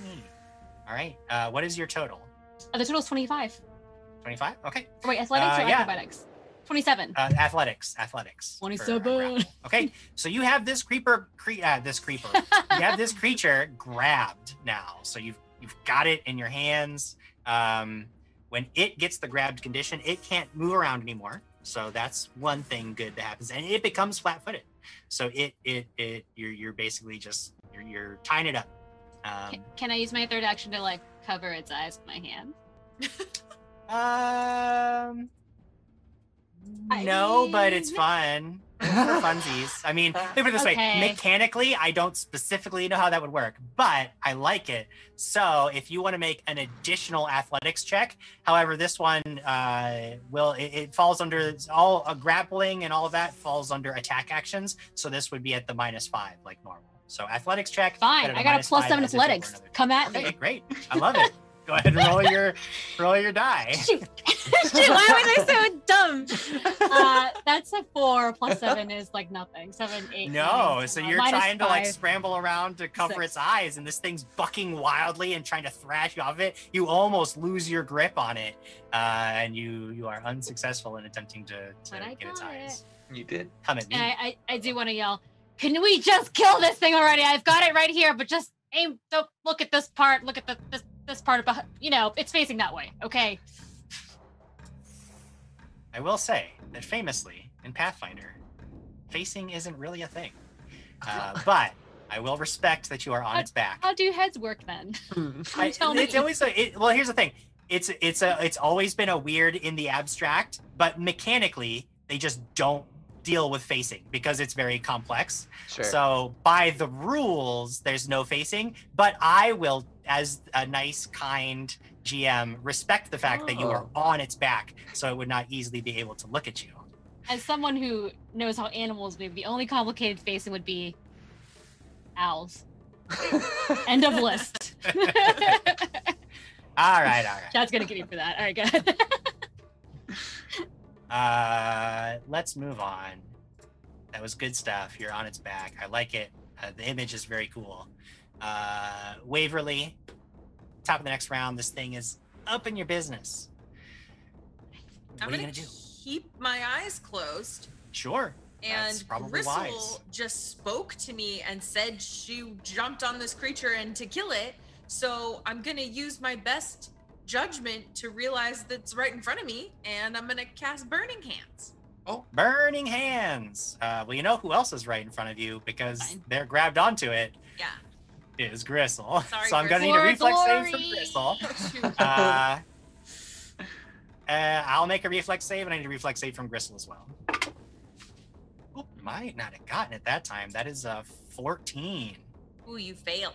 [SPEAKER 1] All right. Uh, what is your total?
[SPEAKER 3] Uh, the total is 25.
[SPEAKER 1] Twenty-five. Okay.
[SPEAKER 3] Oh, wait, athletics
[SPEAKER 1] Uh,
[SPEAKER 3] or
[SPEAKER 1] yeah.
[SPEAKER 3] acrobatics? 27.
[SPEAKER 1] Uh, athletics. Athletics.
[SPEAKER 3] 27.
[SPEAKER 1] Okay. So you have this creeper. Cre- uh, this creeper. you have this creature <laughs> grabbed now. So you've you've got it in your hands. Um, when it gets the grabbed condition, it can't move around anymore. So that's one thing good that happens, and it becomes flat-footed. So it it it you're you're basically just you're, you're tying it up. Um,
[SPEAKER 3] Can, can I use my third action to like cover its eyes with my hand?
[SPEAKER 1] Um, no, but it's fun for funsies. I mean, think of it this way: mechanically, I don't specifically know how that would work, but I like it. So, if you want to make an additional athletics check, however, this one uh, will it, it falls under all uh, grappling and all of that falls under attack actions. So this would be at the minus five, like normal. So athletics check.
[SPEAKER 3] Fine, I got a
[SPEAKER 1] minus
[SPEAKER 3] plus seven
[SPEAKER 1] as if it were
[SPEAKER 3] athletics. Come at
[SPEAKER 1] Okay,
[SPEAKER 3] me.
[SPEAKER 1] great. I love it. Go ahead and roll your <laughs> roll your die.
[SPEAKER 3] Shoot, <laughs> why was I so dumb? Uh, that's a four plus seven is like nothing. Seven, eight.
[SPEAKER 1] No,
[SPEAKER 3] nine,
[SPEAKER 1] so
[SPEAKER 3] uh,
[SPEAKER 1] you're
[SPEAKER 3] minus
[SPEAKER 1] trying to like scramble around to cover
[SPEAKER 3] Six.
[SPEAKER 1] its eyes, and this thing's bucking wildly and trying to thrash you off it. You almost lose your grip on it, uh, and you you are unsuccessful in attempting to, to get its
[SPEAKER 3] got
[SPEAKER 1] eyes.
[SPEAKER 9] You did.
[SPEAKER 1] Come at me.
[SPEAKER 3] I, I, I do want to yell. Can we just kill this thing already? I've got it right here, but just aim. Don't look at this part. Look at the this this part of beh- you know it's facing that way. Okay.
[SPEAKER 1] I will say that famously in Pathfinder, facing isn't really a thing, uh, <laughs> but I will respect that you are on its back.
[SPEAKER 3] How do heads work then? <laughs>
[SPEAKER 1] I,
[SPEAKER 3] tell me.
[SPEAKER 1] it's always a, it, well. Here's the thing. It's it's a it's always been a weird in the abstract, but mechanically they just don't deal with facing because it's very complex.
[SPEAKER 9] Sure.
[SPEAKER 1] So by the rules, there's no facing. But I will, as a nice, kind GM, respect the fact that you are
[SPEAKER 9] Oh.
[SPEAKER 1] on its back, so it would not easily be able to look at you.
[SPEAKER 3] As someone who knows how animals move, the only complicated facing would be owls. <laughs> End of list. <laughs>
[SPEAKER 1] All right, all right.
[SPEAKER 3] That's gonna get me for that. All right, good. <laughs>
[SPEAKER 1] Uh, let's move on. That was good stuff. You're on its back. I like it. Uh, the image is very cool. Uh, Waverly, top of the next round. This thing is up in your business.
[SPEAKER 6] I'm
[SPEAKER 1] what are you
[SPEAKER 6] gonna
[SPEAKER 1] gonna do?
[SPEAKER 6] keep my eyes closed
[SPEAKER 1] Sure.
[SPEAKER 6] And Gristle
[SPEAKER 1] wise.
[SPEAKER 6] just spoke to me and said she jumped on this creature and to kill it. So I'm gonna use my best judgment to realize that's right in front of me, and I'm gonna cast Burning Hands.
[SPEAKER 1] Oh, burning hands. Uh, well, you know who else is right in front of you because they're grabbed onto it.
[SPEAKER 6] Yeah.
[SPEAKER 1] Is Gristle. <laughs>
[SPEAKER 6] Sorry,
[SPEAKER 1] so I'm gonna need a reflex save from Gristle. <laughs> Uh, uh, I'll make a reflex save, and I need a reflex save from Gristle as well. Oh, might not have gotten it that time. That is a 14.
[SPEAKER 6] Ooh, you fail.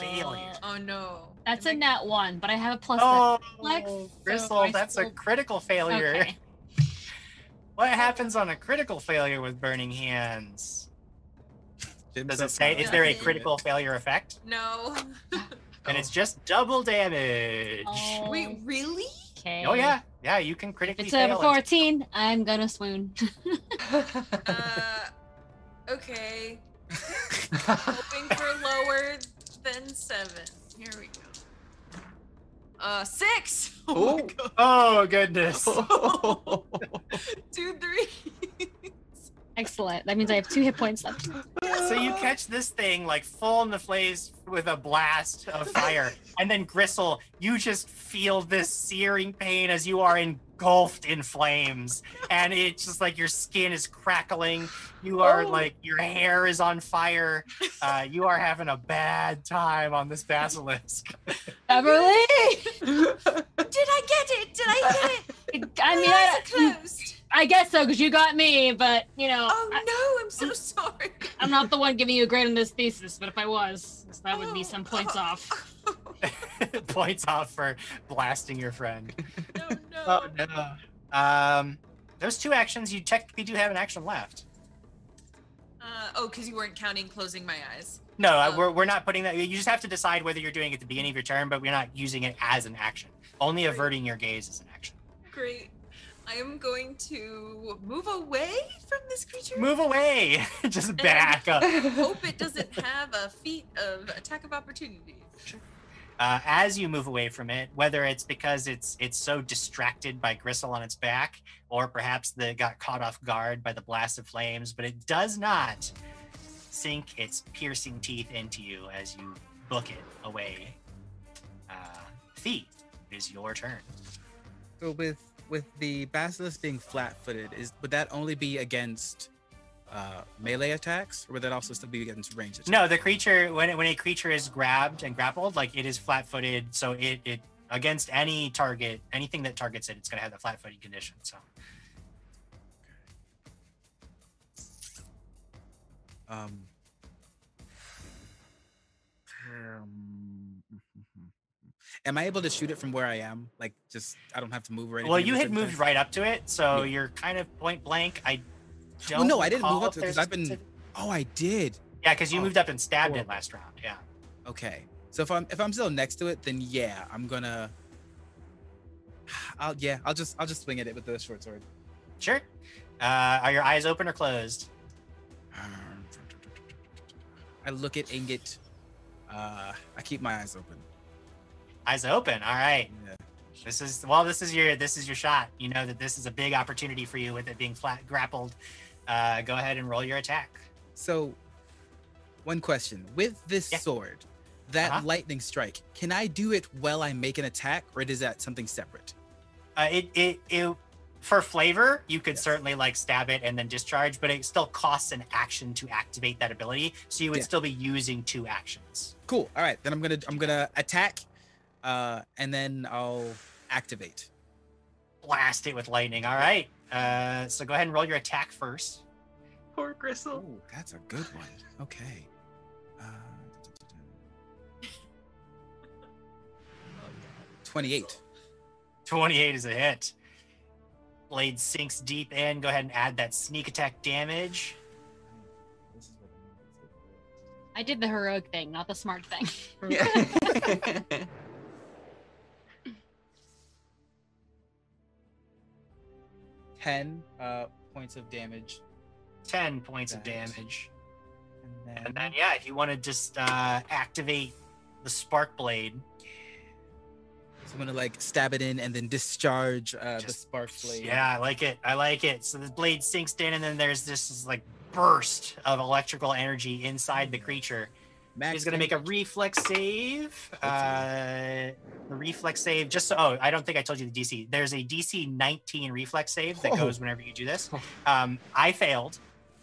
[SPEAKER 1] Failure.
[SPEAKER 6] Oh no.
[SPEAKER 3] That's a nat one, but I have a plus
[SPEAKER 1] Oh,
[SPEAKER 3] flex. so
[SPEAKER 1] Gristle,
[SPEAKER 3] I
[SPEAKER 1] that's a critical failure.
[SPEAKER 3] Okay. <laughs>
[SPEAKER 1] What happens on a critical failure with burning hands? Does it say, is there a critical failure effect?
[SPEAKER 6] No. <laughs>
[SPEAKER 1] And it's just double damage.
[SPEAKER 6] Wait, really?
[SPEAKER 3] Okay.
[SPEAKER 1] Oh, yeah. Yeah, you can
[SPEAKER 3] If
[SPEAKER 1] critically
[SPEAKER 3] it's a
[SPEAKER 1] fail. it.
[SPEAKER 3] 14, I'm gonna swoon. <laughs>
[SPEAKER 6] Uh, okay. Hoping for lower than seven. Here we go. Uh, six. <laughs> Oh.
[SPEAKER 1] Oh, goodness. <laughs>
[SPEAKER 6] Two, three.
[SPEAKER 3] Excellent. That means I have two hit points left.
[SPEAKER 1] So you catch this thing like full in the face with a blast of fire, and then Gristle, you just feel this searing pain as you are engulfed in flames, and it's just like your skin is crackling. You are
[SPEAKER 6] Oh.
[SPEAKER 1] like your hair is on fire. Uh, you are having a bad time on this basilisk.
[SPEAKER 3] Waverly! <laughs>
[SPEAKER 6] Did I get it? Did I get it? <laughs>
[SPEAKER 3] I mean,
[SPEAKER 6] My
[SPEAKER 3] I,
[SPEAKER 6] eyes are closed.
[SPEAKER 3] I guess so, because you got me, but, you know.
[SPEAKER 6] Oh
[SPEAKER 3] I,
[SPEAKER 6] no, I'm so sorry.
[SPEAKER 3] I'm not the one giving you a grade on this thesis, but if I was, that would be some points <laughs> off. <laughs>
[SPEAKER 1] Points off for blasting your friend. <laughs> Oh no. Um, those two actions, you technically do have an action left.
[SPEAKER 6] Uh, oh, because you weren't counting closing my eyes.
[SPEAKER 1] No, uh, we're, we're not putting that. You just have to decide whether you're doing it at the beginning of your turn, but we're not using it as an action. Only averting your gaze is an action.
[SPEAKER 6] Great. I am going to move away from this creature.
[SPEAKER 1] Move away. <laughs> just back up.
[SPEAKER 6] Hope it doesn't have a feat of attack of opportunity.
[SPEAKER 1] Uh, as you move away from it, whether it's because it's it's so distracted by Gristle on its back, or perhaps that it got caught off guard by the blast of flames, but it does not sink its piercing teeth into you as you book it away. Uh, Thee, it is your turn.
[SPEAKER 5] So with with the basilisk being flat-footed, is would that only be against uh, melee attacks, or would that also still be against ranged attacks?
[SPEAKER 1] No, the creature when when a creature is grabbed and grappled, like it is flat-footed, so it it against any target, anything that targets it, it's gonna have the flat-footed condition. So
[SPEAKER 5] Um, um, am I able to shoot it from where I am? Like, just I don't have to move or anything.
[SPEAKER 1] well, you had moved right up to it, so you're kind of point blank. I don't.
[SPEAKER 5] Well, no, I didn't move up because I've been. Oh, I did.
[SPEAKER 1] Yeah, because you
[SPEAKER 5] Oh,
[SPEAKER 1] moved up and stabbed it last round. Yeah.
[SPEAKER 5] Okay. So if I'm if I'm still next to it, then yeah, I'm gonna. <sighs> I'll yeah, I'll just I'll just swing at it with the short sword.
[SPEAKER 1] Sure. Uh, are your eyes open or closed?
[SPEAKER 5] I look at Ingot. Uh, I keep my eyes open.
[SPEAKER 1] Eyes open. All right.
[SPEAKER 5] Yeah.
[SPEAKER 1] This is well. This is your this is your shot. You know that this is a big opportunity for you with it being flat grappled. Uh, go ahead and roll your attack.
[SPEAKER 5] So, one question: with this sword, that
[SPEAKER 1] Uh-huh.
[SPEAKER 5] lightning strike, can I do it while I make an attack, or is that something separate?
[SPEAKER 1] Uh, it, it it for flavor, you could certainly like stab it and then discharge, but it still costs an action to activate that ability. So you would
[SPEAKER 5] Yeah.
[SPEAKER 1] still be using two actions.
[SPEAKER 5] Cool. All right, then I'm gonna I'm gonna attack, uh, and then I'll activate.
[SPEAKER 1] Blast it with lightning. All right. Uh, so go ahead and roll your attack first.
[SPEAKER 9] Poor Gristle.
[SPEAKER 5] Ooh, that's a good one. Okay. Uh, <laughs> 28.
[SPEAKER 1] 28 is a hit. Blade sinks deep in. Go ahead and add that sneak attack damage.
[SPEAKER 3] I did the heroic thing, not the smart thing. <laughs>
[SPEAKER 9] Yeah. <laughs>
[SPEAKER 5] 10 uh, points of damage.
[SPEAKER 1] 10 points of damage.
[SPEAKER 5] And then,
[SPEAKER 1] And then, yeah, if you want to just uh, activate the spark blade,
[SPEAKER 5] So I'm gonna like stab it in and then discharge uh, the
[SPEAKER 1] Just-
[SPEAKER 5] spark blade.
[SPEAKER 1] Yeah, I like it. I like it. So the blade sinks in, and then there's this like burst of electrical energy inside the creature.
[SPEAKER 5] Max
[SPEAKER 1] He's gonna make a reflex save. Uh, the reflex save. Just so, oh, I don't think I told you the DC. There's a DC 19 reflex save that
[SPEAKER 5] Oh.
[SPEAKER 1] goes whenever you do this. Um, I failed,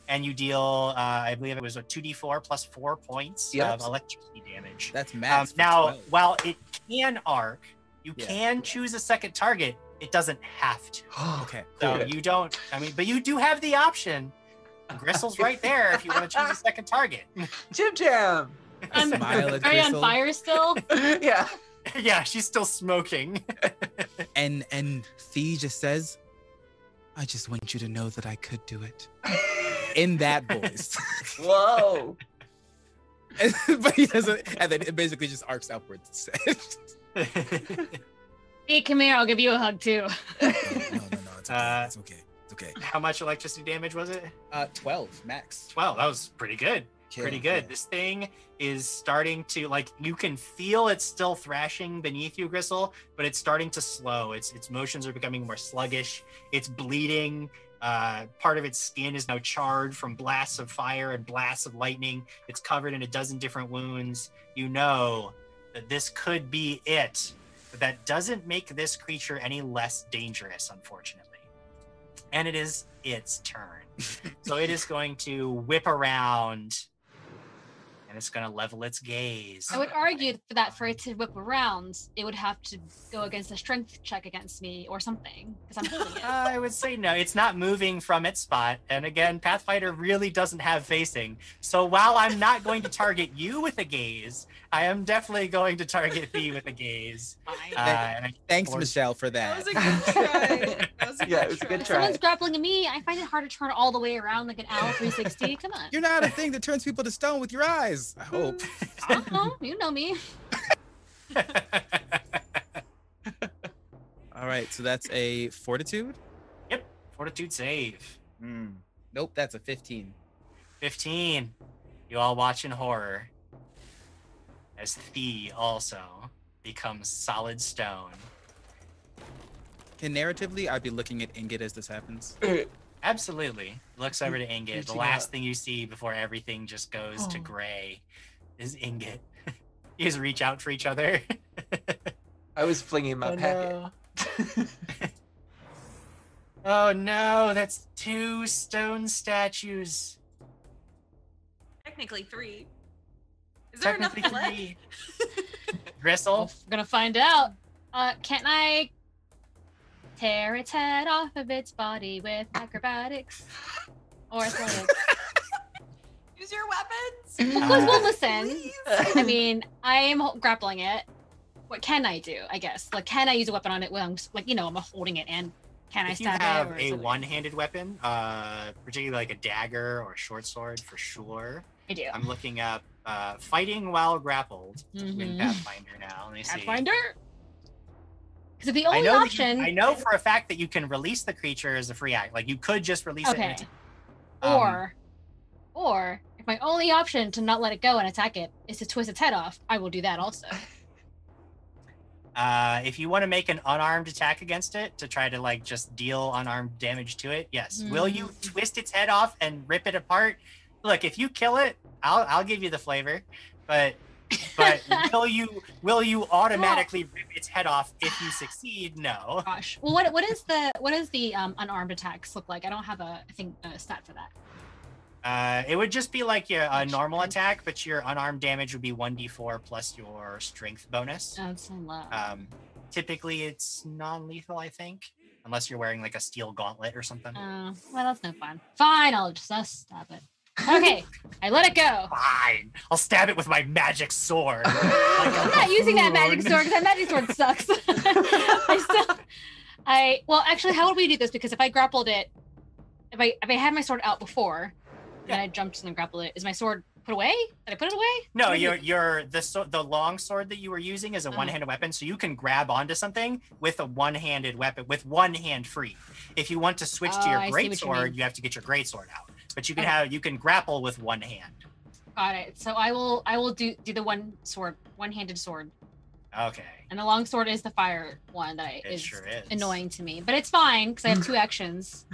[SPEAKER 1] and you deal. Uh, I believe it was a 2d4 plus four points
[SPEAKER 9] Yep.
[SPEAKER 1] of electricity damage.
[SPEAKER 5] That's
[SPEAKER 1] Um,
[SPEAKER 5] max. for
[SPEAKER 1] now,
[SPEAKER 5] 12.
[SPEAKER 1] while it can arc, you
[SPEAKER 5] Yeah.
[SPEAKER 1] can choose a second target. It doesn't have to. <gasps>
[SPEAKER 5] okay.
[SPEAKER 1] So
[SPEAKER 9] Cool.
[SPEAKER 1] you don't. I mean, but you do have the option. Gristle's right there if you want to choose a second target. <laughs>
[SPEAKER 9] Jim Jam. <laughs>
[SPEAKER 3] I'm
[SPEAKER 5] Smile at
[SPEAKER 3] are you on fire still? <laughs>
[SPEAKER 9] yeah.
[SPEAKER 1] yeah, she's still smoking.
[SPEAKER 5] And and Thee just says, "I just want you to know that I could do it." In that voice,
[SPEAKER 9] Whoa.
[SPEAKER 5] but he doesn't, and then it basically just arcs upwards.
[SPEAKER 3] Hey, come here. I'll give you a hug too.
[SPEAKER 5] no, no, no, it's okay.
[SPEAKER 1] Uh,
[SPEAKER 5] it's okay. It's okay.
[SPEAKER 1] How much electricity damage was it?
[SPEAKER 5] Uh, twelve max.
[SPEAKER 1] 12. That was pretty good.
[SPEAKER 5] Yeah,
[SPEAKER 1] pretty good.
[SPEAKER 5] yeah.
[SPEAKER 1] This thing is starting to like you can feel it's still thrashing beneath you, Gristle, but it's starting to slow. Its its motions are becoming more sluggish. It's bleeding. Uh, part of its skin is now charred from blasts of fire and blasts of lightning. It's covered in a dozen different wounds. You know that this could be it, but that doesn't make this creature any less dangerous, unfortunately. And it is its turn. <laughs> so it is going to whip around and it's going to level its gaze.
[SPEAKER 3] I would argue for that for it to whip around, it would have to go against a strength check against me or something because I'm holding it.
[SPEAKER 1] I would say no, it's not moving from its spot. And again, Pathfinder really doesn't have facing. So while I'm not going to target you with a gaze, I am definitely going to target thee with a gaze. Uh,
[SPEAKER 5] Thanks,
[SPEAKER 1] Or-
[SPEAKER 5] Michelle, for that.
[SPEAKER 6] That was a good <laughs> try. That was a
[SPEAKER 9] Yeah,
[SPEAKER 6] good
[SPEAKER 9] it was a good
[SPEAKER 3] If
[SPEAKER 9] try.
[SPEAKER 3] someone's grappling at me, I find it hard to turn all the way around like an owl 360. Come on.
[SPEAKER 5] You're not a thing that turns people to stone with your eyes. I hope.
[SPEAKER 3] Uh-huh, you know me. <laughs>
[SPEAKER 5] All right, so that's a fortitude.
[SPEAKER 1] yep, fortitude save.
[SPEAKER 5] Hmm. Nope, that's a 15.
[SPEAKER 1] 15. You all watch in horror as Thee also becomes solid stone.
[SPEAKER 5] Can narratively, I'd be looking at Ingot as this happens. <clears throat>
[SPEAKER 1] Absolutely. Looks over to Ingot. The last
[SPEAKER 9] out.
[SPEAKER 1] thing you see before everything just goes to
[SPEAKER 9] Oh.
[SPEAKER 1] gray is Ingot. <laughs> you just reach out for each other.
[SPEAKER 9] I was flinging my
[SPEAKER 1] Oh,
[SPEAKER 9] packet.
[SPEAKER 1] no. <laughs> oh no, that's two stone statues.
[SPEAKER 6] Technically three. Is there enough
[SPEAKER 1] Technically
[SPEAKER 6] blood?
[SPEAKER 1] three. <laughs> Gristle.
[SPEAKER 3] We're gonna find out. Uh, can't I tear its head off of its body with acrobatics or athletics? <laughs>
[SPEAKER 6] Use your weapons.
[SPEAKER 3] Well, 'cause- well, listen.
[SPEAKER 6] Please.
[SPEAKER 3] I mean, I am grappling it. What can I do? I guess. Like, can I use a weapon on it when I'm s- like, you know, I'm holding it, and can I
[SPEAKER 1] if you have
[SPEAKER 3] it?
[SPEAKER 1] a one-handed weapon, uh, particularly like a dagger or a short sword, for sure.
[SPEAKER 3] I do.
[SPEAKER 1] I'm looking up uh, fighting while grappled in
[SPEAKER 3] Mhm.
[SPEAKER 1] Pathfinder now. Let me see.
[SPEAKER 3] Pathfinder. Because the
[SPEAKER 1] I
[SPEAKER 3] only
[SPEAKER 1] know,
[SPEAKER 3] option,
[SPEAKER 1] you, I know for a fact that you can release the creature as a free act. Like you could just release it.
[SPEAKER 3] okay,
[SPEAKER 1] and um,
[SPEAKER 3] or, or if my only option to not let it go and attack it is to twist its head off, I will do that also. <laughs>
[SPEAKER 1] Uh, if you want to make an unarmed attack against it to try to like just deal unarmed damage to it, yes. Will you
[SPEAKER 3] Mm.
[SPEAKER 1] twist its head off and rip it apart? Look, if you kill it, I'll I'll give you the flavor, but but <laughs> will you will you automatically rip its head off if you succeed? No.
[SPEAKER 3] Gosh. Well, what what is the what does the um, unarmed attacks look like? I don't have a I think a stat for that.
[SPEAKER 1] Uh, it would just be like your a normal attack, but your unarmed damage would be one d4 plus your strength bonus.
[SPEAKER 3] That's so low.
[SPEAKER 1] Um, typically it's non-lethal, I think, unless you're wearing like a steel gauntlet or something.
[SPEAKER 3] Uh, well, that's no fun. Fine, I'll just uh, stab it. Okay, I let it go.
[SPEAKER 1] Fine, I'll stab it with my magic sword. <laughs>
[SPEAKER 3] I'm not using that magic sword because that magic sword sucks. <laughs> I still, I well, actually, how would we do this? Because if I grappled it, if I if I had my sword out before, and I jumped and then grappled it, is my sword put away? Did I put it away?
[SPEAKER 1] No,
[SPEAKER 3] you're I
[SPEAKER 1] your
[SPEAKER 3] do?
[SPEAKER 1] the so, the long sword that you were using is a
[SPEAKER 3] Oh.
[SPEAKER 1] one-handed weapon, so you can grab onto something with a one-handed weapon with one hand free. If you want to switch to
[SPEAKER 3] Oh,
[SPEAKER 1] your great
[SPEAKER 3] what you
[SPEAKER 1] sword,
[SPEAKER 3] mean.
[SPEAKER 1] you have to get your great sword out. But you can
[SPEAKER 3] Okay.
[SPEAKER 1] have you can grapple with one hand.
[SPEAKER 3] Got it. So I will I will do do the one sword one handed sword.
[SPEAKER 1] Okay.
[SPEAKER 3] And the long sword is the fire one that I,
[SPEAKER 1] It
[SPEAKER 3] is,
[SPEAKER 1] sure is.
[SPEAKER 3] annoying to me, but it's fine because I have two <laughs> actions.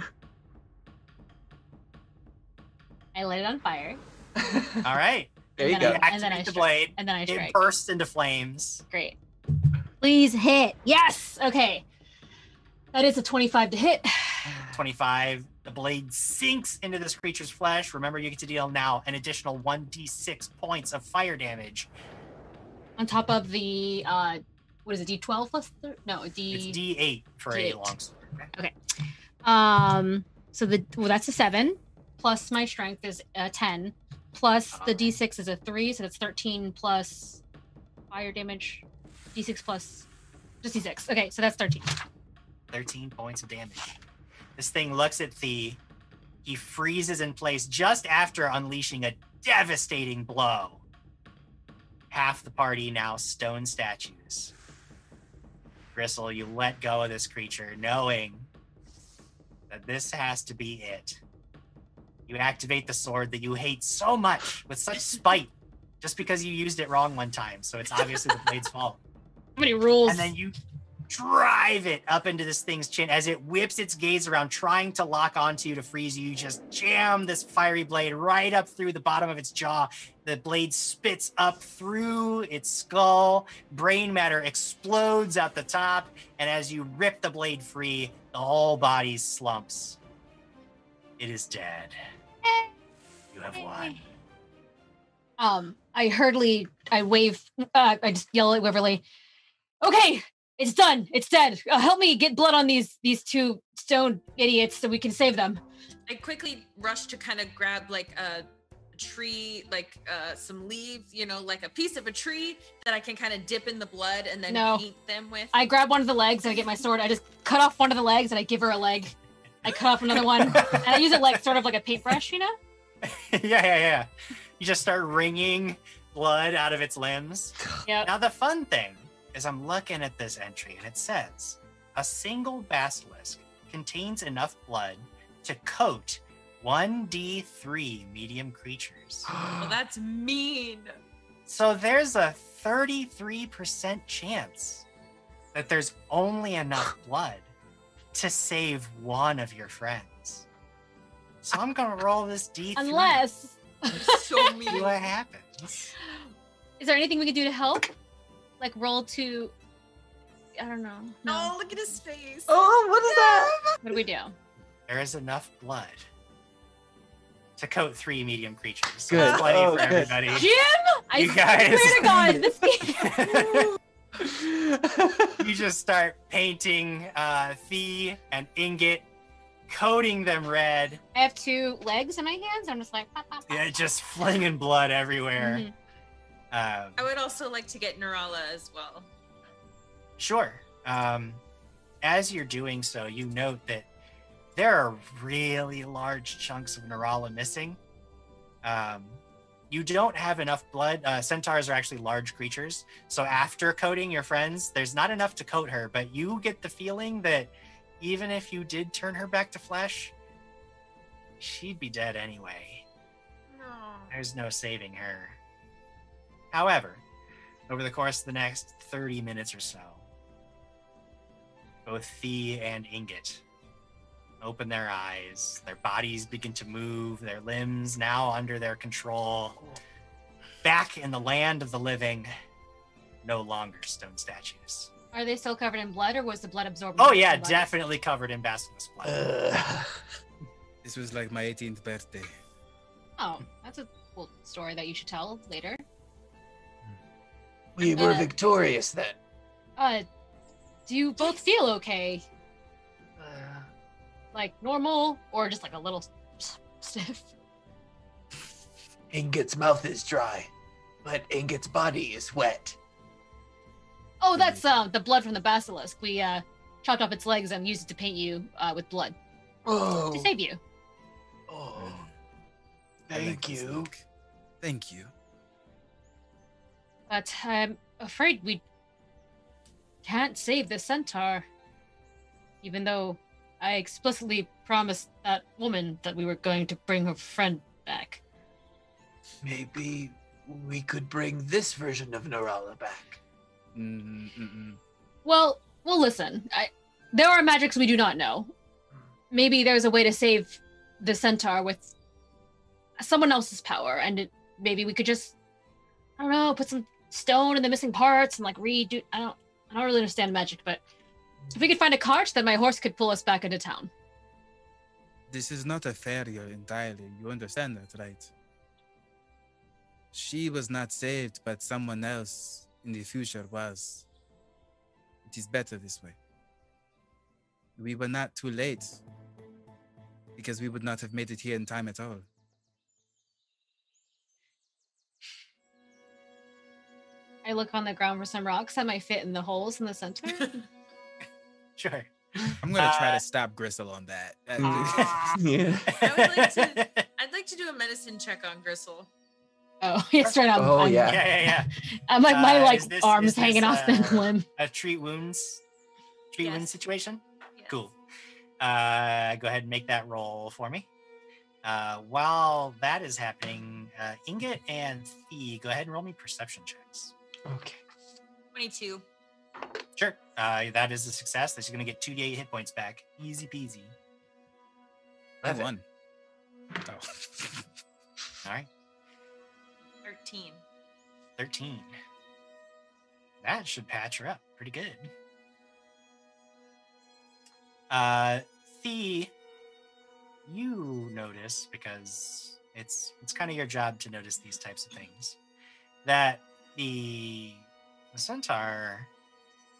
[SPEAKER 3] I light it on fire.
[SPEAKER 1] All right.
[SPEAKER 9] There
[SPEAKER 3] and
[SPEAKER 9] you
[SPEAKER 3] then
[SPEAKER 9] go.
[SPEAKER 3] I, and then I
[SPEAKER 1] the
[SPEAKER 3] strike.
[SPEAKER 1] blade.
[SPEAKER 3] And then I strike.
[SPEAKER 1] It bursts into flames.
[SPEAKER 3] Great. Please hit. Yes. Okay. That is a 25 to hit. <sighs>
[SPEAKER 1] 25. The blade sinks into this creature's flesh. Remember, you get to deal now an additional 1d6 points of fire damage.
[SPEAKER 3] On top of the uh what is it, D twelve plus thir- no D
[SPEAKER 1] It's d8 for a
[SPEAKER 3] D8.
[SPEAKER 1] longsword.
[SPEAKER 3] Okay. Um so the well that's a seven plus my strength is a ten plus the D six is a three, so that's thirteen plus fire damage. D six plus just D six. Okay, so that's thirteen.
[SPEAKER 1] 13 points of damage. This thing looks at Thee. He freezes in place just after unleashing a devastating blow. Half the party now stone statues. Gristle, you let go of this creature, knowing that this has to be it. You activate the sword that you hate so much with such spite, just because you used it wrong one time. So it's obviously the <laughs> blade's fault.
[SPEAKER 3] How many rules?
[SPEAKER 1] And then you drive it up into this thing's chin as it whips its gaze around, trying to lock onto you to freeze you. You just jam this fiery blade right up through the bottom of its jaw. The blade spits up through its skull. Brain matter explodes out the top. And as you rip the blade free, the whole body slumps. It is dead. You have won.
[SPEAKER 3] Um, I hurriedly, I wave, uh, I just yell at Waverly, "Okay, it's done. It's dead. Uh, help me get blood on these these two stone idiots so we can save them."
[SPEAKER 6] I quickly rush to kind of grab like a tree, like uh, some leaves, you know, like a piece of a tree that I can kind of dip in the blood and then
[SPEAKER 3] No.
[SPEAKER 6] paint them with.
[SPEAKER 3] I grab one of the legs and I get my sword. I just cut off one of the legs and I give her a leg. I cut off another one and I use it like sort of like a paintbrush, you know? <laughs>
[SPEAKER 1] yeah, yeah, yeah. You just start wringing blood out of its limbs.
[SPEAKER 3] Yeah.
[SPEAKER 1] Now the fun thing is I'm looking at this entry and it says a single basilisk contains enough blood to coat 1d3 medium creatures. <gasps>
[SPEAKER 6] well, <gasps> that's mean.
[SPEAKER 1] So there's a 33% chance that there's only enough <gasps> blood to save one of your friends. So I'm gonna roll this d3.
[SPEAKER 3] Unless
[SPEAKER 6] so <laughs>
[SPEAKER 1] See
[SPEAKER 6] mean.
[SPEAKER 1] what happens.
[SPEAKER 3] is there anything we can do to help? Like roll to I don't know. No.
[SPEAKER 6] Oh, look at his face.
[SPEAKER 9] Oh, what is that? <laughs>
[SPEAKER 3] What do we do?
[SPEAKER 1] There is enough blood to coat three medium creatures.
[SPEAKER 9] Good.
[SPEAKER 1] There's plenty
[SPEAKER 9] Oh,
[SPEAKER 1] for
[SPEAKER 9] good.
[SPEAKER 1] everybody.
[SPEAKER 3] Jim! I
[SPEAKER 1] You guys-
[SPEAKER 3] swear to God, <laughs> this game <laughs>
[SPEAKER 1] you just start painting uh, Thee and Ingot, coating them red.
[SPEAKER 3] I have two legs in my hands. I'm just like pop, pop, pop.
[SPEAKER 1] Yeah, just flinging blood everywhere.
[SPEAKER 3] Mhm.
[SPEAKER 1] Um,
[SPEAKER 6] I would also like to get Narala as well.
[SPEAKER 1] Sure. Um, as you're doing so, you note that there are really large chunks of Narala missing. Um, you don't have enough blood. Uh, centaurs are actually large creatures. So after coating your friends, there's not enough to coat her, but you get the feeling that even if you did turn her back to flesh, she'd be dead anyway. No. There's no saving her. However, over the course of the next 30 minutes or so, both Thee and Ingot open their eyes. Their bodies begin to move, their limbs now under their control. Back in the land of the living, no longer stone statues.
[SPEAKER 3] Are they still covered in blood or was the blood absorbed?
[SPEAKER 1] Oh, yeah, definitely covered in basilisk blood.
[SPEAKER 9] Uh,
[SPEAKER 5] This was like my 18th birthday.
[SPEAKER 3] Oh, that's a cool story that you should tell later.
[SPEAKER 2] We were
[SPEAKER 3] Uh,
[SPEAKER 2] victorious then.
[SPEAKER 3] Uh, do you both feel okay?
[SPEAKER 2] Uh,
[SPEAKER 3] Like normal or just like a little stiff?
[SPEAKER 2] Ingot's mouth is dry, but Ingot's body is wet.
[SPEAKER 3] Oh, that's uh, the blood from the basilisk. We uh, chopped off its legs and used it to paint you uh, with blood
[SPEAKER 2] Oh,
[SPEAKER 3] to save you.
[SPEAKER 2] oh, thank you.
[SPEAKER 5] look. Thank you.
[SPEAKER 3] But I'm afraid we can't save the centaur. Even though I explicitly promised that woman that we were going to bring her friend back.
[SPEAKER 2] Maybe we could bring this version of Narala back.
[SPEAKER 5] Mm, mm-mm.
[SPEAKER 3] Well, well, listen. I, there are magics we do not know. Maybe there's a way to save the centaur with someone else's power, and it, maybe we could just, I don't know, put some stone and the missing parts and like redo. I don't, I don't really understand magic, but if we could find a cart, then my horse could pull us back into town.
[SPEAKER 5] This is not a failure entirely. You understand that, right? She was not saved, but someone else in the future was. It is better this way. We were not too late because we would not have made it here in time at all.
[SPEAKER 3] I look on the ground for some rocks that might fit in the holes in the center. <laughs>
[SPEAKER 1] Sure.
[SPEAKER 5] I'm gonna try
[SPEAKER 1] Uh,
[SPEAKER 5] to stop Gristle on that. <laughs> <laughs>
[SPEAKER 9] yeah.
[SPEAKER 6] I would like to. I'd like to do a medicine check on Gristle.
[SPEAKER 3] oh, yes, right. I'm,
[SPEAKER 9] Oh,
[SPEAKER 3] I'm,
[SPEAKER 9] yeah.
[SPEAKER 1] Yeah, yeah, yeah.
[SPEAKER 3] I'm like my
[SPEAKER 1] Uh,
[SPEAKER 3] like
[SPEAKER 1] this-
[SPEAKER 3] arms
[SPEAKER 1] is this,
[SPEAKER 3] hanging off the
[SPEAKER 1] uh,
[SPEAKER 3] limb.
[SPEAKER 1] A treat wounds, treat wounds
[SPEAKER 6] Yes.
[SPEAKER 1] situation.
[SPEAKER 6] Yes.
[SPEAKER 1] Cool. Uh, go ahead and make that roll for me. Uh, while that is happening, uh, Ingot and Thee, go ahead and roll me perception checks.
[SPEAKER 9] Okay.
[SPEAKER 6] Twenty-two.
[SPEAKER 1] Sure. Uh, that is a success. That's going to get 2d8 hit points back. Easy peasy.
[SPEAKER 5] I
[SPEAKER 9] Eleven.
[SPEAKER 5] won. Oh. <laughs>
[SPEAKER 1] All right.
[SPEAKER 6] Thirteen.
[SPEAKER 1] 13. That should patch her up pretty good. Uh Thee, you notice because it's it's kind of your job to notice these types of things. That the, centaur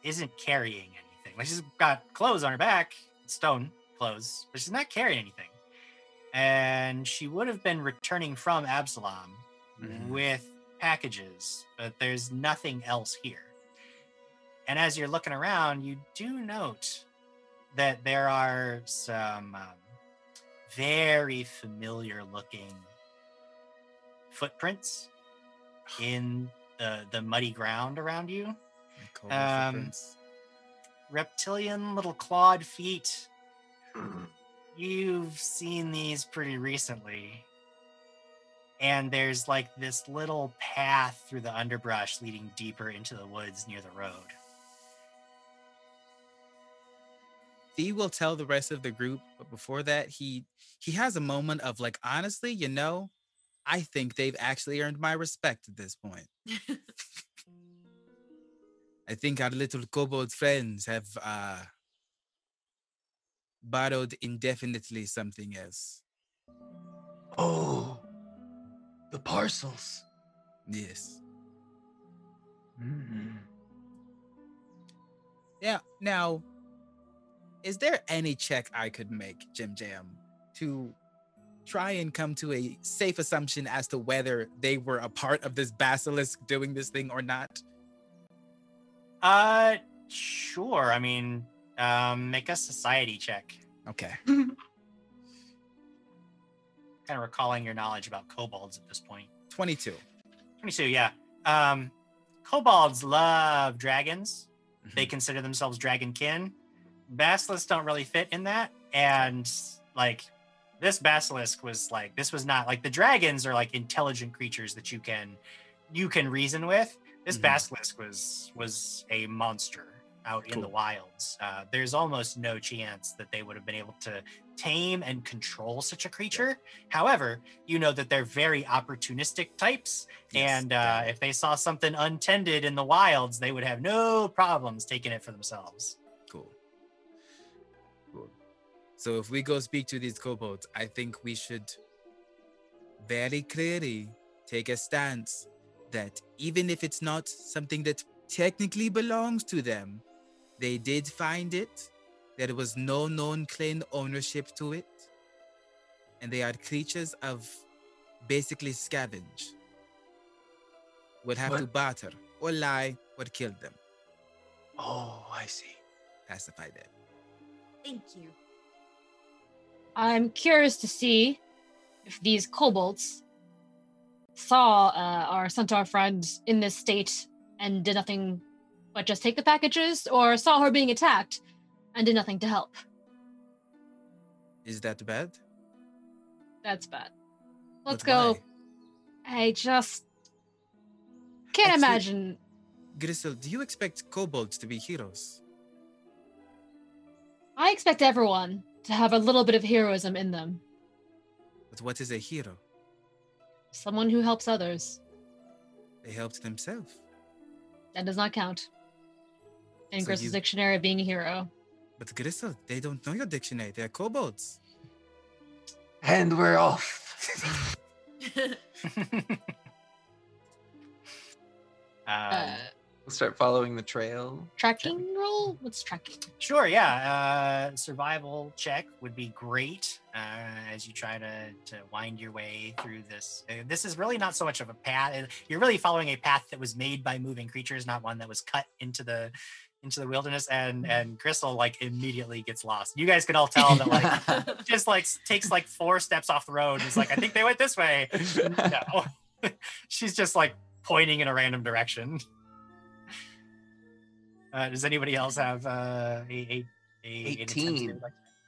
[SPEAKER 1] isn't carrying anything. Like she's got clothes on her back, stone clothes, but she's not carrying anything. And she would have been returning from Absalom
[SPEAKER 5] Mhm.
[SPEAKER 1] with packages, but there's nothing else here. And as you're looking around, you do note that there are some um, very familiar looking footprints <sighs> in the, the muddy ground around you. Um. Reptilian little clawed feet. You've seen these pretty recently. And there's like this little path through the underbrush leading deeper into the woods near the road.
[SPEAKER 5] Thee will tell the rest of the group, but before that, he he has a moment of like, honestly, you know, I think they've actually earned my respect at this point. I think our little kobold friends have uh borrowed indefinitely something else.
[SPEAKER 2] Oh, the parcels.
[SPEAKER 5] Yes.
[SPEAKER 2] Mm.
[SPEAKER 5] Yeah. Now, is there any check I could make, Jim Jam, to try and come to a safe assumption as to whether they were a part of this basilisk doing this thing or not?
[SPEAKER 1] Uh sure. I mean, um make a society check.
[SPEAKER 5] Okay. <laughs>
[SPEAKER 1] Kind of recalling your knowledge about kobolds at this point.
[SPEAKER 5] 22.
[SPEAKER 1] 22, yeah. Um kobolds love dragons. They
[SPEAKER 5] Mhm.
[SPEAKER 1] consider themselves dragon kin. Basilisks don't really fit in that. And like this basilisk was like this was not like the dragons are like intelligent creatures that you can you can reason with. This
[SPEAKER 5] Mhm.
[SPEAKER 1] basilisk was was a monster out in the wilds. Uh, there's almost no chance that they would have been able to tame and control such a creature. However, you know that they're very opportunistic types,
[SPEAKER 5] Yes,
[SPEAKER 1] and uh, if they saw something untended in the wilds, they would have no problems taking it for themselves.
[SPEAKER 5] Cool. Cool. So if we go speak to these kobolds, I think we should very clearly take a stance that even if it's not something that technically belongs to them, they did find it. There was no known claim ownership to it. And they are creatures of basically scavenge. We'll have to barter or lie or kill them.
[SPEAKER 2] Oh, I see.
[SPEAKER 5] Pacify them.
[SPEAKER 6] Thank you.
[SPEAKER 3] I'm curious to see if these kobolds saw uh, our centaur friend in this state and did nothing but just take the packages, or saw her being attacked and did nothing to help.
[SPEAKER 5] Is that bad?
[SPEAKER 3] That's bad. Let's
[SPEAKER 5] But
[SPEAKER 3] go.
[SPEAKER 5] why?
[SPEAKER 3] I just can't
[SPEAKER 5] Actually-
[SPEAKER 3] imagine.
[SPEAKER 5] Gristle, do you expect kobolds to be heroes?
[SPEAKER 3] I expect everyone to have a little bit of heroism in them.
[SPEAKER 5] But what is a hero?
[SPEAKER 3] Someone who helps others.
[SPEAKER 5] They helped themselves.
[SPEAKER 3] That does not count. In
[SPEAKER 5] So
[SPEAKER 3] Gris's
[SPEAKER 5] you-
[SPEAKER 3] dictionary of being a hero.
[SPEAKER 5] But Gristle, they don't know your dictionary. They're kobolds.
[SPEAKER 9] And we're off. <laughs> <laughs>
[SPEAKER 1] Um,
[SPEAKER 3] Uh,
[SPEAKER 9] We'll start following the trail.
[SPEAKER 3] tracking roll? What's tracking?
[SPEAKER 1] Sure, yeah. Uh, survival check would be great uh, as you try to, to wind your way through this. Uh, this is really not so much of a path. You're really following a path that was made by moving creatures, not one that was cut into the into the wilderness. And and Gristle like immediately gets lost. You guys can all tell that like <laughs> just like takes like four steps off the road. Is like I think they went this way. <laughs> No, <laughs> she's just like pointing in a random direction. Uh, does anybody else have uh, a, a, a an attempt to
[SPEAKER 9] 18.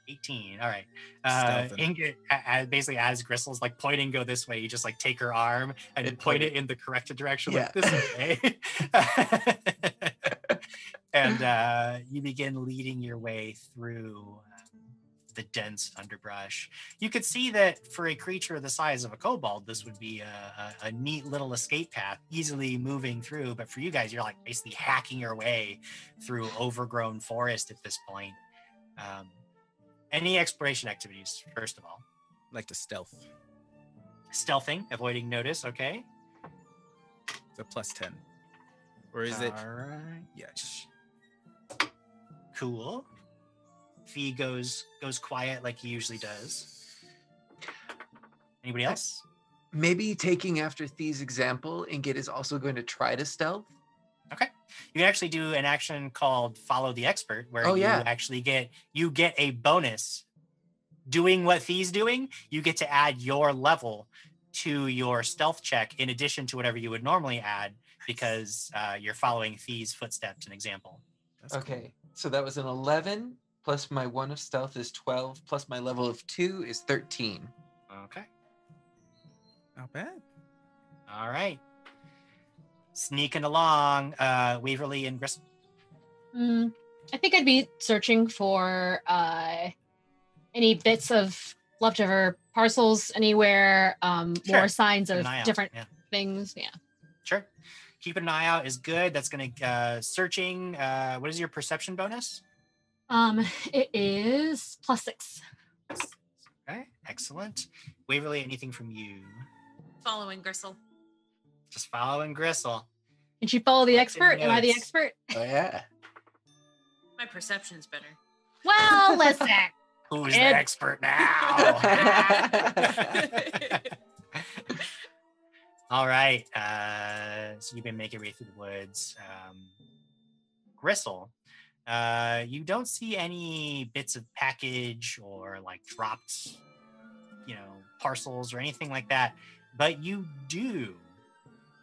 [SPEAKER 1] 18. All right. Uh,
[SPEAKER 5] Stealthing.
[SPEAKER 1] Ingot, a- a- basically, as Gristle's like pointing, go this way. You just like take her arm and
[SPEAKER 9] And
[SPEAKER 1] point
[SPEAKER 9] point
[SPEAKER 1] it in the corrected direction, like
[SPEAKER 9] Yeah.
[SPEAKER 1] this way. <laughs> <laughs> and uh, you begin leading your way through the dense underbrush. You could see that for a creature the size of a kobold, this would be a, a, a neat little escape path, easily moving through. But for you guys, you're like basically hacking your way through overgrown forest at this point. Um, any exploration activities, first of all?
[SPEAKER 5] Like the stealth.
[SPEAKER 1] Stealthing, avoiding notice, okay?
[SPEAKER 5] It's a plus 10. Or is it?
[SPEAKER 1] All right.
[SPEAKER 5] Yes.
[SPEAKER 1] Cool. Thee goes goes quiet like he usually does. Anybody else?
[SPEAKER 9] Maybe taking after Thee's example, Ingot is also going to try to stealth. Okay.
[SPEAKER 1] You can actually do an action called follow the expert where
[SPEAKER 9] Oh,
[SPEAKER 1] you
[SPEAKER 9] yeah.
[SPEAKER 1] actually get you get a bonus doing what Thee's doing, you get to add your level to your stealth check in addition to whatever you would normally add because uh, you're following Thee's footsteps an example.
[SPEAKER 5] That's cool.
[SPEAKER 9] Okay, so that was an 11 plus my one of stealth is 12 plus my level of two is 13.
[SPEAKER 1] Okay.
[SPEAKER 5] Not bad.
[SPEAKER 1] All right. Sneaking along, uh, Waverly and Gristle.
[SPEAKER 3] Mm, I think I'd be searching for uh, any bits of leftover parcels anywhere, um,
[SPEAKER 1] Sure.
[SPEAKER 3] more signs of
[SPEAKER 1] an eye out,
[SPEAKER 3] different
[SPEAKER 1] yeah.
[SPEAKER 3] things. Yeah.
[SPEAKER 1] Sure. Keeping an eye out is good. That's going to uh, searching. Uh, what is your perception bonus?
[SPEAKER 3] Um, it is plus six.
[SPEAKER 1] Okay, excellent. Waverly, anything from you?
[SPEAKER 6] Following Gristle.
[SPEAKER 1] Just following Gristle.
[SPEAKER 3] Can she follow the
[SPEAKER 1] Taking
[SPEAKER 3] expert? Am I the expert?
[SPEAKER 9] Oh, yeah.
[SPEAKER 6] My perception's better.
[SPEAKER 3] Well, <laughs> listen.
[SPEAKER 1] Who's the expert now? <laughs> All right. Uh, so you've been making your way through the woods. Um, Gristle, uh, you don't see any bits of package or like dropped, you know, parcels or anything like that, but you do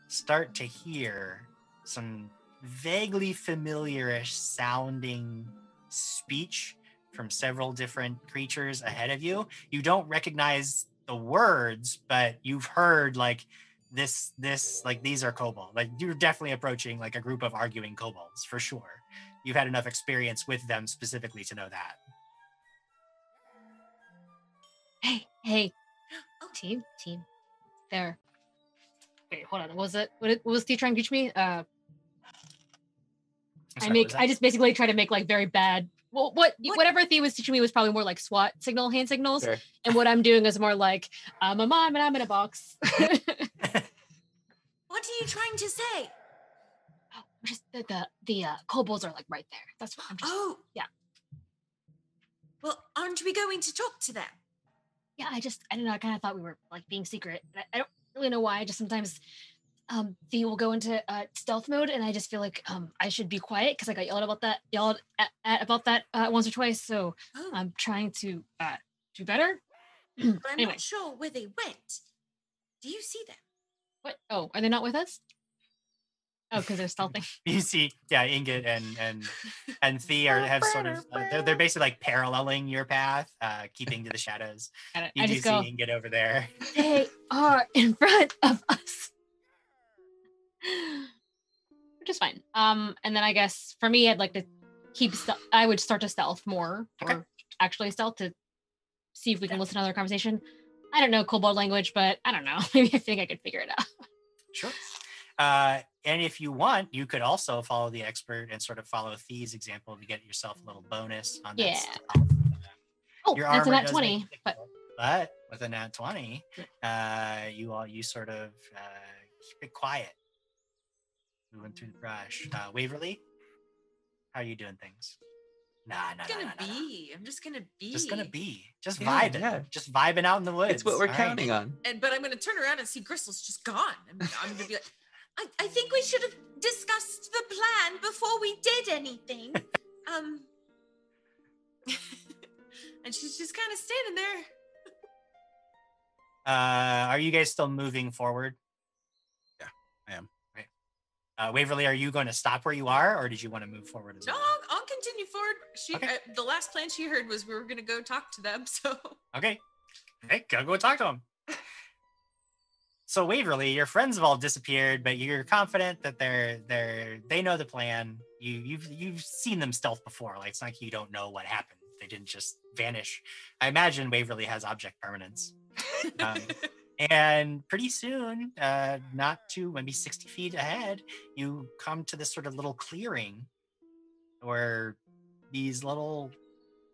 [SPEAKER 1] start to hear some vaguely familiarish sounding speech from several different creatures ahead of you. You don't recognize the words, but you've heard like this, this, like these are kobold. Like you're definitely approaching like a group of arguing kobolds for sure. You've had enough experience with them specifically to know that.
[SPEAKER 3] Hey, hey. <gasps> Oh, Team, team. There. Wait, hold on. Was it what, was Steve trying to teach me? Uh
[SPEAKER 1] I'm
[SPEAKER 3] I make I just basically try to make like very bad well what,
[SPEAKER 6] What?
[SPEAKER 3] whatever Thea was teaching me was probably more like SWAT signal hand signals.
[SPEAKER 9] Sure.
[SPEAKER 3] And what I'm doing is more like I'm a mom and I'm in a box. <laughs>
[SPEAKER 6] What are you trying to say?
[SPEAKER 3] Just the the, the uh, kobolds are like right there. That's what I'm just
[SPEAKER 6] Oh.
[SPEAKER 3] yeah.
[SPEAKER 6] Well, aren't we going to talk to them?
[SPEAKER 3] yeah, I just I don't know, I kind of thought we were like being secret. I, I don't really know why. I just sometimes um Thea will go into uh, stealth mode and I just feel like um I should be quiet because I got yelled about that yelled at, at about that uh, once or twice. So
[SPEAKER 6] Oh,
[SPEAKER 3] I'm trying to uh do better.
[SPEAKER 6] but I'm <clears throat>
[SPEAKER 3] anyway.
[SPEAKER 6] not sure where they went. Do you see them?
[SPEAKER 3] What? Oh, are they not with us? Oh, because they're stealthing. <laughs>
[SPEAKER 1] you see, yeah, Ingot and and <laughs> and Thea are, have sort of uh, they're, they're basically like paralleling your path, uh, keeping to the shadows.
[SPEAKER 3] I,
[SPEAKER 1] You
[SPEAKER 3] I
[SPEAKER 1] do
[SPEAKER 3] just
[SPEAKER 1] see
[SPEAKER 3] go.
[SPEAKER 1] Ingot over there.
[SPEAKER 3] They are <laughs> in front of us. which is fine. Um, and then I guess for me, I'd like to keep. Ste- I would start to stealth more, or actually stealth to see if we can listen to another conversation. I don't know kobold language, but I don't know. Maybe I think I could figure it out.
[SPEAKER 1] Sure. Uh, and if you want, you could also follow the expert and sort of follow Thee's example to get yourself a little bonus on that.
[SPEAKER 3] Yeah. Oh,
[SPEAKER 1] Your
[SPEAKER 3] that's a
[SPEAKER 1] armor
[SPEAKER 3] nat
[SPEAKER 1] does
[SPEAKER 3] twenty.
[SPEAKER 1] make-
[SPEAKER 3] But
[SPEAKER 1] But with a nat 20, uh, you all you sort of uh, keep it quiet. Moving through the brush. Uh, Waverly, how are you doing things? Nah, nah,
[SPEAKER 6] I'm
[SPEAKER 1] nah,
[SPEAKER 6] gonna
[SPEAKER 1] nah, nah.
[SPEAKER 6] be. I'm just gonna be.
[SPEAKER 1] Just gonna be. Just
[SPEAKER 9] Yeah,
[SPEAKER 1] vibing.
[SPEAKER 9] yeah.
[SPEAKER 1] Just vibing out in the woods.
[SPEAKER 9] It's what we're
[SPEAKER 1] All right.
[SPEAKER 9] counting on.
[SPEAKER 6] And but I'm gonna turn around and see Gristle's just gone. I'm, I'm gonna be like, I, I think we should have discussed the plan before we did anything. <laughs> um. <laughs> and she's just kind of standing there.
[SPEAKER 1] Uh, are you guys still moving forward?
[SPEAKER 5] Yeah, I am.
[SPEAKER 1] Right. Uh, Waverly, are you going to stop where you are, or did you want to move forward as
[SPEAKER 6] No,
[SPEAKER 1] well?
[SPEAKER 6] I'll, I'll continue forward. She, uh, the last plan she heard was we were gonna go talk to them. <laughs> So
[SPEAKER 1] Okay. Hey, go go talk to him. So Waverly, your friends have all disappeared, but you're confident that they're they're they know the plan. You you've you've seen them stealth before. Like it's not like you don't know what happened. They didn't just vanish. I imagine Waverly has object permanence. Um, <laughs> and pretty soon, uh, not too maybe 60 feet ahead, you come to this sort of little clearing where these little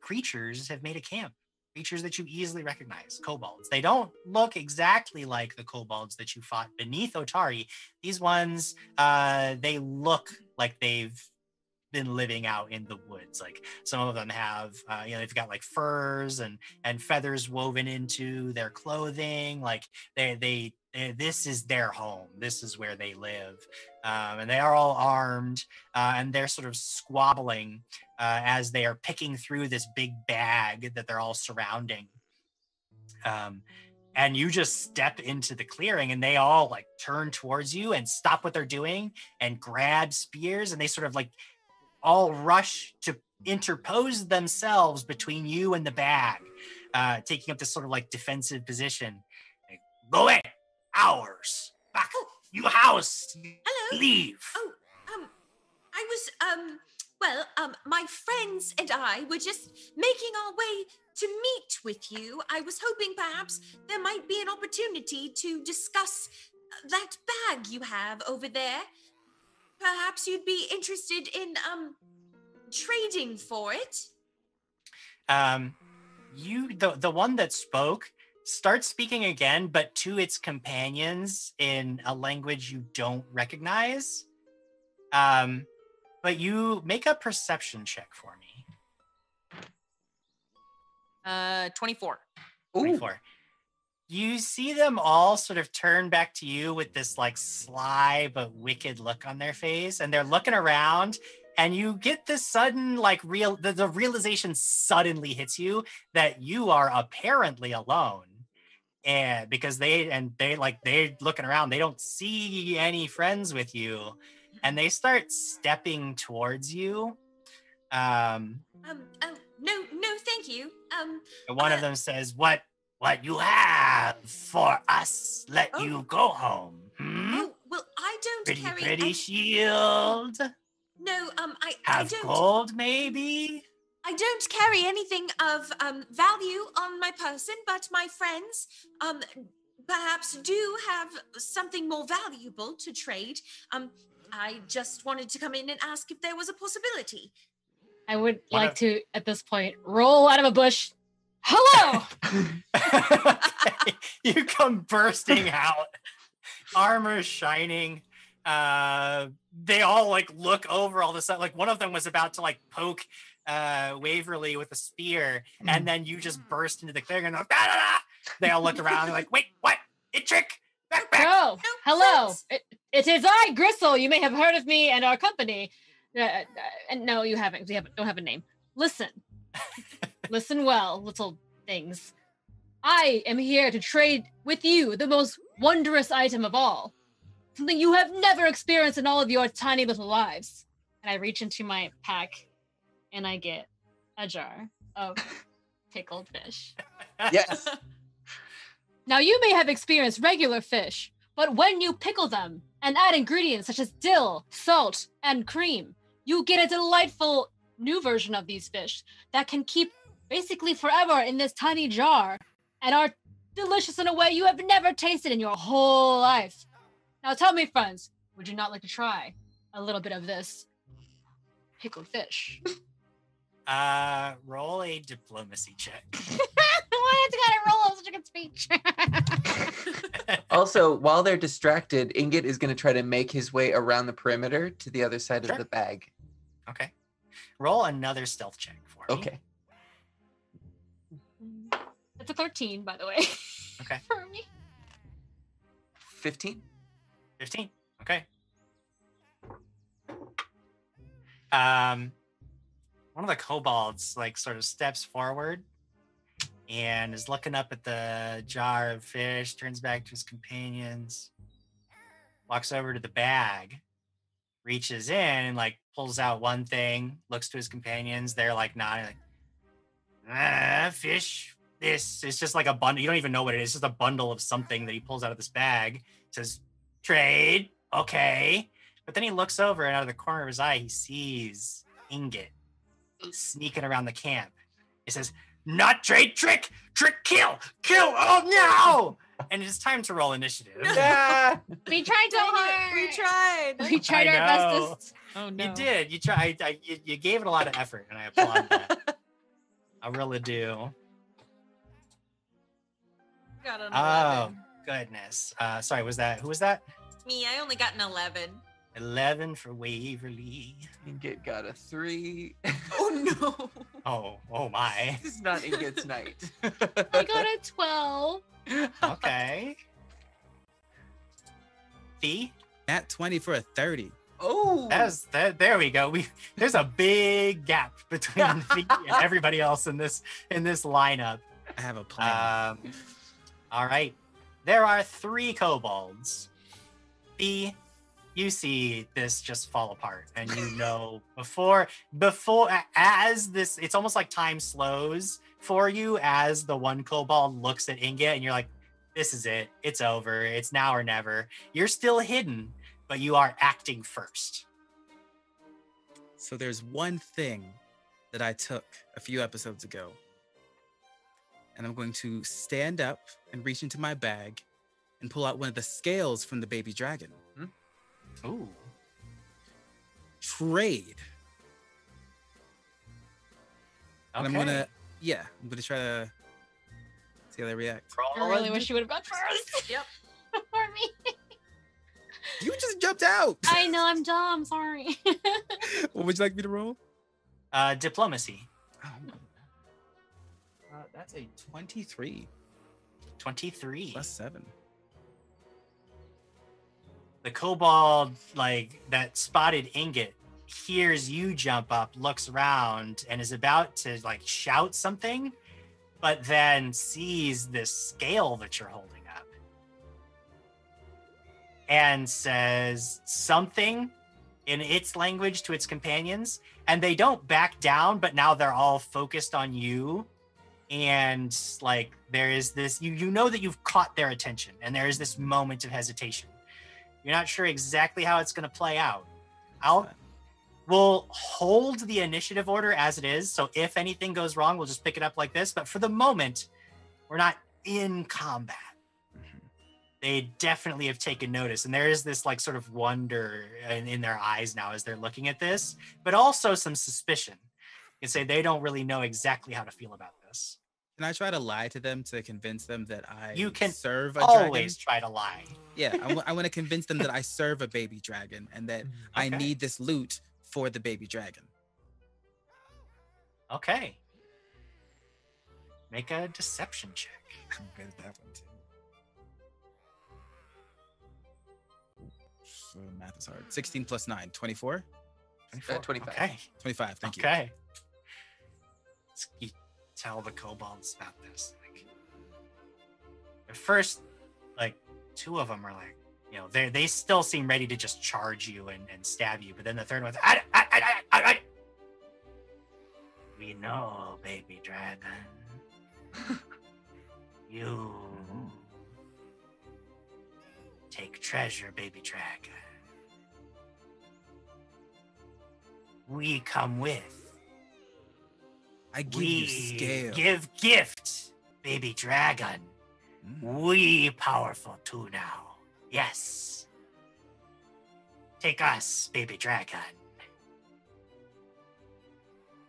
[SPEAKER 1] creatures have made a camp. Creatures that you easily recognize, kobolds. They don't look exactly like the kobolds that you fought beneath Otari. These ones, uh, they look like they've been living out in the woods. Like some of them have, uh, you know, they've got like furs and and feathers woven into their clothing. Like they they, they this is their home. This is where they live, um, and they are all armed uh, and they're sort of squabbling uh, as they are picking through this big bag that they're all surrounding. Um, and you just step into the clearing and they all like turn towards you and stop what they're doing and grab spears and they sort of like all rush to interpose themselves between you and the bag, uh, taking up this sort of like defensive position. Like, Go away, ours, back, you house,
[SPEAKER 6] Hello.
[SPEAKER 1] leave.
[SPEAKER 6] Oh, um, I was, um, well, um, my friends and I were just making our way to meet with you. I was hoping perhaps there might be an opportunity to discuss uh, that bag you have over there. Perhaps you'd be interested in, um, trading for it.
[SPEAKER 1] um you the the one that spoke starts speaking again but to its companions in a language you don't recognize. Um but you make a perception check for me.
[SPEAKER 6] Uh, 24.
[SPEAKER 1] 24 you see them all sort of turn back to you with this like sly but wicked look on their face and they're looking around and you get this sudden like real the, the realization suddenly hits you that you are apparently alone and because they and they like they're looking around they don't see any friends with you and they start stepping towards you um
[SPEAKER 6] Um, oh, no, no, thank you. Um,
[SPEAKER 1] one of them says what what you have for us let you go home hmm?
[SPEAKER 6] oh, well, I don't
[SPEAKER 1] pretty
[SPEAKER 6] carry.
[SPEAKER 1] pretty
[SPEAKER 6] I-
[SPEAKER 1] shield
[SPEAKER 6] no, um, I, I
[SPEAKER 1] have
[SPEAKER 6] don't.
[SPEAKER 1] gold maybe
[SPEAKER 6] I don't carry anything of um, value on my person, but my friends um, perhaps do have something more valuable to trade. Um, I just wanted to come in and ask if there was a possibility.
[SPEAKER 3] I would
[SPEAKER 1] What
[SPEAKER 3] like
[SPEAKER 1] a-
[SPEAKER 3] to, at this point, roll out of a bush. Hello. <laughs> <laughs>
[SPEAKER 1] you come bursting out armor shining uh they all like look over all of a sudden like one of them was about to like poke uh waverly with a spear and then you just burst into the clearing and they're like, they all look around and like wait what it trick back back
[SPEAKER 3] Oh, hello. It, it is I, Gristle. You may have heard of me and our company. Uh, uh, and no, you haven't. We haven't. Don't have a name. Listen, <laughs> listen well, little things. I am here to trade with you the most wondrous item of all, something you have never experienced in all of your tiny little lives. And I reach into my pack, and I get a jar of <laughs> pickled fish.
[SPEAKER 9] Yes. <laughs>
[SPEAKER 3] Now, you may have experienced regular fish, but when you pickle them and add ingredients such as dill, salt, and cream, you get a delightful new version of these fish that can keep basically forever in this tiny jar and are delicious in a way you have never tasted in your whole life. Now tell me, friends, would you not like to try a little bit of this pickled fish? <laughs>
[SPEAKER 1] Uh, roll a diplomacy check. <laughs>
[SPEAKER 3] Why did you gotta roll such a good speech? <laughs>
[SPEAKER 9] Also, while they're distracted, Ingot is going to try to make his way around the perimeter to the other side
[SPEAKER 1] Sure.
[SPEAKER 9] of the bag.
[SPEAKER 1] Okay. Roll another stealth check for me.
[SPEAKER 9] Okay.
[SPEAKER 3] It's a 13, by the way.
[SPEAKER 1] Okay. <laughs>
[SPEAKER 3] For me.
[SPEAKER 9] 15?
[SPEAKER 1] 15. Okay. Um, one of the kobolds like sort of steps forward and is looking up at the jar of fish, turns back to his companions, walks over to the bag, reaches in and like pulls out one thing, looks to his companions. They're like nodding, like, ah, fish. This is just like a bundle. You don't even know what it is. It's just a bundle of something that he pulls out of this bag. Says, trade. Okay. But then he looks over and out of the corner of his eye, he sees Ingot sneaking around the camp. He says, Not trade, trick, trick, kill, kill. Oh no! And it's time to roll initiative. <laughs>
[SPEAKER 3] We tried so
[SPEAKER 6] Dang
[SPEAKER 3] hard.
[SPEAKER 6] We tried.
[SPEAKER 3] We tried
[SPEAKER 1] I
[SPEAKER 3] our
[SPEAKER 1] know.
[SPEAKER 3] bestest. Oh no.
[SPEAKER 1] You did. You tried. I, you, you gave it a lot of effort, and I applaud that. I really do.
[SPEAKER 6] Got an
[SPEAKER 1] Oh
[SPEAKER 6] 11.
[SPEAKER 1] goodness. Uh, sorry. Was that who was that?
[SPEAKER 6] Me, I only got an 11.
[SPEAKER 1] For Waverly.
[SPEAKER 9] Ingot got a 3.
[SPEAKER 6] Oh no. <laughs>
[SPEAKER 1] Oh, oh my.
[SPEAKER 9] this is not Ingot's night. <laughs>
[SPEAKER 3] I got a 12.
[SPEAKER 1] Okay. Thee.
[SPEAKER 5] At 20 for a 30.
[SPEAKER 9] Oh,
[SPEAKER 1] That's that. There we go. We there's a big gap between <laughs> Thee and everybody else in this in this lineup.
[SPEAKER 5] I have a plan.
[SPEAKER 1] Um, all right. There are three kobolds. B, you see this just fall apart, and you know <laughs> before before as this, it's almost like time slows for you as the one kobold looks at Inga, and you're like, "This is it. It's over. It's now or never." You're still hidden, but you are acting first.
[SPEAKER 5] so there's one thing that I took a few episodes ago. And I'm going to stand up and reach into my bag and pull out one of the scales from the baby dragon.
[SPEAKER 1] Ooh.
[SPEAKER 5] Trade. And I'm gonna, yeah, I'm gonna try to see how they react.
[SPEAKER 3] I really wish you would have gone first. <laughs>
[SPEAKER 6] Yep.
[SPEAKER 3] For me.
[SPEAKER 5] You just jumped out.
[SPEAKER 3] I know I'm dumb. Sorry. <laughs>
[SPEAKER 5] what would you like me to roll?
[SPEAKER 1] Uh, diplomacy.
[SPEAKER 5] Uh, that's a 23
[SPEAKER 1] Twenty-three.
[SPEAKER 5] plus seven.
[SPEAKER 1] The kobold like that spotted ingot hears you jump up looks around and is about to like shout something but then sees this scale that you're holding up and says something in its language to its companions and they don't back down but now they're all focused on you. And like there is this you you know that you've caught their attention and there is this moment of hesitation you're not sure exactly how it's going to play out. I'll we'll hold the initiative order as it is. So if anything goes wrong, we'll just pick it up like this. But for the moment, we're not in combat. Mm-hmm. They definitely have taken notice, and there is this like sort of wonder in, in their eyes now as they're looking at this, but also some suspicion. You can say they don't really know exactly how to feel about this.
[SPEAKER 5] Can I try to lie to them to convince them that I
[SPEAKER 1] You can
[SPEAKER 5] serve a
[SPEAKER 1] Always
[SPEAKER 5] dragon?
[SPEAKER 1] try to lie.
[SPEAKER 5] Yeah, I <laughs> want to convince them that I serve a baby dragon and that I need this loot for the baby dragon.
[SPEAKER 1] Okay. Make a deception check.
[SPEAKER 5] I'm good at that one too. So math is hard. 16 plus 9, 24?
[SPEAKER 9] Uh, 25.
[SPEAKER 1] Okay.
[SPEAKER 5] 25, thank you.
[SPEAKER 1] Okay. You tell the kobolds about this. Like, at first, like two of them are like, you know, they they still seem ready to just charge you and, and stab you, but then the third one's, I, I, I, I, I, I. we know, baby dragon, <laughs> you take treasure, baby dragon. We come with.
[SPEAKER 5] I give
[SPEAKER 1] we
[SPEAKER 5] you scale.
[SPEAKER 1] give gift, baby dragon. Hmm. We powerful too now. Yes. Take us, baby dragon.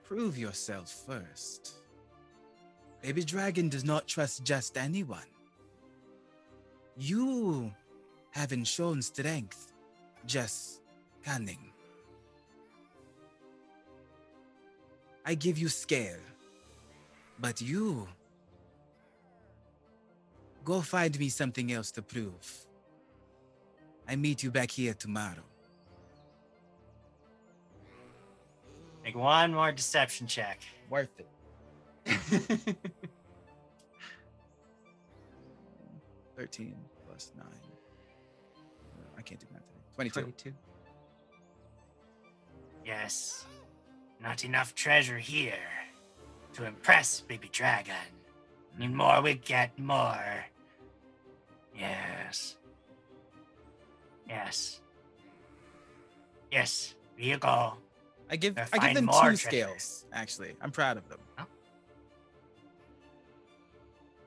[SPEAKER 5] Prove yourself first. Baby Dragon does not trust just anyone. You haven't shown strength, just cunning. I give you scale, but you go find me something else to prove. I meet you back here tomorrow.
[SPEAKER 1] Make one more deception check.
[SPEAKER 5] Worth it. <laughs> 13 plus 9. Uh, I can't do math today. 22.
[SPEAKER 9] 22.
[SPEAKER 1] Yes. Not enough treasure here to impress baby dragon. Need more, we get more. Yes. Yes. Yes. Go.
[SPEAKER 5] I give I give them two
[SPEAKER 1] treasure.
[SPEAKER 5] scales, actually. I'm proud of them.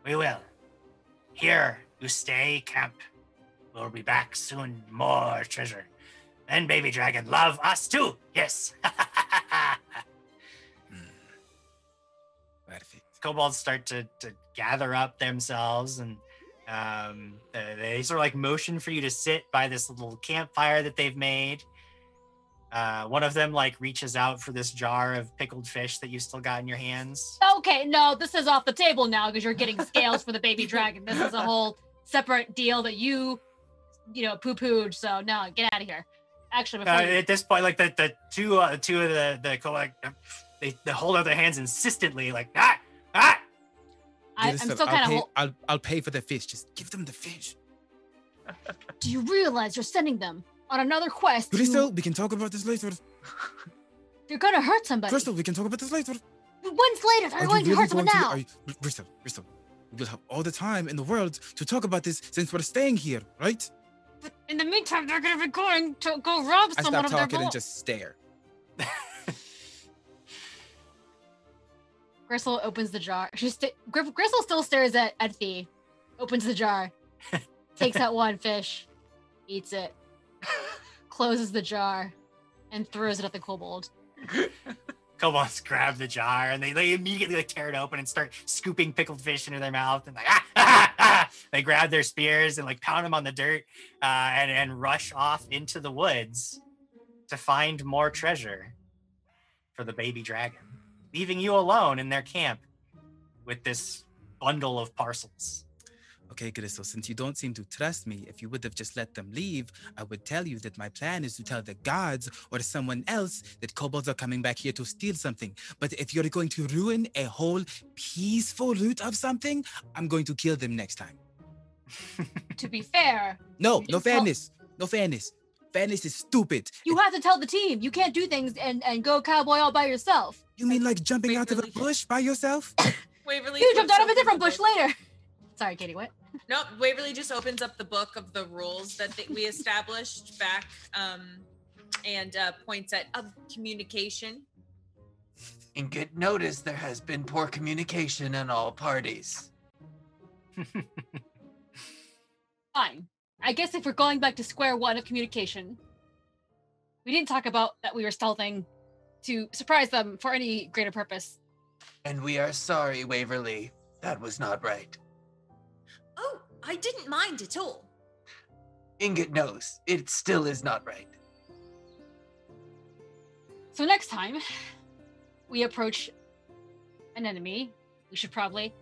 [SPEAKER 1] We will. Here, you stay, camp. We'll be back soon. More treasure. And baby dragon love us too. Yes. <laughs> Kobolds start to, to gather up themselves and um, uh, they sort of like motion for you to sit by this little campfire that they've made. Uh, one of them like reaches out for this jar of pickled fish that you still got in your hands.
[SPEAKER 3] Okay, no, this is off the table now because you're getting scales for the baby <laughs> dragon. This is a whole separate deal that you, you know, poo pooed. So no, get out of here. Actually,
[SPEAKER 1] Uh,
[SPEAKER 3] you,
[SPEAKER 1] at this point, like the the two uh, two of the the co- like they, they hold out their hands insistently, like ah ah. <laughs>
[SPEAKER 3] I,
[SPEAKER 5] us
[SPEAKER 3] still kind
[SPEAKER 5] I'll pay,
[SPEAKER 3] of.
[SPEAKER 5] I'll, I'll pay for the fish. Just give them the fish. <laughs>
[SPEAKER 3] Do you realize you're sending them on another quest? to-
[SPEAKER 5] Gristle, we can talk about this later.
[SPEAKER 3] You're gonna hurt somebody.
[SPEAKER 5] Gristle, we can talk about this later.
[SPEAKER 3] When's later? They're going to
[SPEAKER 5] really
[SPEAKER 3] hurt someone now.
[SPEAKER 5] You, Gristle, Gristle, we'll have all the time in the world to talk about this since we're staying here, right?
[SPEAKER 3] But in the meantime, they're gonna be going to go rob
[SPEAKER 5] I
[SPEAKER 3] someone
[SPEAKER 5] stop
[SPEAKER 3] of their
[SPEAKER 5] talking and just stare. <laughs>
[SPEAKER 3] Gristle opens the jar. She st- Gr- Gristle still stares at Thee, opens the jar, <laughs> takes out one fish, eats it, <laughs> closes the jar, and throws it at the kobold. <laughs>
[SPEAKER 1] Kobolds grab the jar and they, they immediately like tear it open and start scooping pickled fish into their mouth and like ah, ah, ah. they grab their spears and like pound them on the dirt uh, and and rush off into the woods to find more treasure for the baby dragon, leaving you alone in their camp with this bundle of parcels.
[SPEAKER 5] Okay, Gristle, since you don't seem to trust me, if you would have just let them leave, I would tell you that my plan is to tell the gods or someone else that kobolds are coming back here to steal something. But if you're going to ruin a whole peaceful route of something, I'm going to kill them next time. <laughs>
[SPEAKER 3] To be fair,
[SPEAKER 5] No, no
[SPEAKER 3] didn't tell-
[SPEAKER 5] fairness. No fairness. Fairness is stupid.
[SPEAKER 3] you have to tell the team. You can't do things and and go cowboy all by yourself.
[SPEAKER 5] You mean like jumping out of a bush by yourself? <coughs>
[SPEAKER 6] Waverly.
[SPEAKER 3] You jumped out of a different bush
[SPEAKER 6] book.
[SPEAKER 3] later. Sorry, Katie. What?
[SPEAKER 6] No, Waverly just opens up the book of the rules that th- we established back um, and uh, points at of communication.
[SPEAKER 2] And get notice there has been poor communication on all parties. <laughs>
[SPEAKER 3] Fine. I guess if we're going back to square one of communication, we didn't talk about that we were stealthing to surprise them for any greater purpose.
[SPEAKER 2] And we are sorry, Waverly. That was not right.
[SPEAKER 4] Oh, I didn't mind at all.
[SPEAKER 2] Ingot knows it still is not right.
[SPEAKER 3] So next time we approach an enemy, we should probably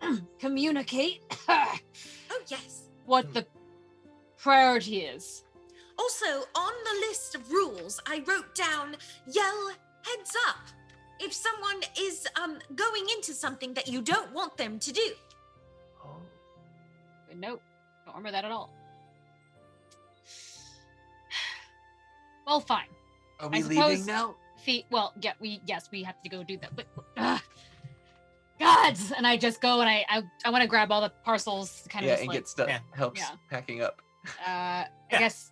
[SPEAKER 3] <clears throat> communicate <clears throat>
[SPEAKER 4] Oh, yes.
[SPEAKER 3] what the priority is.
[SPEAKER 4] Also, on the list of rules, I wrote down yell heads up if someone is um going into something that you don't want them to do.
[SPEAKER 3] Good note. Don't remember that at all. <sighs> Well, fine.
[SPEAKER 2] Are we
[SPEAKER 3] suppose
[SPEAKER 2] leaving now?
[SPEAKER 3] Thee, well, yeah, we yes, we have to go do that. But uh, gods, and I just go and I I, I want to grab all the parcels, kind
[SPEAKER 9] yeah,
[SPEAKER 3] of just
[SPEAKER 9] and
[SPEAKER 3] like,
[SPEAKER 9] get stuff
[SPEAKER 1] yeah.
[SPEAKER 9] helps
[SPEAKER 3] Yeah.
[SPEAKER 9] packing up.
[SPEAKER 3] Uh, I guess
[SPEAKER 6] I'm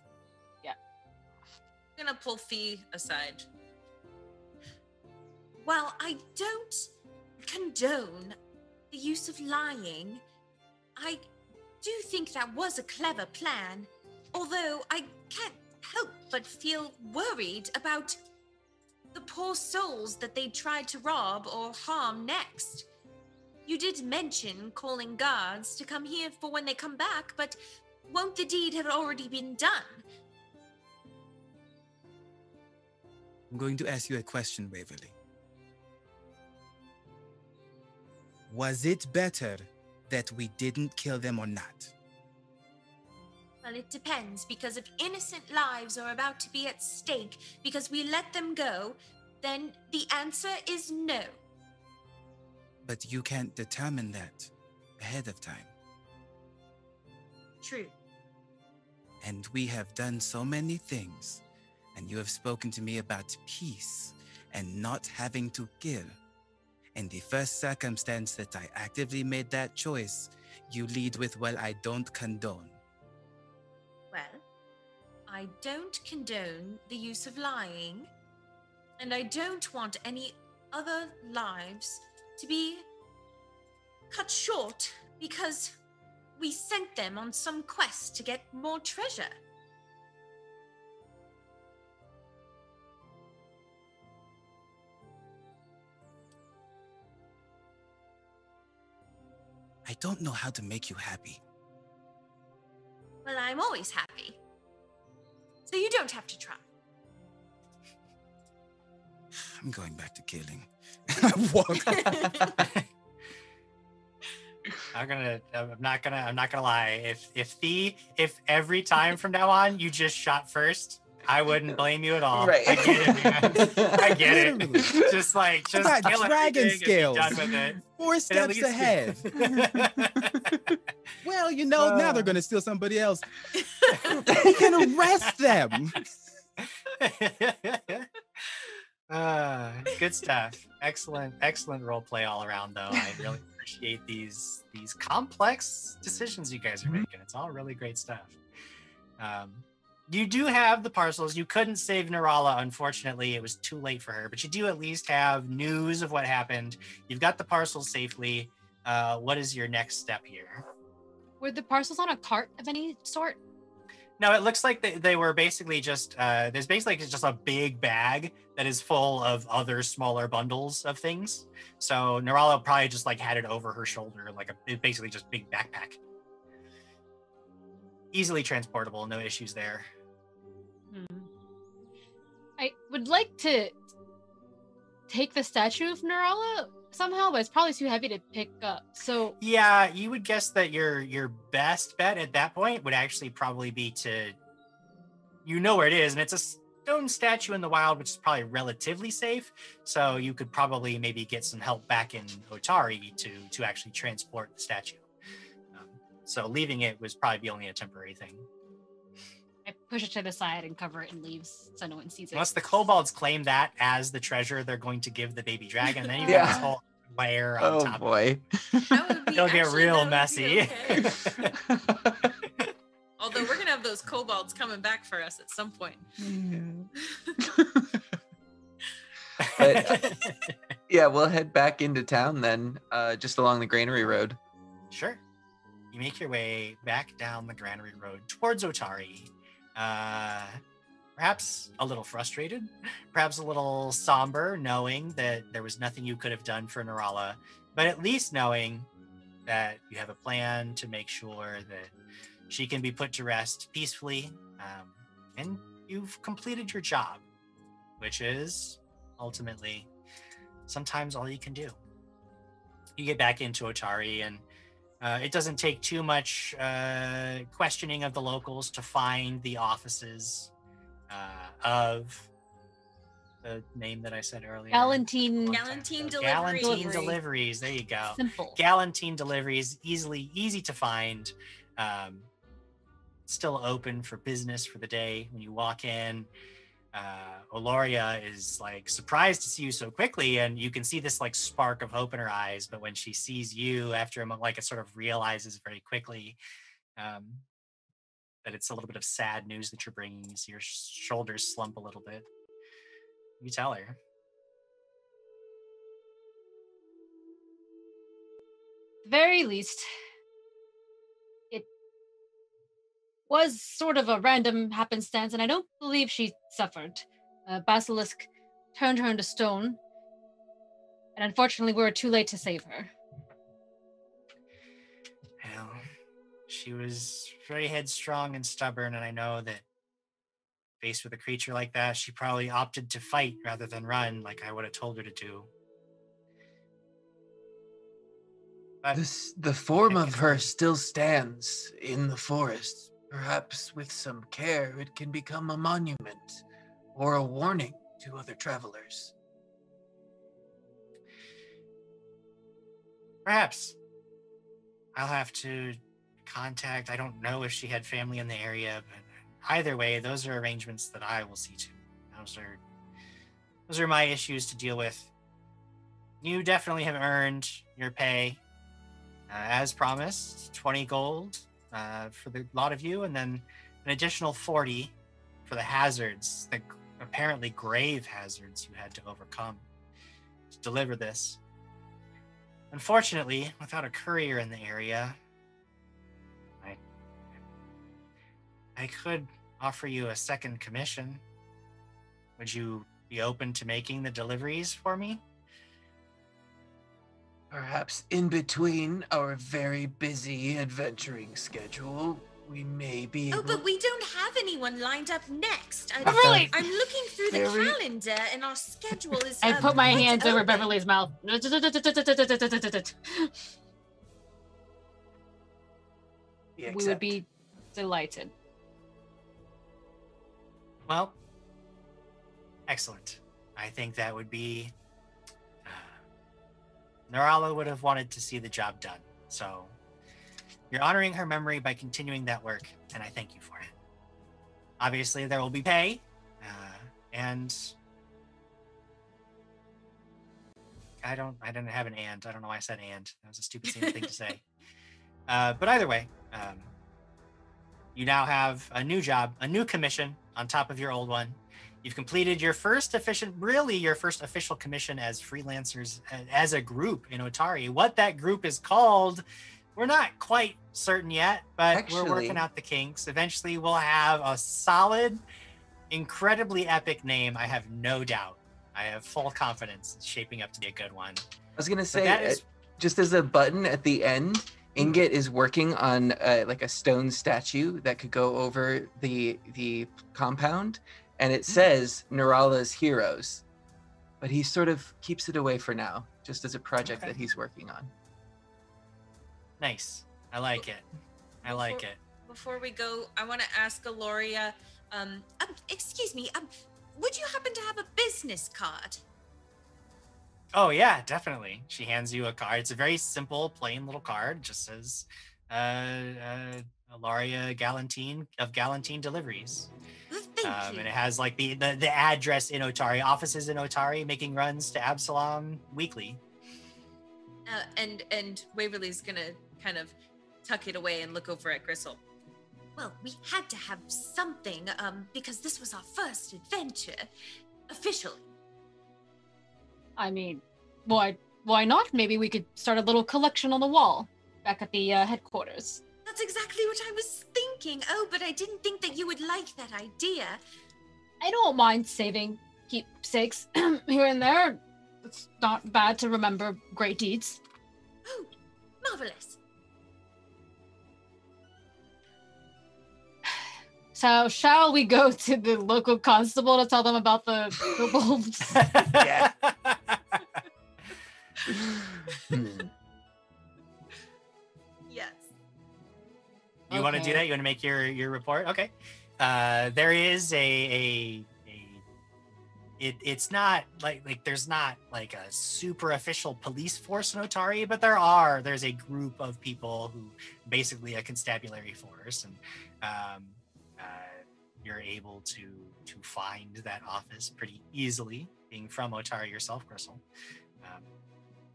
[SPEAKER 6] gonna pull Thee aside. While I don't condone the use of lying, I do think that was a clever plan. Although I can't help but feel worried about the poor souls that they tried to rob or harm next. You did mention calling guards to come here for when they come back, but won't the deed have already been done?
[SPEAKER 5] I'm going to ask you a question, Waverly. Was it better that we didn't kill them or not?
[SPEAKER 6] Well, it depends, because if innocent lives are about to be at stake because we let them go, then the answer is no.
[SPEAKER 5] But you can't determine that ahead of time.
[SPEAKER 6] True.
[SPEAKER 5] And we have done so many things, and you have spoken to me about peace and not having to kill. In the first circumstance that I actively made that choice, you lead with, well, I don't condone.
[SPEAKER 6] Well, I don't condone the use of lying, and I don't want any other lives to be cut short because we sent them on some quest to get more treasure.
[SPEAKER 5] I don't know how to make you happy.
[SPEAKER 6] Well, I'm always happy. So you don't have to try.
[SPEAKER 5] I'm going back to killing. <laughs> <laughs>
[SPEAKER 1] I'm gonna. I'm not gonna. I'm not gonna lie. If if the if every time from now on you just shot first, I wouldn't blame you at all.
[SPEAKER 9] Right.
[SPEAKER 1] I get it, man. I get it. Just like just
[SPEAKER 5] got
[SPEAKER 1] kill
[SPEAKER 5] dragon
[SPEAKER 1] everything and be
[SPEAKER 5] scales.
[SPEAKER 1] done with it.
[SPEAKER 5] Four steps
[SPEAKER 1] least-
[SPEAKER 5] ahead. <laughs> well, you know, now
[SPEAKER 1] Uh.
[SPEAKER 5] they're going to steal somebody else. <laughs> we can arrest them.
[SPEAKER 1] uh, <laughs> good stuff. Excellent, excellent role play all around. Though I really appreciate these these complex decisions you guys are making. It's all really great stuff. Um, you do have the parcels. You couldn't save Narala, unfortunately. It was too late for her, but you do at least have news of what happened. You've got the parcels safely. Uh, what is your next step here?
[SPEAKER 3] were the parcels on a cart of any sort?
[SPEAKER 1] No, it looks like they, they were basically just uh, there's basically just a big bag that is full of other smaller bundles of things. So Narala probably just like had it over her shoulder, like a basically just big backpack. Easily transportable, no issues there.
[SPEAKER 3] I would like to take the statue of Narala somehow, but it's probably too heavy to pick up. So
[SPEAKER 1] Yeah, you would guess that your your best bet at that point would actually probably be to you know where it is, and it's a stone statue in the wild, which is probably relatively safe. So you could probably maybe get some help back in Otari to to actually transport the statue. Um, so leaving it was probably only a temporary thing.
[SPEAKER 3] I push it to the side and cover it in leaves so no one sees it.
[SPEAKER 1] Unless the kobolds claim that as the treasure they're going to give the baby dragon, then you got
[SPEAKER 9] Yeah.
[SPEAKER 1] this whole layer on
[SPEAKER 9] Oh
[SPEAKER 1] top. of
[SPEAKER 9] boy. <laughs>
[SPEAKER 1] It'll get real messy. <laughs>
[SPEAKER 6] Although we're gonna have those kobolds coming back for us at some point. <laughs>
[SPEAKER 9] But yeah, we'll head back into town then, uh, just along the granary road.
[SPEAKER 1] Sure. You make your way back down the Granary Road towards Otari. Uh, perhaps a little frustrated, perhaps a little somber, knowing that there was nothing you could have done for Narala, but at least knowing that you have a plan to make sure that she can be put to rest peacefully, um, and you've completed your job, which is ultimately sometimes all you can do. You get back into Otari and uh, it doesn't take too much uh, questioning of the locals to find the offices uh, of the name that I said earlier.
[SPEAKER 3] Galantine.
[SPEAKER 6] Galantine
[SPEAKER 1] deliveries.
[SPEAKER 6] Galantine
[SPEAKER 1] deliveries. There you go.
[SPEAKER 3] Simple.
[SPEAKER 1] Galantine deliveries, easily easy to find. Um, still open for business for the day. When you walk in, uh, Oloria is like surprised to see you so quickly, and you can see this like spark of hope in her eyes. But when she sees you after a moment, like it sort of realizes very quickly. Um, that it's a little bit of sad news that you're bringing. So your sh- shoulders slump a little bit. You tell her.
[SPEAKER 3] very least, was sort of a random happenstance, and I don't believe she suffered. Uh, Basilisk turned her into stone, and unfortunately, we were too late to save her.
[SPEAKER 1] Well, she was very headstrong and stubborn, and I know that faced with a creature like that, she probably opted to fight rather than run, like I would have told her to do. But
[SPEAKER 2] This, the form of her still stands in the forest. Perhaps with some care, it can become a monument or a warning to other travelers.
[SPEAKER 1] Perhaps. I'll have to contact. I don't know if she had family in the area, but either way, those are arrangements that I will see to. Those are those are my issues to deal with. You definitely have earned your pay, uh, as promised. Twenty gold uh, for the lot of you, and then an additional forty for the hazards, the apparently grave hazards you had to overcome to deliver this. Unfortunately, without a courier in the area, I I could offer you a second commission. Would you be open to making the deliveries for me?
[SPEAKER 2] Perhaps in between our very busy adventuring schedule, we may be
[SPEAKER 6] Oh, but we don't have anyone lined up next. I,
[SPEAKER 3] Beverly!
[SPEAKER 6] I'm looking through the
[SPEAKER 2] Very-
[SPEAKER 6] calendar, and our schedule is.
[SPEAKER 3] I
[SPEAKER 6] um,
[SPEAKER 3] put my
[SPEAKER 6] quite
[SPEAKER 3] hands over
[SPEAKER 6] open.
[SPEAKER 3] Beverly's mouth.
[SPEAKER 2] be
[SPEAKER 3] we would be delighted.
[SPEAKER 1] Well, excellent. I think that would be. Narala would have wanted to see the job done. So you're honoring her memory by continuing that work, and I thank you for it. Obviously, there will be pay, uh, and I don't. I didn't have an and. I don't know why I said and. That was a stupid thing to say. <laughs> Uh, but either way, um, you now have a new job, a new commission on top of your old one. You've completed your first efficient, really your first official commission as freelancers, as a group in Otari. What that group is called, we're not quite certain yet, but we're working out the kinks. Eventually, we'll have a solid, incredibly epic name. I have no doubt. I have full confidence it's shaping up to be a good one.
[SPEAKER 9] I was gonna say,
[SPEAKER 1] that
[SPEAKER 9] uh, just as a button at the end, Ingot is working on uh, like a stone statue that could go over the the compound, and it says Narala's Heroes, but he sort of keeps it away for now, just as a project
[SPEAKER 1] Okay.
[SPEAKER 9] that he's working on.
[SPEAKER 1] Nice. I like it. I like it.
[SPEAKER 6] Before we go, I want to ask Aloria. Um, um, excuse me. Um, would you happen to have a business card?
[SPEAKER 1] Oh yeah, definitely. She hands you a card. It's a very simple, plain little card. Just says, uh, uh, Ilaria Galantine of Galantine Deliveries.
[SPEAKER 6] Thank
[SPEAKER 1] Um,
[SPEAKER 6] you.
[SPEAKER 1] and it has like the, the the address in Otari, offices in Otari, making runs to Absalom weekly.
[SPEAKER 6] Uh, and and Waverly's gonna kind of tuck it away and look over at Gristle. Well, we had to have something, um, because this was our first adventure, officially.
[SPEAKER 3] I mean, why why not? Maybe we could start a little collection on the wall back at the uh, headquarters.
[SPEAKER 6] That's exactly what I was thinking. Oh, but I didn't think that you would like that idea.
[SPEAKER 3] I don't mind saving keepsakes <clears throat> here and there. It's not bad to remember great deeds.
[SPEAKER 6] Oh, marvelous. <sighs>
[SPEAKER 3] So, shall we go to the local constable to tell them about the <laughs> kobolds?
[SPEAKER 2] Yeah. <laughs>
[SPEAKER 6] Hmm.
[SPEAKER 1] You want to do that? You want to make your your report? Okay. Uh, there is a a, a it it's not like like there's not like a super official police force in Otari, but there are there's a group of people who basically a constabulary force, and um, uh, you're able to to find that office pretty easily, being from Otari yourself, Crystal. Um,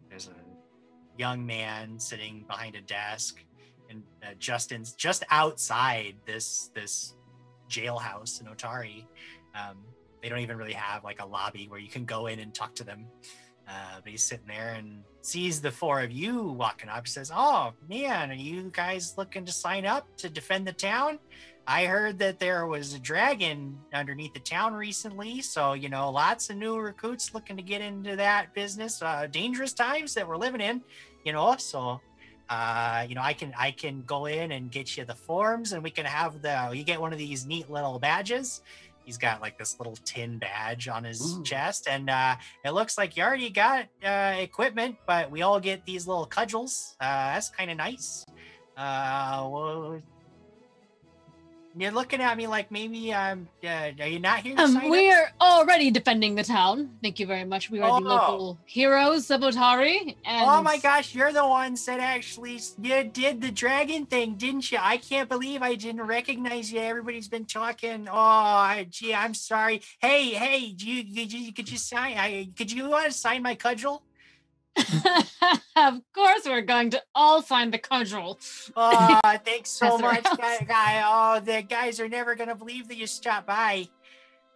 [SPEAKER 1] there's a young man sitting behind a desk and uh, Justin's just outside this this jailhouse in Otari. Um, they don't even really have like a lobby where you can go in and talk to them. Uh, but he's sitting there and sees the four of you walking up. He says, "Oh man, are you guys looking to sign up to defend the town? I heard that there was a dragon underneath the town recently, so you know, lots of new recruits looking to get into that business. Uh, dangerous times that we're living in, you know. So, uh, you know, I can I can go in and get you the forms, and we can have the you get one of these neat little badges." He's got like this little tin badge on his
[SPEAKER 9] Ooh.
[SPEAKER 1] chest, and uh, it looks like you already got uh, equipment, but we all get these little cudgels. Uh, that's kind of nice. Uh, well, you're looking at me like maybe I'm. Uh, are you not here? To
[SPEAKER 3] Um,
[SPEAKER 1] sign
[SPEAKER 3] we are already defending the town. Thank you very much. We are the
[SPEAKER 1] Oh.
[SPEAKER 3] local heroes of Otari. And
[SPEAKER 1] Oh my gosh, you're the ones that actually you did the dragon thing, didn't you? I can't believe I didn't recognize you. Everybody's been talking. Oh, gee, I'm sorry. Hey, hey, do you could you could you sign? I could you want to sign my cudgel? <laughs>
[SPEAKER 3] of course, we're going to all sign the cudgel.
[SPEAKER 1] Oh, <laughs> thanks so much, guy. guy. Oh, the guys are never gonna believe that you stopped by.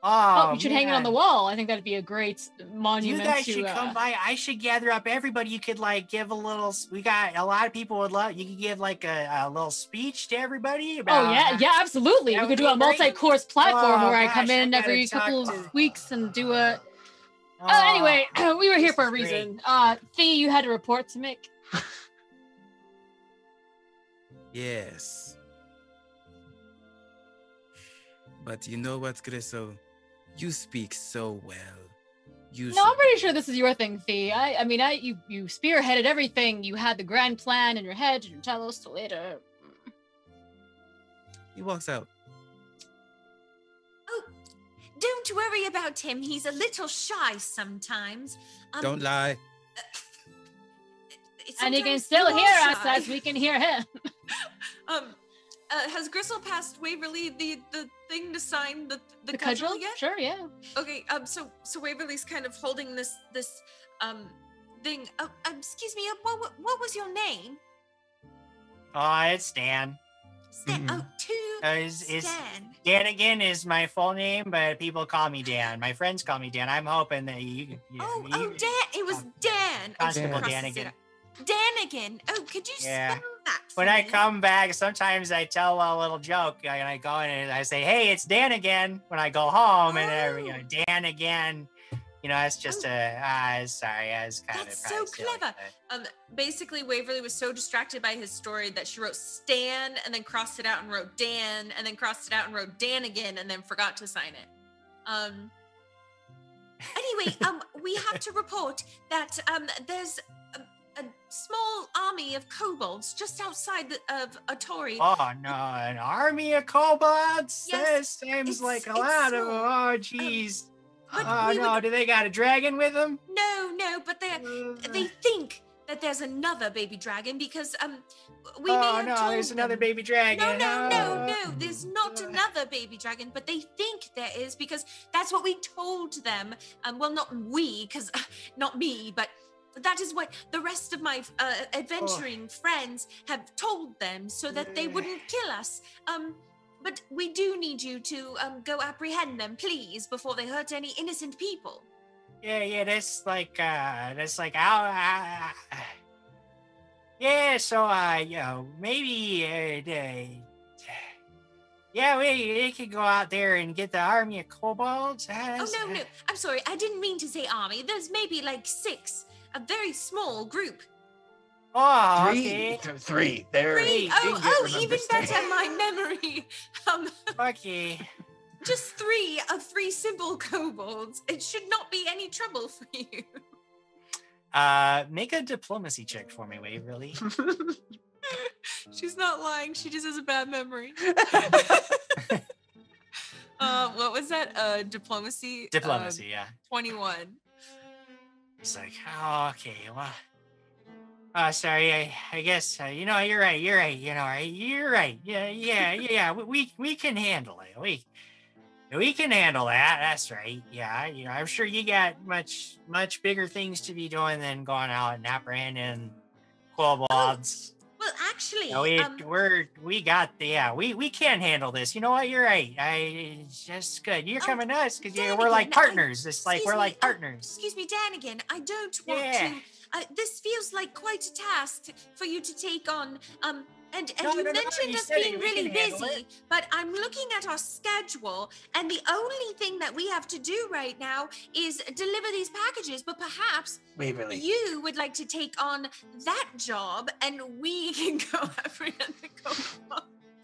[SPEAKER 3] Oh,
[SPEAKER 1] Oh,
[SPEAKER 3] you should hang it on the wall. I think that'd be a great monument.
[SPEAKER 1] You guys
[SPEAKER 3] to.
[SPEAKER 1] should
[SPEAKER 3] uh,
[SPEAKER 1] come by. I should gather up everybody. You could like give a little. We got a lot of people would love. You could give like a, a little speech to everybody.
[SPEAKER 3] Oh
[SPEAKER 1] About
[SPEAKER 3] yeah, yeah, absolutely. We could do a multi-course platform
[SPEAKER 1] Oh,
[SPEAKER 3] where I come in every couple
[SPEAKER 1] to-
[SPEAKER 3] of weeks and do a.
[SPEAKER 1] Oh,
[SPEAKER 3] Uh, anyway, <clears throat> we were here for a
[SPEAKER 1] great.
[SPEAKER 3] reason. Uh, Thee, you had a report to make. <laughs>
[SPEAKER 5] Yes. But you know what, Gristle? You speak so well. You
[SPEAKER 3] No, I'm pretty sure this is your thing, Thee. I, I mean, I you you spearheaded everything. You had the grand plan in your head. You tell us till later.
[SPEAKER 5] He walks out.
[SPEAKER 4] Don't worry about him. He's a little shy sometimes. Um,
[SPEAKER 5] Don't lie.
[SPEAKER 3] And he can still hear
[SPEAKER 4] are
[SPEAKER 3] us as we can hear him. <laughs> <laughs>
[SPEAKER 6] Um, uh, has Gristle passed Waverly the the thing to sign the the,
[SPEAKER 3] The
[SPEAKER 6] cudgel,
[SPEAKER 3] cudgel?
[SPEAKER 6] yet?
[SPEAKER 3] Sure, yeah.
[SPEAKER 6] Okay. Um. So so Waverly's kind of holding this this um thing. Oh, um, excuse me. uh, What, what what was your name?
[SPEAKER 1] Oh, it's Dan.
[SPEAKER 6] Stan. Oh, to
[SPEAKER 1] Uh, is, is
[SPEAKER 6] Stan.
[SPEAKER 1] Dan again is my full name, but people call me Dan. My friends call me Dan. I'm hoping that you. you
[SPEAKER 6] Oh,
[SPEAKER 1] you,
[SPEAKER 6] oh, Dan. It was Dan. Oh,
[SPEAKER 1] Constable
[SPEAKER 6] it
[SPEAKER 1] Danigan.
[SPEAKER 6] Danigan. Oh, could you
[SPEAKER 1] Yeah.
[SPEAKER 6] spell that?
[SPEAKER 1] When
[SPEAKER 6] for
[SPEAKER 1] I come back, sometimes I tell a little joke and I go in and I say, "Hey, it's Dan again." When I go home, and uh, you know,
[SPEAKER 6] Oh.
[SPEAKER 1] Dan again. You know, that's just a. Ah, sorry, I was kind
[SPEAKER 6] That's
[SPEAKER 1] of.
[SPEAKER 6] so clever. Um, basically, Waverly was so distracted by his story that she wrote Stan and then crossed it out and wrote Dan and then crossed it out and wrote Dan again and then forgot to sign it. Um. Anyway, <laughs> um, we have to report that um, there's a, a small army of kobolds just outside the, of Otari.
[SPEAKER 1] Oh no, an army of kobolds?
[SPEAKER 6] Yes,
[SPEAKER 1] That seems like a
[SPEAKER 6] it's
[SPEAKER 1] lot of
[SPEAKER 6] small.
[SPEAKER 1] Oh jeez.
[SPEAKER 6] But
[SPEAKER 1] oh no,
[SPEAKER 6] would-
[SPEAKER 1] do they got a dragon with them?
[SPEAKER 6] No, no, but they they think that there's another baby dragon because um we may
[SPEAKER 1] oh
[SPEAKER 6] have
[SPEAKER 1] no,
[SPEAKER 6] told
[SPEAKER 1] there's another baby dragon.
[SPEAKER 6] No, no, no,
[SPEAKER 1] Oh.
[SPEAKER 6] no. There's not another baby dragon, but they think there is because that's what we told them. Um, well, not we, because <laughs> not me, but that is what the rest of my uh, adventuring friends have told them, so that they wouldn't kill us. Um, but we do need you to um go apprehend them, please, before they hurt any innocent people.
[SPEAKER 1] Yeah, yeah, that's like uh that's like ow, ah, ah. Yeah, so uh you know, maybe uh, the- yeah, we, we could go out there and get the army of kobolds.
[SPEAKER 6] Oh no, no, I'm sorry. I didn't mean to say army. There's maybe like six, a very small group.
[SPEAKER 1] Oh,
[SPEAKER 2] Three,
[SPEAKER 1] okay.
[SPEAKER 2] th- three. There.
[SPEAKER 6] Three. Oh, oh, even
[SPEAKER 2] remembers
[SPEAKER 6] better, my memory. Um,
[SPEAKER 1] Okay.
[SPEAKER 6] just three of three simple kobolds. It should not be any trouble for you.
[SPEAKER 1] Uh make a diplomacy check for me, Waverly. <laughs>
[SPEAKER 6] She's not lying. She just has a bad memory. <laughs> uh, what was that? Uh, diplomacy.
[SPEAKER 1] Diplomacy, yeah.
[SPEAKER 6] Twenty-one.
[SPEAKER 1] It's like, oh, okay, well, oh, sorry, I, I guess, uh, you know, you're right, you're right, you know, right, you're right, yeah, yeah, yeah, we, we, can handle it, we, we can handle that, that's right, yeah, you know, I'm sure you got much, much bigger things to be doing than going out and apprehending kobolds.
[SPEAKER 6] Well, actually,
[SPEAKER 1] No, we,
[SPEAKER 6] um,
[SPEAKER 1] we're we got the yeah we we can handle this. You know what? You're right. I it's just good. You're coming to us because yeah, we're like partners. It's like we're
[SPEAKER 6] me,
[SPEAKER 1] like
[SPEAKER 6] uh,
[SPEAKER 1] partners.
[SPEAKER 6] excuse me, Danigan. I don't want
[SPEAKER 1] Yeah.
[SPEAKER 6] to. Uh, this feels like quite a task for you to take on. Um, and and
[SPEAKER 1] No,
[SPEAKER 6] you
[SPEAKER 1] no, no, no,
[SPEAKER 6] mentioned us
[SPEAKER 1] it,
[SPEAKER 6] being really busy, but I'm looking at our schedule, and the only thing that we have to do right now is deliver these packages. But perhaps
[SPEAKER 2] Waverly.
[SPEAKER 6] you would like to take on that job, and we <laughs> can go the co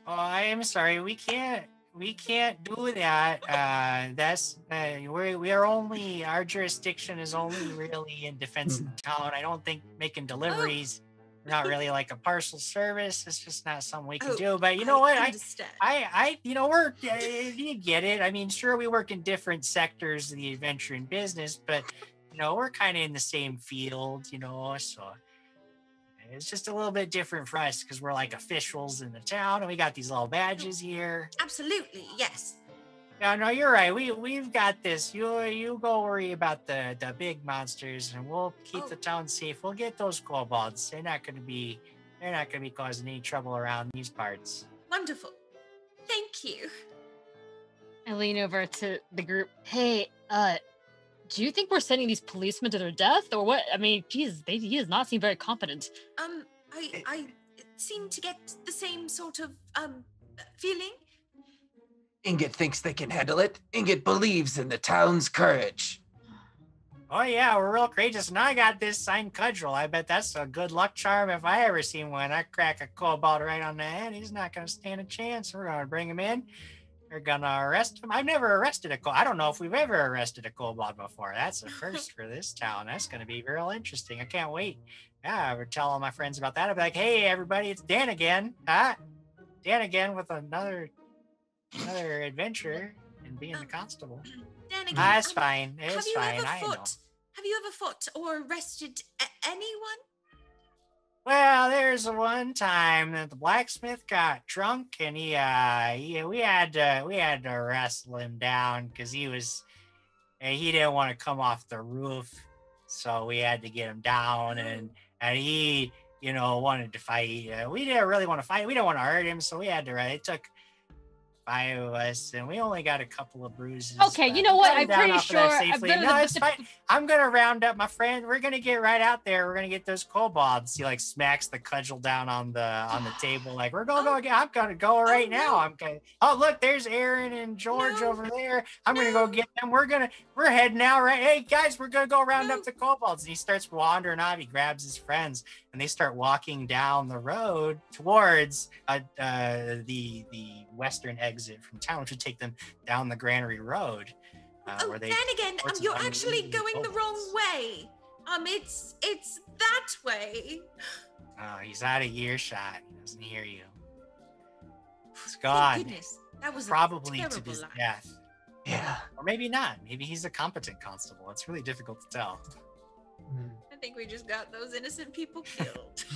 [SPEAKER 1] Oh, I am sorry. We can't. We can't do that. Uh, that's uh, we we are only our jurisdiction is only really in defense
[SPEAKER 2] Hmm.
[SPEAKER 1] of town. I don't think making deliveries. We're not really like a parcel service. It's just not something we can
[SPEAKER 6] Oh,
[SPEAKER 1] do. But you know
[SPEAKER 6] I
[SPEAKER 1] what? I
[SPEAKER 6] understand.
[SPEAKER 1] I, I, you know, we're, uh, you get it. I mean, sure, we work in different sectors of the adventuring business, but, you know, we're kind of in the same field, you know, so it's just a little bit different for us because we're like officials in the town and we got these little badges here.
[SPEAKER 6] Absolutely, yes.
[SPEAKER 1] No, no, you're right. We, we've got this. You, you go worry about the, the big monsters and we'll keep the town safe. We'll get those kobolds. They're not going to be, they're not going to be causing any trouble around these parts.
[SPEAKER 6] Wonderful. Thank you.
[SPEAKER 3] I lean over to the group. Hey, uh, do you think we're sending these policemen to their death or what? I mean, Jesus, they, he does not seem very competent.
[SPEAKER 6] Um, I I seem to get the same sort of um feeling.
[SPEAKER 2] Ingot thinks they can handle it. Ingot believes in the town's courage.
[SPEAKER 1] Oh yeah, we're real courageous. And I got this signed cudgel. I bet that's a good luck charm if I ever seen one. I crack a kobold right on the head. He's not gonna stand a chance. We're gonna bring him in. We're gonna arrest him. I've never arrested a kobold. I don't know if we've ever arrested a kobold before. That's a first for this town. That's gonna be real interesting. I can't wait. Yeah, I would tell all my friends about that. I'd be like, hey everybody, it's Dan again. Huh? Dan again with another another adventure and being the constable. <clears throat>
[SPEAKER 6] Dan again,
[SPEAKER 1] Ah, it's
[SPEAKER 6] um,
[SPEAKER 1] fine.
[SPEAKER 6] have
[SPEAKER 1] It's
[SPEAKER 6] you
[SPEAKER 1] fine.
[SPEAKER 6] ever
[SPEAKER 1] I know.
[SPEAKER 6] Have you ever fought or arrested anyone?
[SPEAKER 1] Well, there's one time that the blacksmith got drunk and he uh he, we had to we had to wrestle him down because he was uh, he didn't want to come off the roof, so we had to get him down and and he you know wanted to fight. Uh, we didn't really want to fight. We didn't want to hurt him, so we had to. It took us, and we only got a couple of bruises.
[SPEAKER 3] Okay, you know what? I'm pretty
[SPEAKER 1] of
[SPEAKER 3] sure
[SPEAKER 1] uh,
[SPEAKER 3] been-
[SPEAKER 1] No,
[SPEAKER 3] the-
[SPEAKER 1] it's
[SPEAKER 3] the-
[SPEAKER 1] fine. I'm gonna round up my friend. We're gonna get right out there. We're gonna get those kobolds. He like smacks the cudgel down on the on the table. Like we're gonna go. Oh. Get, I'm gonna go oh, right now. I'm gonna. Oh look, there's Aaron and George over there. I'm gonna go get them. We're gonna. We're heading out right. Hey guys, we're gonna go round up the kobolds. And he starts wandering off. He grabs his friends and they start walking down the road towards uh, uh, the the western exit from town, which would take them down the Granary Road. Uh, where they
[SPEAKER 6] Then again, um, you're actually
[SPEAKER 1] to
[SPEAKER 6] going the wrong way. Um, it's it's that way.
[SPEAKER 1] Oh, he's out of earshot. He doesn't hear you. He's
[SPEAKER 6] Thank
[SPEAKER 1] gone.
[SPEAKER 6] goodness, that was a
[SPEAKER 1] Probably to his
[SPEAKER 6] lie.
[SPEAKER 1] death.
[SPEAKER 2] Yeah.
[SPEAKER 1] Or maybe not. Maybe he's a competent constable. It's really difficult to tell.
[SPEAKER 6] I think we just got those innocent people killed. <laughs>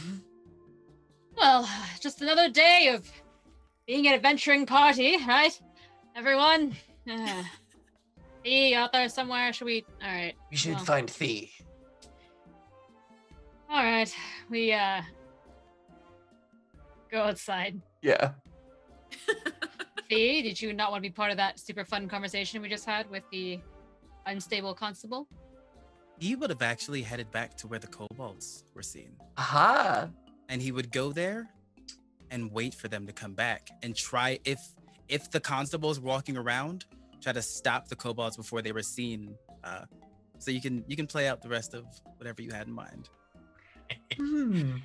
[SPEAKER 3] Well, just another day of being an adventuring party, right? Everyone? Uh, <laughs> be out there somewhere. Should we? All right.
[SPEAKER 2] We should
[SPEAKER 3] well,
[SPEAKER 2] find Thee.
[SPEAKER 3] All right. We, uh, go outside.
[SPEAKER 2] Yeah. <laughs>
[SPEAKER 3] Fee, did you not want to be part of that super fun conversation we just had with the unstable constable?
[SPEAKER 5] He would have actually headed back to where the kobolds were seen.
[SPEAKER 2] Aha.
[SPEAKER 5] And he would go there and wait for them to come back and try if if the constables were walking around, try to stop the kobolds before they were seen. Uh, so you can you can play out the rest of whatever you had in mind.
[SPEAKER 2] Hmm.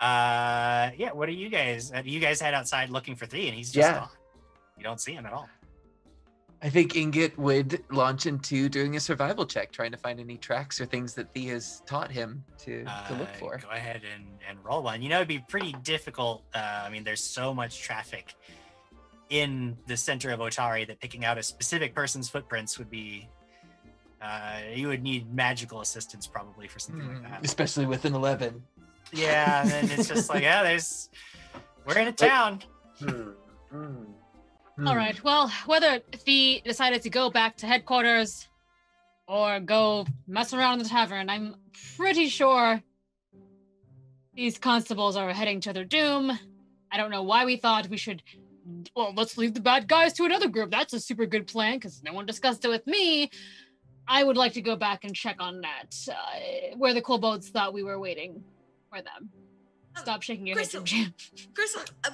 [SPEAKER 1] Uh, yeah. What are you guys? Uh, you guys head outside looking for three, and he's just
[SPEAKER 2] Yeah.
[SPEAKER 1] gone. You don't see him at all.
[SPEAKER 9] I think Ingot would launch into doing a survival check, trying to find any tracks or things that Thee has taught him to, to look
[SPEAKER 1] Uh,
[SPEAKER 9] for.
[SPEAKER 1] Go ahead and, and roll one. You know, it'd be pretty difficult. Uh, I mean, there's so much traffic in the center of Otari that picking out a specific person's footprints would be. Uh, you would need magical assistance probably for something like that.
[SPEAKER 9] Especially with an 11.
[SPEAKER 1] Yeah, and it's just like, <laughs> yeah, there's. We're in a town.
[SPEAKER 2] Hmm.
[SPEAKER 3] All right. Well, whether Fee decided to go back to headquarters or go mess around in the tavern, I'm pretty sure these constables are heading to their doom. I don't know why we thought we should. Well, let's leave the bad guys to another group. That's a super good plan because no one discussed it with me. I would like to go back and check on that, uh, where the kobolds thought we were waiting for them. Stop shaking your head,
[SPEAKER 6] Crystal.
[SPEAKER 3] Jim. <laughs>
[SPEAKER 6] Gristle, uh,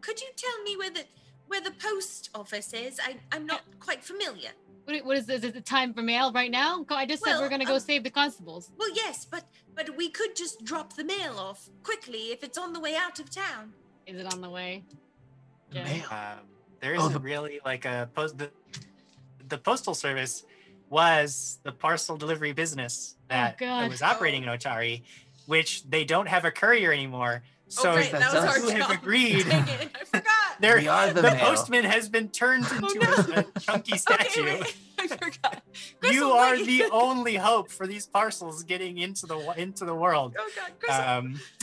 [SPEAKER 6] could you tell me where the where the post office is? I I'm not quite familiar.
[SPEAKER 3] What, what is this? Is it time for mail right now? I just said we're gonna go
[SPEAKER 6] um,
[SPEAKER 3] save the constables.
[SPEAKER 6] Well, yes, but but we could just drop the mail off quickly if it's on the way out of town.
[SPEAKER 3] Is it on the way? Jim?
[SPEAKER 1] Um, there
[SPEAKER 2] Oh,
[SPEAKER 1] isn't
[SPEAKER 2] the-
[SPEAKER 1] really like a post. The, the postal service was the parcel delivery business that, that was operating in Otari, which they don't have a courier anymore. So
[SPEAKER 6] oh, right, that was our
[SPEAKER 1] you have agreed.
[SPEAKER 6] Dang it, I forgot.
[SPEAKER 1] There,
[SPEAKER 2] We are the
[SPEAKER 1] the, postman has been turned into a, a chunky statue. <laughs>
[SPEAKER 6] Okay, wait, <laughs> I forgot.
[SPEAKER 1] you are
[SPEAKER 6] wait.
[SPEAKER 1] the only hope for these parcels getting into the into the world.
[SPEAKER 6] Oh God, Gristle.
[SPEAKER 1] Um, <laughs>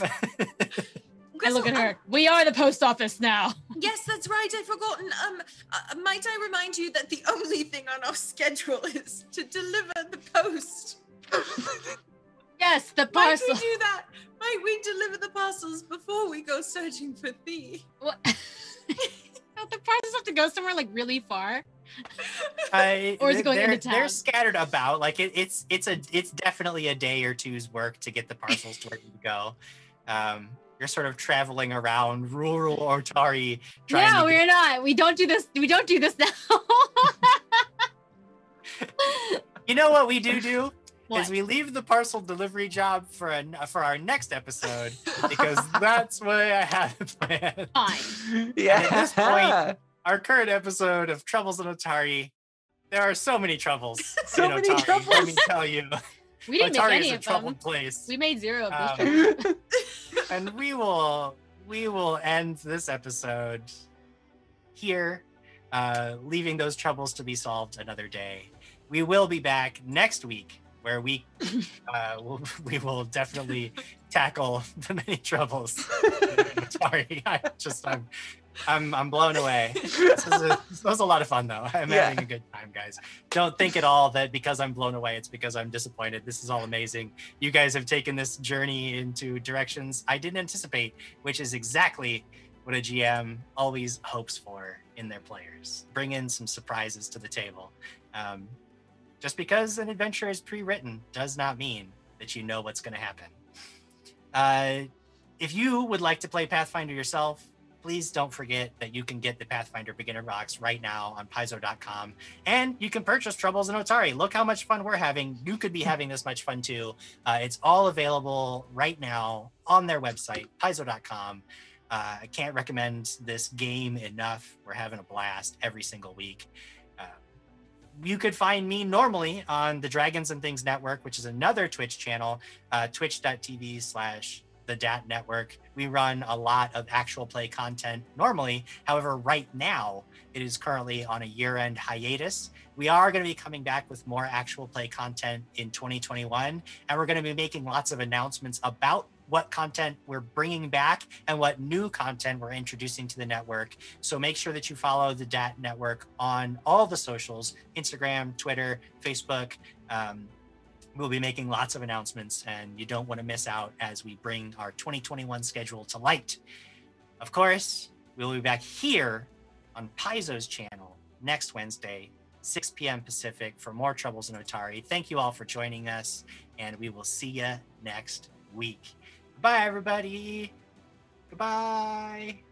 [SPEAKER 3] I look at
[SPEAKER 6] Gristle,
[SPEAKER 3] her. We are the post office now.
[SPEAKER 6] Yes, that's right. I've forgotten. Um, uh, might I remind you that the only thing on our schedule is to deliver the post.
[SPEAKER 3] Yes, the
[SPEAKER 6] Might
[SPEAKER 3] parcel.
[SPEAKER 6] we do that? Might we deliver the parcels before we go searching for thee?
[SPEAKER 3] What? <laughs> The parcels have to go somewhere like really far? <laughs>
[SPEAKER 1] I, <laughs>
[SPEAKER 3] Or is it going
[SPEAKER 1] they're,
[SPEAKER 3] into
[SPEAKER 1] They're scattered about. Like it, it's it's a it's definitely a day or two's work to get the parcels to where you go. Um, you're sort of traveling around rural Otari. Trying
[SPEAKER 3] No,
[SPEAKER 1] to
[SPEAKER 3] we're not. We don't do this. We don't do this now.
[SPEAKER 1] You know what we do do
[SPEAKER 3] What?
[SPEAKER 1] Is we leave the parcel delivery job for an for our next episode <laughs> because that's what I had planned.
[SPEAKER 3] Fine.
[SPEAKER 2] Yeah.
[SPEAKER 1] at this point, <laughs> Our current episode of Troubles in Otari, There are so many troubles <laughs>
[SPEAKER 2] So
[SPEAKER 1] in
[SPEAKER 2] many
[SPEAKER 1] Otari. Let me tell you,
[SPEAKER 3] We didn't make
[SPEAKER 1] Otari
[SPEAKER 3] any
[SPEAKER 1] is a
[SPEAKER 3] of
[SPEAKER 1] troubled
[SPEAKER 3] them.
[SPEAKER 1] place.
[SPEAKER 3] We made zero of
[SPEAKER 1] Um,
[SPEAKER 3] those. troubles.
[SPEAKER 1] and we will we will end this episode here uh, leaving those troubles to be solved another day we will be back next week where we uh, will, <laughs> we will definitely tackle <laughs> the many troubles <laughs> sorry i just i'm i'm, I'm blown away this, is a, this was a lot of fun though i'm
[SPEAKER 2] Yeah.
[SPEAKER 1] having a good time guys don't think at all that because i'm blown away it's because i'm disappointed this is all amazing you guys have taken this journey into directions I didn't anticipate, which is exactly what a GM always hopes for in their players. Bring in some surprises to the table. Um, just because an adventure is pre-written does not mean that you know what's going to happen. Uh, if you would like to play Pathfinder yourself, please don't forget that you can get the Pathfinder Beginner Box right now on Paizo.com, and you can purchase Troubles in Otari. Look how much fun we're having. You could be having this much fun too. Uh, it's all available right now on their website, Paizo.com. Uh, I can't recommend this game enough. We're having a blast every single week. You could find me normally on the Dragons and Things Network, which is another Twitch channel, uh, twitch.tv slash the DAT network. We run a lot of actual play content normally. However, right now, it is currently on a year end hiatus. We are going to be coming back with more actual play content in 2021, and we're going to be making lots of announcements about what content we're bringing back and what new content we're introducing to the network. So make sure that you follow the DAT network on all the socials Instagram, Twitter, Facebook. Um, we'll be making lots of announcements, and you don't want to miss out as we bring our 2021 schedule to light. Of course, we'll be back here on Paizo's channel next Wednesday, 6 p.m. Pacific, for more Troubles in Otari. Thank you all for joining us, and we will see you next week. Bye, everybody. Goodbye.